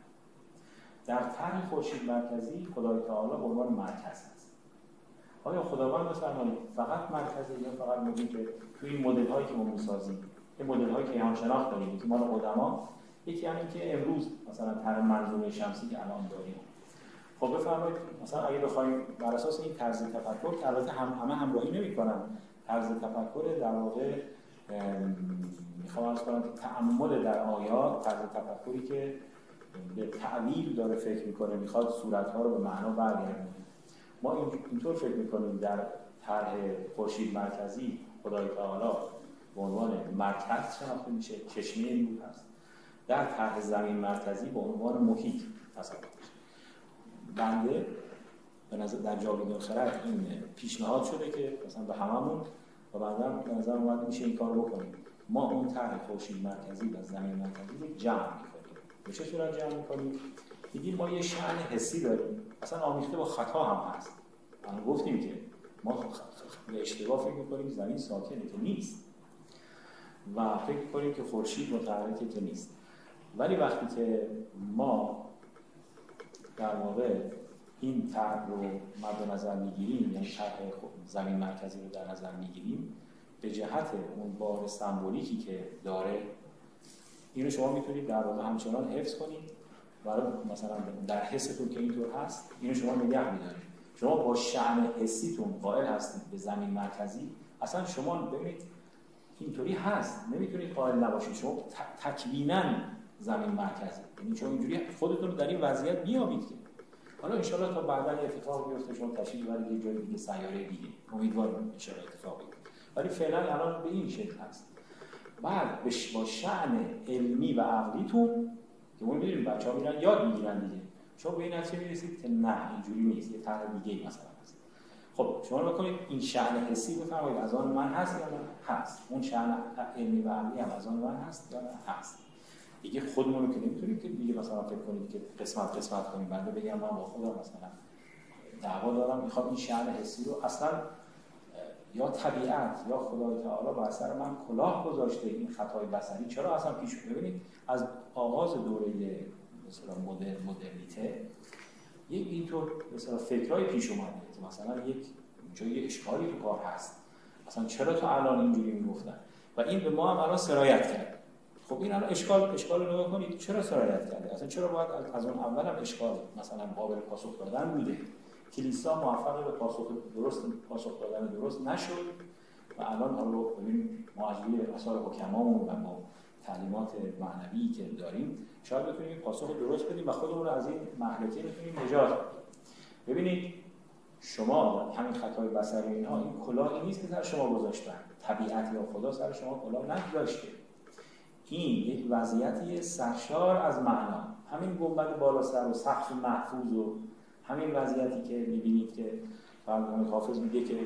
در طرح خورشید مرکزی خدای تعالی به عنوان مرکز هست. آیا خداوند بفرمایید فقط مرکزی یا فقط میگیم که توی این مدل هایی که ما می‌سازیم؟ این مدل هایی که هم شناخت داریم که مال قدما یکی همین که امروز مثلا طرح منظومه شمسی که الان داریم. خب بفرمایید مثلا اگه بخوایم بر اساس این طرز تفکر که البته هم همه همراهی نمی‌کنن طرز تفکر در واقع می‌خوام از کنم که تعمل در آیات طرز تفکری که به تعویل داره فکر می‌کنه می‌خواد صورتها رو به معنا برگردونه. ما اینطور فکر می‌کنیم در طرح خورشید مرکزی خدای تعالی به عنوان مرکز شناخته میشه چشمه نور هست. در طرح زمین مرکزی به عنوان محیط تصور میشه. بنده به نظر در جاویدان خرد این پیشنهاد شده که مثلا به هممون و بعدا به نظر اومد میشه این کار بکنیم. ما اون طرح خورشید مرکزی و زمین مرکزی رو جمع می‌کنیم. به چه صورت جمع می‌کنیم؟ میگیم ما یه شأن حسی داریم. اصلا آمیخته با خطا هم هست. ما گفتیم که ما به اشتباه فکر می‌کنیم زمین ساکنه که نیست. و فکر کنیم که خورشید متحرکه که نیست. ولی وقتی که ما در واقع این طرح رو مد نظر می‌گیریم یعنی طرح زمین مرکزی رو در نظر می‌گیریم به جهت اون بار سمبولیکی که داره این رو شما می‌تونید در واقع همچنان حفظ کنید. برای مثلا در حستون که اینطور هست اینو شما نگه میدارید. شما با شعن حسیتون قائل هستید به زمین مرکزی. اصلا شما ببینید اینطوری هست. نمی‌تونید قائل نباشید. شما تکوینا زمین مرکزی. یعنی چون اینجوری خودتون در این وضعیت بیابید که حالا ان تا بعدا یه اتفاق بیفته شما تشریف ببرید یه جای دیگه سیاره دیگه. امیدوارم ان اتفاق بیفته. ولی فعلا الان به این شکل هست. بعد با شأن علمی و عقلیتون که اون می‌دونید بچه‌ها میرن یاد می‌گیرن دیگه. شما به این نتیجه می‌رسید که نه اینجوری نیست یه طرح دیگه مثلا هست. خب شما بکنید این شأن حسی بفرمایید از آن من هست یا نه؟ هست. اون شأن علمی و عقلی هم از آن من هست یا نه؟ هست. دیگه خودمون رو که نمی‌تونیم که دیگه مثلا فکر کنید که قسمت قسمت کنیم. بعد بگم من با خودم مثلا دعوا دارم می‌خوام این شأن حسی رو اصلا یا طبیعت یا خدای تعالی با اثر من کلاه گذاشته این خطای بصری. چرا اصلا پیش ببینید از آغاز دوره مثلا مدر مدرنیته یک اینطور مثلا فکرای پیش اومده که مثلا یک جای اشکالی تو کار هست. مثلا چرا تو الان اینجوری می‌گفتن؟ و این به ما هم الان سرایت کرد. خب این الان اشکال اشکال رو نگاه کنید. چرا سرایت کرده؟ اصلا چرا باید از اون اول هم اشکال مثلا قابل پاسخ دادن بوده؟ کلیسا موفق به پاسخ درست پاسخ دادن درست نشد و الان حالا ببینیم ما از روی اثار حکمامون و ما تعلیمات معنوی که داریم شاید بتونیم پاسخ درست بدیم و خودمون رو از این محلکه بتونیم نجات ببینید شما همین خطای بصری اینها این کلاهی نیست که سر شما گذاشتن. طبیعت یا خدا سر شما کلاه نگذاشته. این یک وضعیتی سرشار از معنا. همین گنبد بالا سر و سقف محفوظ و همین وضعیتی که می‌بینید که فرمان حافظ میگه که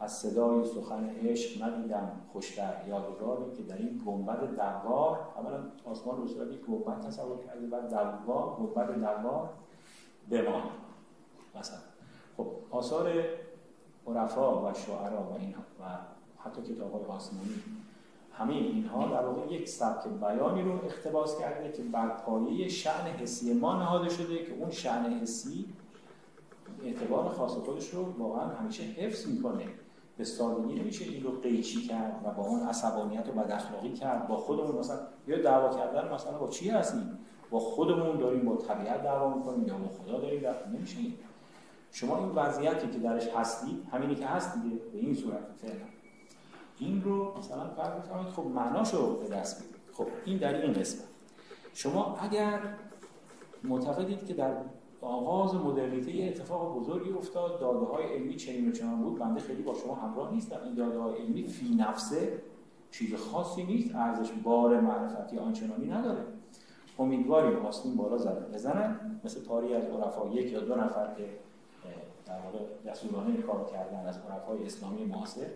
از صدای سخن عشق ندیدم خوشتر. یادگاری که در این گنبد دوار اولا آسمان رو صورت یک گنبد تصور کرده بعد دوار گنبد دوار بمان. مثلا. خب آثار عرفا و شعرا و اینها و حتی کتاب های آسمانی همه اینها در واقع یک سبک بیانی رو اختباس کرده که بر پایه شعن حسی ما نهاده شده که اون شعن حسی اعتبار خاص خودش رو واقعا همیشه حفظ می‌کنه. به سادگی نمیشه این رو قیچی کرد و با اون عصبانیت و بد اخلاقی کرد. با خودمون مثلا یا دعوا کردن مثلا با چی هستیم؟ با خودمون داریم با طبیعت دعوا می‌کنیم یا با خدا داریم دعوا نمیشه شما این وضعیتی که درش هستید همینی که هست دیگه به این صورت فعلا. این رو مثلا فرض بفرمایید خب معناشو به دست بیارید خب این در این قسمت. شما اگر معتقدید که در آغاز مدرنیته یه اتفاق بزرگی افتاد داده های علمی چنین و چنان بود بنده خیلی با شما همراه نیستم. این داده های علمی فی نفسه چیز خاصی نیست ارزش بار معرفتی آنچنانی نداره. امیدواریم آستین بالا زدن بزنن مثل پاری از عرفا یک یا دو نفر که در واقع رسولانه کار کردن از عرفای اسلامی معاصر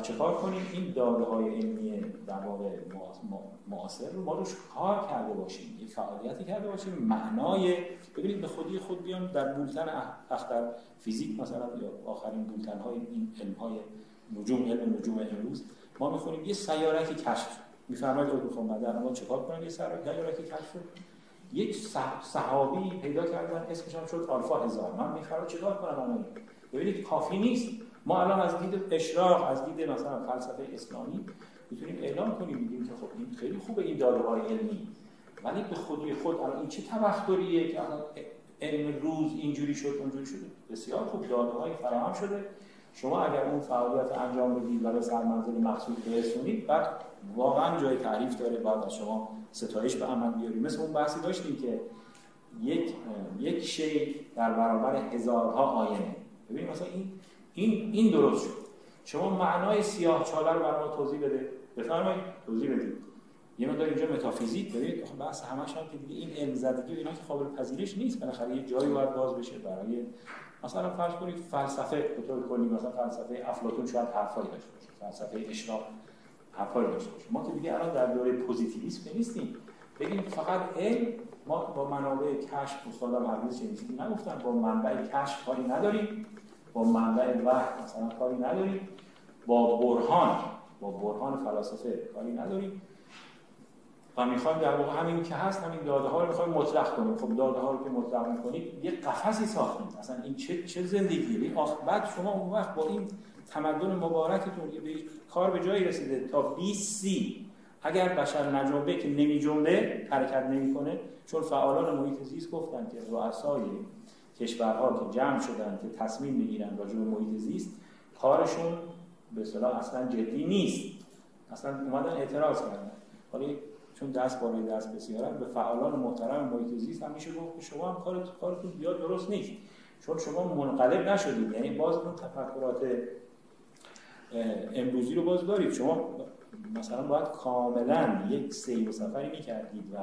چه کار کنیم؟ این داده های علمی در واقع معاصر رو ما روش کار کرده باشیم یه فعالیتی کرده باشیم معنای ببینید به خودی خود بیان در بولتن اختر فیزیک مثلا یا آخرین بولتن های این علم های نجوم علم نجوم امروز ما می‌خونیم یه سیارتی کشف. شد میفرمایید رو بخوام بعد ما چکار کنیم یه سیارتی کشف. یک صحابی پیدا کردن اسمش هم شد آلفا هزار. من میفرمایید چیکار کنم؟ ببینید کافی نیست. ما الان از دید اشراق از دید مثلا فلسفه اسلامی می‌تونیم اعلام کنیم بگیم که خب این خیلی خوبه این داده های علمی. ولی به خودی خود الان این چه تبختریه که الان علم روز اینجوری شد اونجوری شده بسیار خوب داده های فراهم شده. شما اگر اون فعالیت انجام بدید و به سرمنزل مقصود برسونید بعد واقعا جای تعریف داره. بعد از شما ستایش به عمل بیارید. مثل اون بحثی داشتیم که یک یک شی در برابر هزارها آینه. ببینید مثلا این این این درست شد. شما معنای سیاه چاله رو برای ما توضیح بده. بفرمایید. توضیح بدید. یه مقدار اینجا متافیزیک ببینید بحث همش هم که دیگه این علم زدگی و اینا که قابل پذیرش نیست. بالاخره یه جایی باید باز بشه برای مثلا فرض کنید فلسفه به طور کلی مثلا فلسفه افلاطون شاید حرفایی داشته باشه. فلسفه اشراق حرفایی داشته باشه. ما که دیگه الان در دوره پوزیتیویسم نیستیم. بگیم فقط علم ما با منابع کشف استادم هرگز چنین نگفتن با منبع کشف کاری نداریم. با منبع وحی مثلا کاری نداریم. با برهان با برهان فلاسفه کاری نداریم. و می‌خوایم در واقع همین که هست همین داده ها رو می‌خوایم مطلق کنیم. خب داده ها رو که مطلق می‌کنید یه قفسی ساختیم. اصلا این چه چه زندگیه؟ بعد شما اون وقت با این تمدن مبارکتون به کار به جایی رسیده تا 20 سی. اگر بشر نجابه که نمی جمله حرکت نمی‌کنه چون فعالان محیط زیست گفتن که رؤسای کشورها که جمع شدن که تصمیم می‌گیرن راجع به محیط زیست کارشون به اصطلاح اصلا جدی نیست. اصلا اومدن اعتراض کردن. ولی چون دست بالای دست بسیارن به فعالان محترم محیط زیست هم میشه گفت شما هم کارتون کارتون زیاد درست نیست. چون شما منقلب نشدید. یعنی باز اون تفکرات امروزی رو باز دارید. شما مثلا باید کاملا یک سیر و سفری می‌کردید و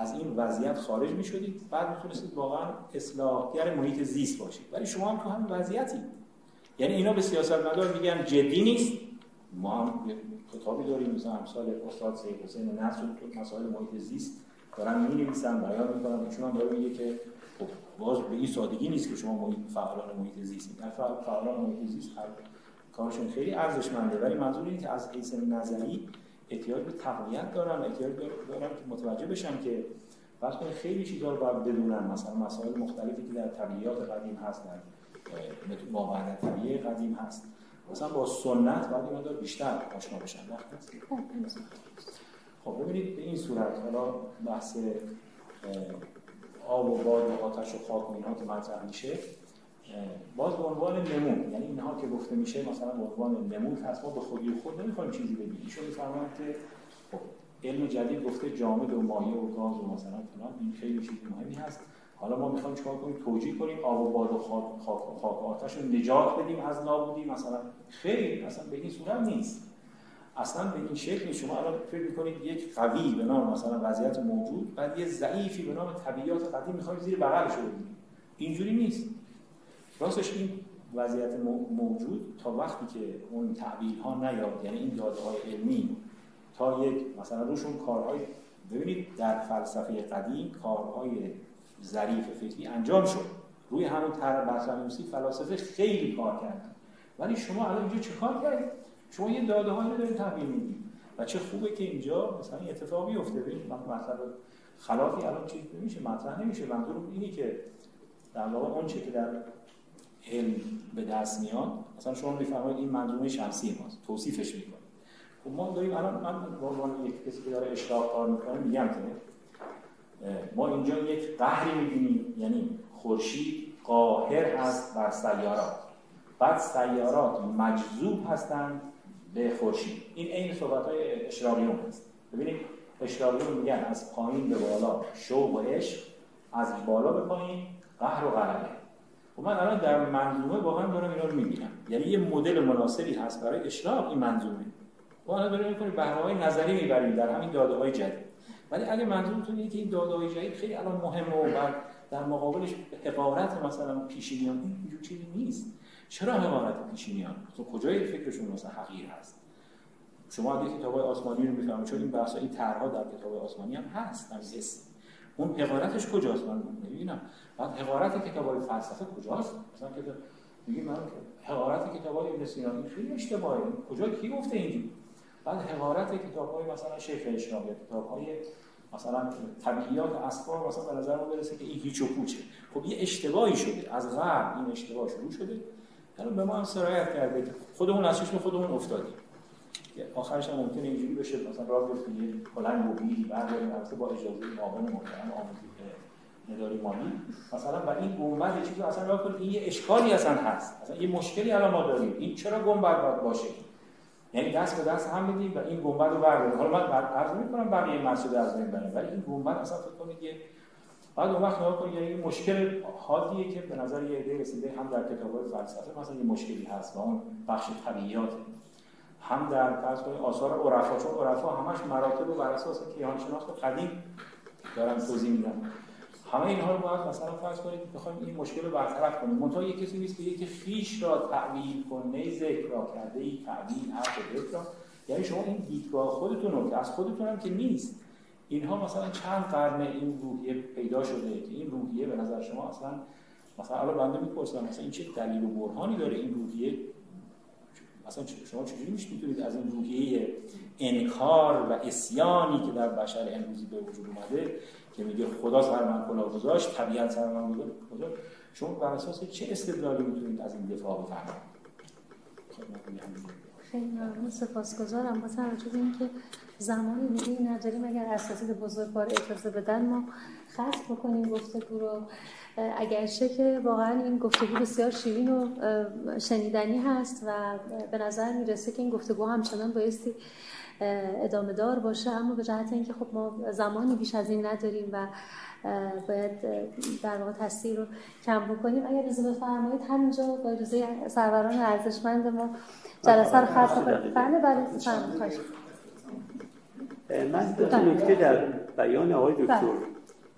از این وضعیت خارج می‌شدید. بعد می‌تونستید واقعا اصلاحگر محیط زیست باشید. ولی شما هم تو همین وضعیتی یعنی اینا به سیاست مدار میگن جدی نیست. ما هم کتابی داریم. مثلا امثال استاد سید حسین نصر تو مسائل محیط زیست دارن می نویسن بیان می‌کنن. چون هم داره میگه که خب باز به این سادگی نیست که شما محیط فعالان محیط زیست میگن. فعالان محیط زیست کارشون خیلی ارزشمنده. ولی منظور اینه که از حیث نظری احتیاج به تقویت دارن احتیاج دارن که متوجه بشن که وقتی خیلی چیزا رو باید بدونن مثلا مسائل مختلفی که در طبیعیات قدیم هست در ماورد طبیعی قدیم هست. مثلا با سنت باید مقدار بیشتر آشنا بشن خب ببینید به این صورت حالا بحث آب و باد و آتش و خاک و اینها که مطرح میشه. باز به عنوان نمون یعنی اینها که گفته میشه مثلا به عنوان نمون هست ما به خودی خود نمی‌خوایم چیزی بگیم. ایشون میفرمایند که خب علم جدید گفته جامد و مایع و گاز و مثلا فلان این خیلی چیز مهمی هست. حالا ما می‌خوایم چیکار کنیم؟ توجیه کنیم آب و باد و خاک خاک, خاک آتش رو نجات بدیم از نابودی. مثلا خیلی اصلا به این صورت نیست. اصلا به این شکل شما الان فکر می‌کنید یک قوی به نام مثلا وضعیت موجود بعد یه ضعیفی به نام طبیعت قدیم می‌خوایم زیر بغلش رو اینجوری نیست. راستش این وضعیت موجود تا وقتی که اون تعبیل ها نیاد یعنی این داده های علمی تا یک مثلا روشون کارهای ببینید در فلسفه قدیم کارهای ظریف فکری انجام شد. روی همون طرح بحث‌نویسی فلاسفه خیلی کار کردن. ولی شما الان اینجا چه کار کردید؟ شما یه داده هایی دارید تحویل می‌دید. و چه خوبه که اینجا مثلا این اتفاقی افته ببینید مثلا خلافی الان چیز نمیشه مطرح نمیشه. منظور اینی که در واقع اون چه که در علم به دست میاد مثلا شما میفرمایید این منظومه شمسی ماست توصیفش می‌کنید خب ما داریم الان من به عنوان یک کسی که داره اشراق کار می‌کنه میگم که ما اینجا یک قهری می‌بینیم یعنی خورشید قاهر هست بر سیارات. بعد سیارات مجذوب هستند به خورشید. این عین صحبت های اشراقیون هست. ببینید اشراقیون میگن از پایین به بالا شوق و عشق از بالا به پایین قهر و غلبه خب من الان در منظومه واقعا دارم اینا رو می‌بینم. یعنی یه مدل مناسبی هست برای اشراق این منظومه. ما الان داریم می‌کنیم بهره های نظری می‌بریم در همین داده های جدید. ولی اگه منظورتون اینه که این داده های جدید خیلی الان مهمه و بعد در مقابلش حقارت مثلا پیشینیان اینجور چیزی نیست. چرا حقارت پیشینیان؟ تو کجای فکرشون مثلا حقیر هست؟ شما اگه کتاب آسمانی رو می‌فهمید چون این بحث این طرحها در کتاب آسمانی هم هست در اون حقارتش کجاست؟ من نمی‌دونم. بعد حقارت کتابای فلسفه کجاست؟ مثلا که میگه من حقارت کتابای ابن سینا خیلی اشتباهه. کجا کی گفته اینجوری بعد حقارت کتابای مثلا شیخ اشراق کتابای مثلا طبیعیات اسباب مثلا به نظر ما برسه که این هیچ و پوچه. خب یه اشتباهی شده. از غرب این اشتباه شروع شده. الان به ما هم سرایت کرده خودمون از چشم خودمون افتادیم. آخرش هم ممکنه اینجوری بشه. مثلا راه بیفتیم یه کلنگ و بیلی برداریم البته با اجازه معاون محترم آموزی اداری مالی مثلا و این گنبد چیزی اصلا کنید این یه اشکالی اصلا هست. اصلا یه مشکلی الان ما داریم. این چرا گنبد باید باشه یعنی دست به دست هم میدیم و این گنبد رو برداریم. حالا من عرض می‌کنم بقیه مسجد از بین بره ولی این گنبد اصلا فکر کنید یه بعد اون وقت نگاه کنید یعنی مشکل حادیه که به نظر یه ایده رسیده هم در کتاب‌های فلسفه مثلا یه مشکلی هست و اون بخش طبیعیات. هم در فرض کنید آثار عرفا چون عرفا همش مراتب رو بر اساس کیهان شناخت قدیم دارن توضیح میدن. همه اینها رو باید مثلا فرض کنید بخوایم این مشکل رو برطرف کنیم. منتها یک کسی نیست که یکی خیش را تعویل کنه ذکر را کرده ای تعویل حرف را. یعنی شما این دیدگاه خودتون رو که از خودتون هم که نیست. اینها مثلا چند قرن این روحیه پیدا شده که این روحیه به نظر شما اصلا مثلا الان بنده می‌پرسم مثلا این چه دلیل و برهانی داره این روحیه؟ مثلا شما چجوری می‌تونید از این روحیه انکار و اسیانی که در بشر امروزی به وجود اومده که میگه خدا سر من کلاه گذاشت طبیعت سر من گذاشت. شما بر اساس چه استدلالی می‌تونید از این دفاع بفرمایید خیلی ممنون سپاسگزارم. با توجه به اینکه زمانی دیگه نداریم اگر اساتید بزرگوار اجازه بدن ما ختم بکنیم گفتگو رو. اگرچه که واقعا این گفتگو بسیار شیرین و شنیدنی هست و به نظر می‌رسه که این گفتگو همچنان بایستی ادامه دار باشه. اما به جهت اینکه خب ما زمانی بیش از این نداریم و باید در واقع تصویر رو کم بکنیم. اگر اجازه بفرمایید همینجا با اجازه سروران ارزشمند ما جلسه رو ختم کنیم. بله بله من دو نکته در بیان آقای دکتر بله.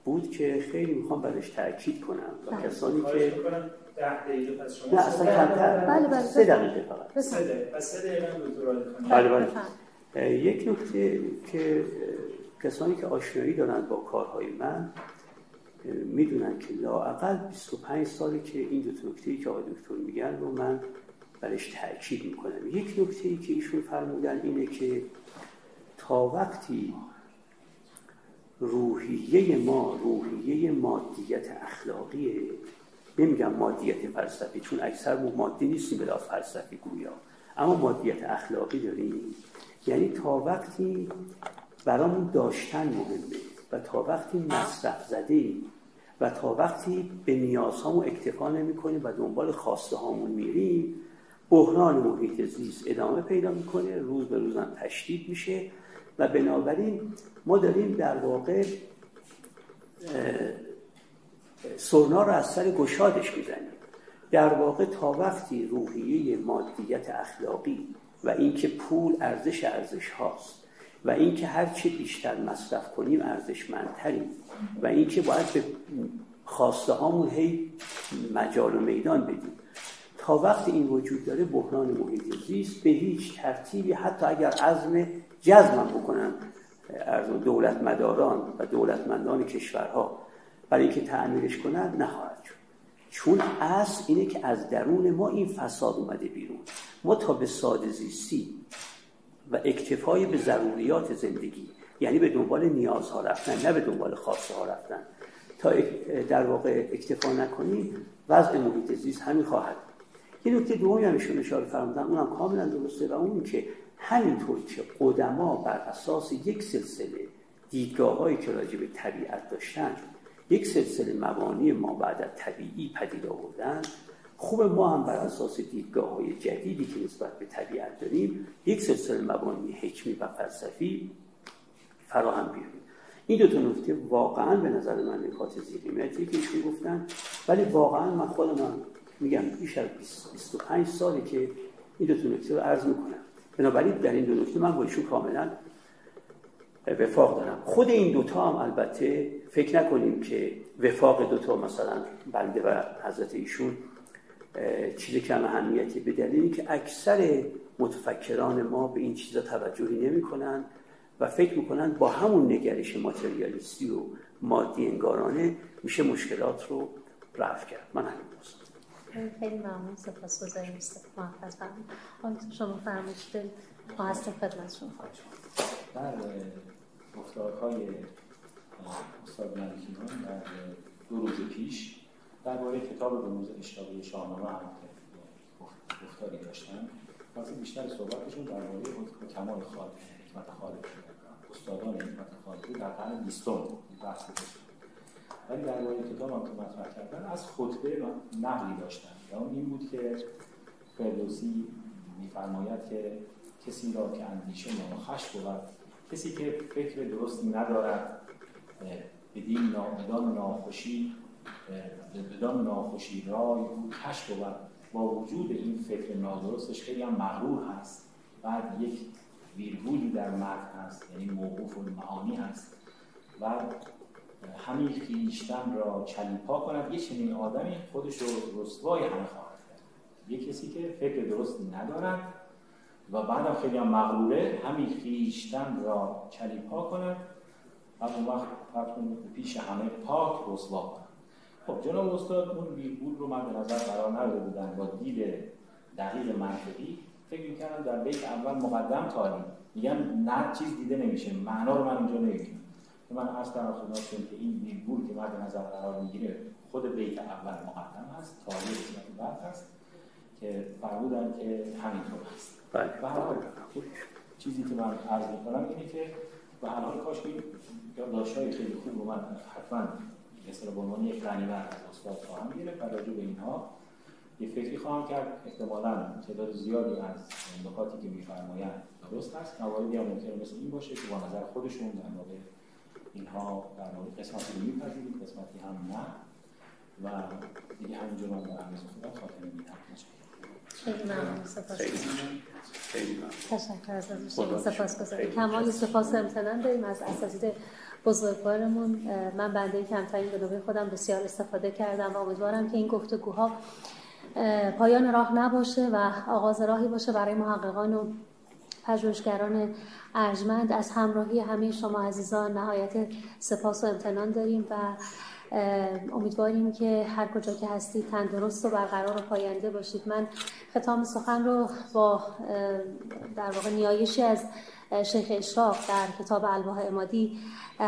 بود که خیلی می‌خوام برش تاکید کنم. و بله. کسانی که نه اصلا کمتر. بله بله سه دقیقه فقط. سه دقیقه سه دقیقه بله بله. یک نکته که کسانی که آشنایی دارند با کارهای من می‌دونن که لاقل 25 سالی که این دو نکته که آقای دکتر میگن رو من برش تاکید می‌کنم. یک نکته ای که ایشون فرمودن اینه که تا وقتی روحیه ما روحیه مادیت اخلاقیه نمیگم مادیت فلسفی چون اکثر ما مادی نیستیم بلا فلسفی گویا اما مادیت اخلاقی داریم. یعنی تا وقتی برامون داشتن مهمه و تا وقتی مصرف زده و تا وقتی به نیازهامون اکتفا نمی‌کنیم و دنبال خواسته هامون میریم بحران محیط زیست ادامه پیدا می‌کنه روز به روزم تشدید میشه و بنابراین ما داریم در واقع سرنا رو از سر گشادش می‌زنیم. در واقع تا وقتی روحیه مادیت اخلاقی و اینکه پول ارزش ارزش هاست و اینکه هر چه بیشتر مصرف کنیم ارزشمندتریم و اینکه باید به خواسته هامون هی مجال و میدان بدیم. تا وقتی این وجود داره بحران محیط زیست به هیچ ترتیبی حتی اگر عزم جزمم بکنن دولت مداران و دولتمندان کشورها برای اینکه تعمیرش کنن نخواهد شد. چون اصل اینه که از درون ما این فساد اومده بیرون. ما تا به ساده زیستی و اکتفای به ضروریات زندگی یعنی به دنبال نیازها رفتن نه به دنبال خواسته ها رفتن. تا در واقع اکتفا نکنیم وضع محیط زیست همین خواهد یه نکته دومی هم ایشون اشاره فرمودن اونم کاملا درسته و اون که همینطور که قدما بر اساس یک سلسله دیدگاه هایی که راجع به طبیعت داشتن یک سلسله مبانی ما بعد طبیعی پدید آوردن. خوب ما هم بر اساس دیدگاه های جدیدی که نسبت به طبیعت داریم یک سلسله مبانی حکمی و فلسفی فراهم بیاریم. این دو تا نکته واقعا به نظر من نکات زیرقیمتی که ایشون گفتن ولی واقعا من خودم میگم بیش از 25 سالی که این دو تا نکته رو عرض می‌کنم. بنابراین در این دو نکته من با ایشون کاملا وفاق دارم. خود این دوتا هم البته فکر نکنیم که وفاق دوتا مثلا بنده و حضرت ایشون چیز کم اهمیتی به دلیلی که اکثر متفکران ما به این چیزا توجهی نمی‌کنن و فکر می‌کنن با همون نگرش ماتریالیستی و مادی انگارانه میشه مشکلات رو رفع کرد. من همین خیلی ممنون. سپاس گذاریم. محفظ فرمون شما فرمایید ما هستیم خدمت شما در گفتارهای استاد ملکیان در دو روز پیش درباره کتاب رموز اشتاقی شاهنامه هم گفتاری داشتن واسه بیشتر صحبتشون درباره کمال خالق حکمت خالق استادان حکمت خالقی در قرن بیستم بحث و ولی در مورد کتاب هم که مطرح کردن از خطبه نقلی داشتن یا این بود که فردوسی میفرماید که کسی را که اندیشه ناخش بود کسی که فکر درستی ندارد بدین بدان ناخوشی بدان ناخوشی رای بود کش بود. با وجود این فکر نادرستش خیلی هم مغرور هست. بعد یک ویرگولی در مرد هست یعنی موقوف و معانی هست. و همین خیشتن را چلیپا کند. یه چنین آدمی خودش رو رسوای همه خواهد کرد. یه کسی که فکر درستی ندارد و بعدم خیلی هم مغروره همین خیشتن را چلیپا کند. و اون وقت پیش همه پاک رسوا خب جناب استاد اون ویرگول رو من به نظر قرار نداده بودن با دید دقیق منطقی. فکر می‌کردم در بیت اول مقدم تالی میگن نه چیز دیده نمیشه. معنا رو من اینجا نمی‌بینم من از در خدمتتون که این ویرگول که مرد نظر قرار می‌گیره خود بیت اول مقدم تالی قسمت بعد هست که فرمودن که همینطور هست. بله. چیزی که من عرض می‌کنم اینه که به هر حال کاش این یادداشت‌های خیلی خوب رو من حتما مثل به عنوان یک غنیمت از استاد خواهم گرفت و راجع به اینها یه فکری خواهم کرد. احتمالا تعداد زیادی از نکاتی که میفرمایند درست هست مواردی هم ممکنه مثل این باشه که با نظر خودشون در مورد اینها در مورد قسمتی میپذیرید قسمتی هم نه. و دیگه همینجور من در عرض خودم خاطر میدم. خیلی ممنون. سپاس. خیلی ممنون. تشکر از شما سپاس گذاریم کمال سپاس امتنان داریم. از اساتید بزرگوارمون من بنده کمترین به نوبه خودم بسیار استفاده کردم و امیدوارم که این گفتگوها پایان راه نباشه و آغاز راهی باشه برای محققان و پژوهشگران ارجمند. از همراهی همه شما عزیزان نهایت سپاس و امتنان داریم و امیدواریم که هر کجا که هستید تندرست و برقرار و پاینده باشید. من ختام سخن رو با در واقع نیایشی از شیخ اشراق در کتاب الواح امادی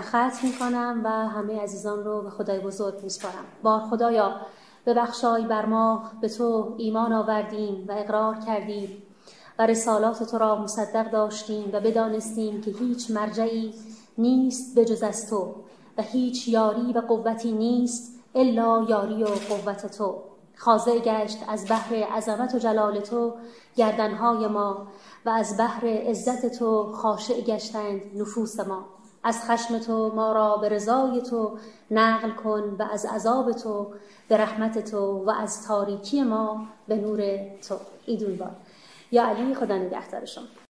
ختم می کنم و همه عزیزان رو به خدای بزرگ میسپارم. بار خدایا ببخشای بر ما به تو ایمان آوردیم و اقرار کردیم و رسالات تو را مصدق داشتیم و بدانستیم که هیچ مرجعی نیست بجز از تو و هیچ یاری و قوتی نیست الا یاری و قوت تو. خاضع گشت از بحر عظمت و جلال تو گردنهای ما و از بحر عزت تو خاشع گشتند نفوس ما. از خشم تو ما را به رضای تو نقل کن و از عذاب تو به رحمت تو و از تاریکی ما به نور تو. ایدون باد یا علی خدا نگهدار شما.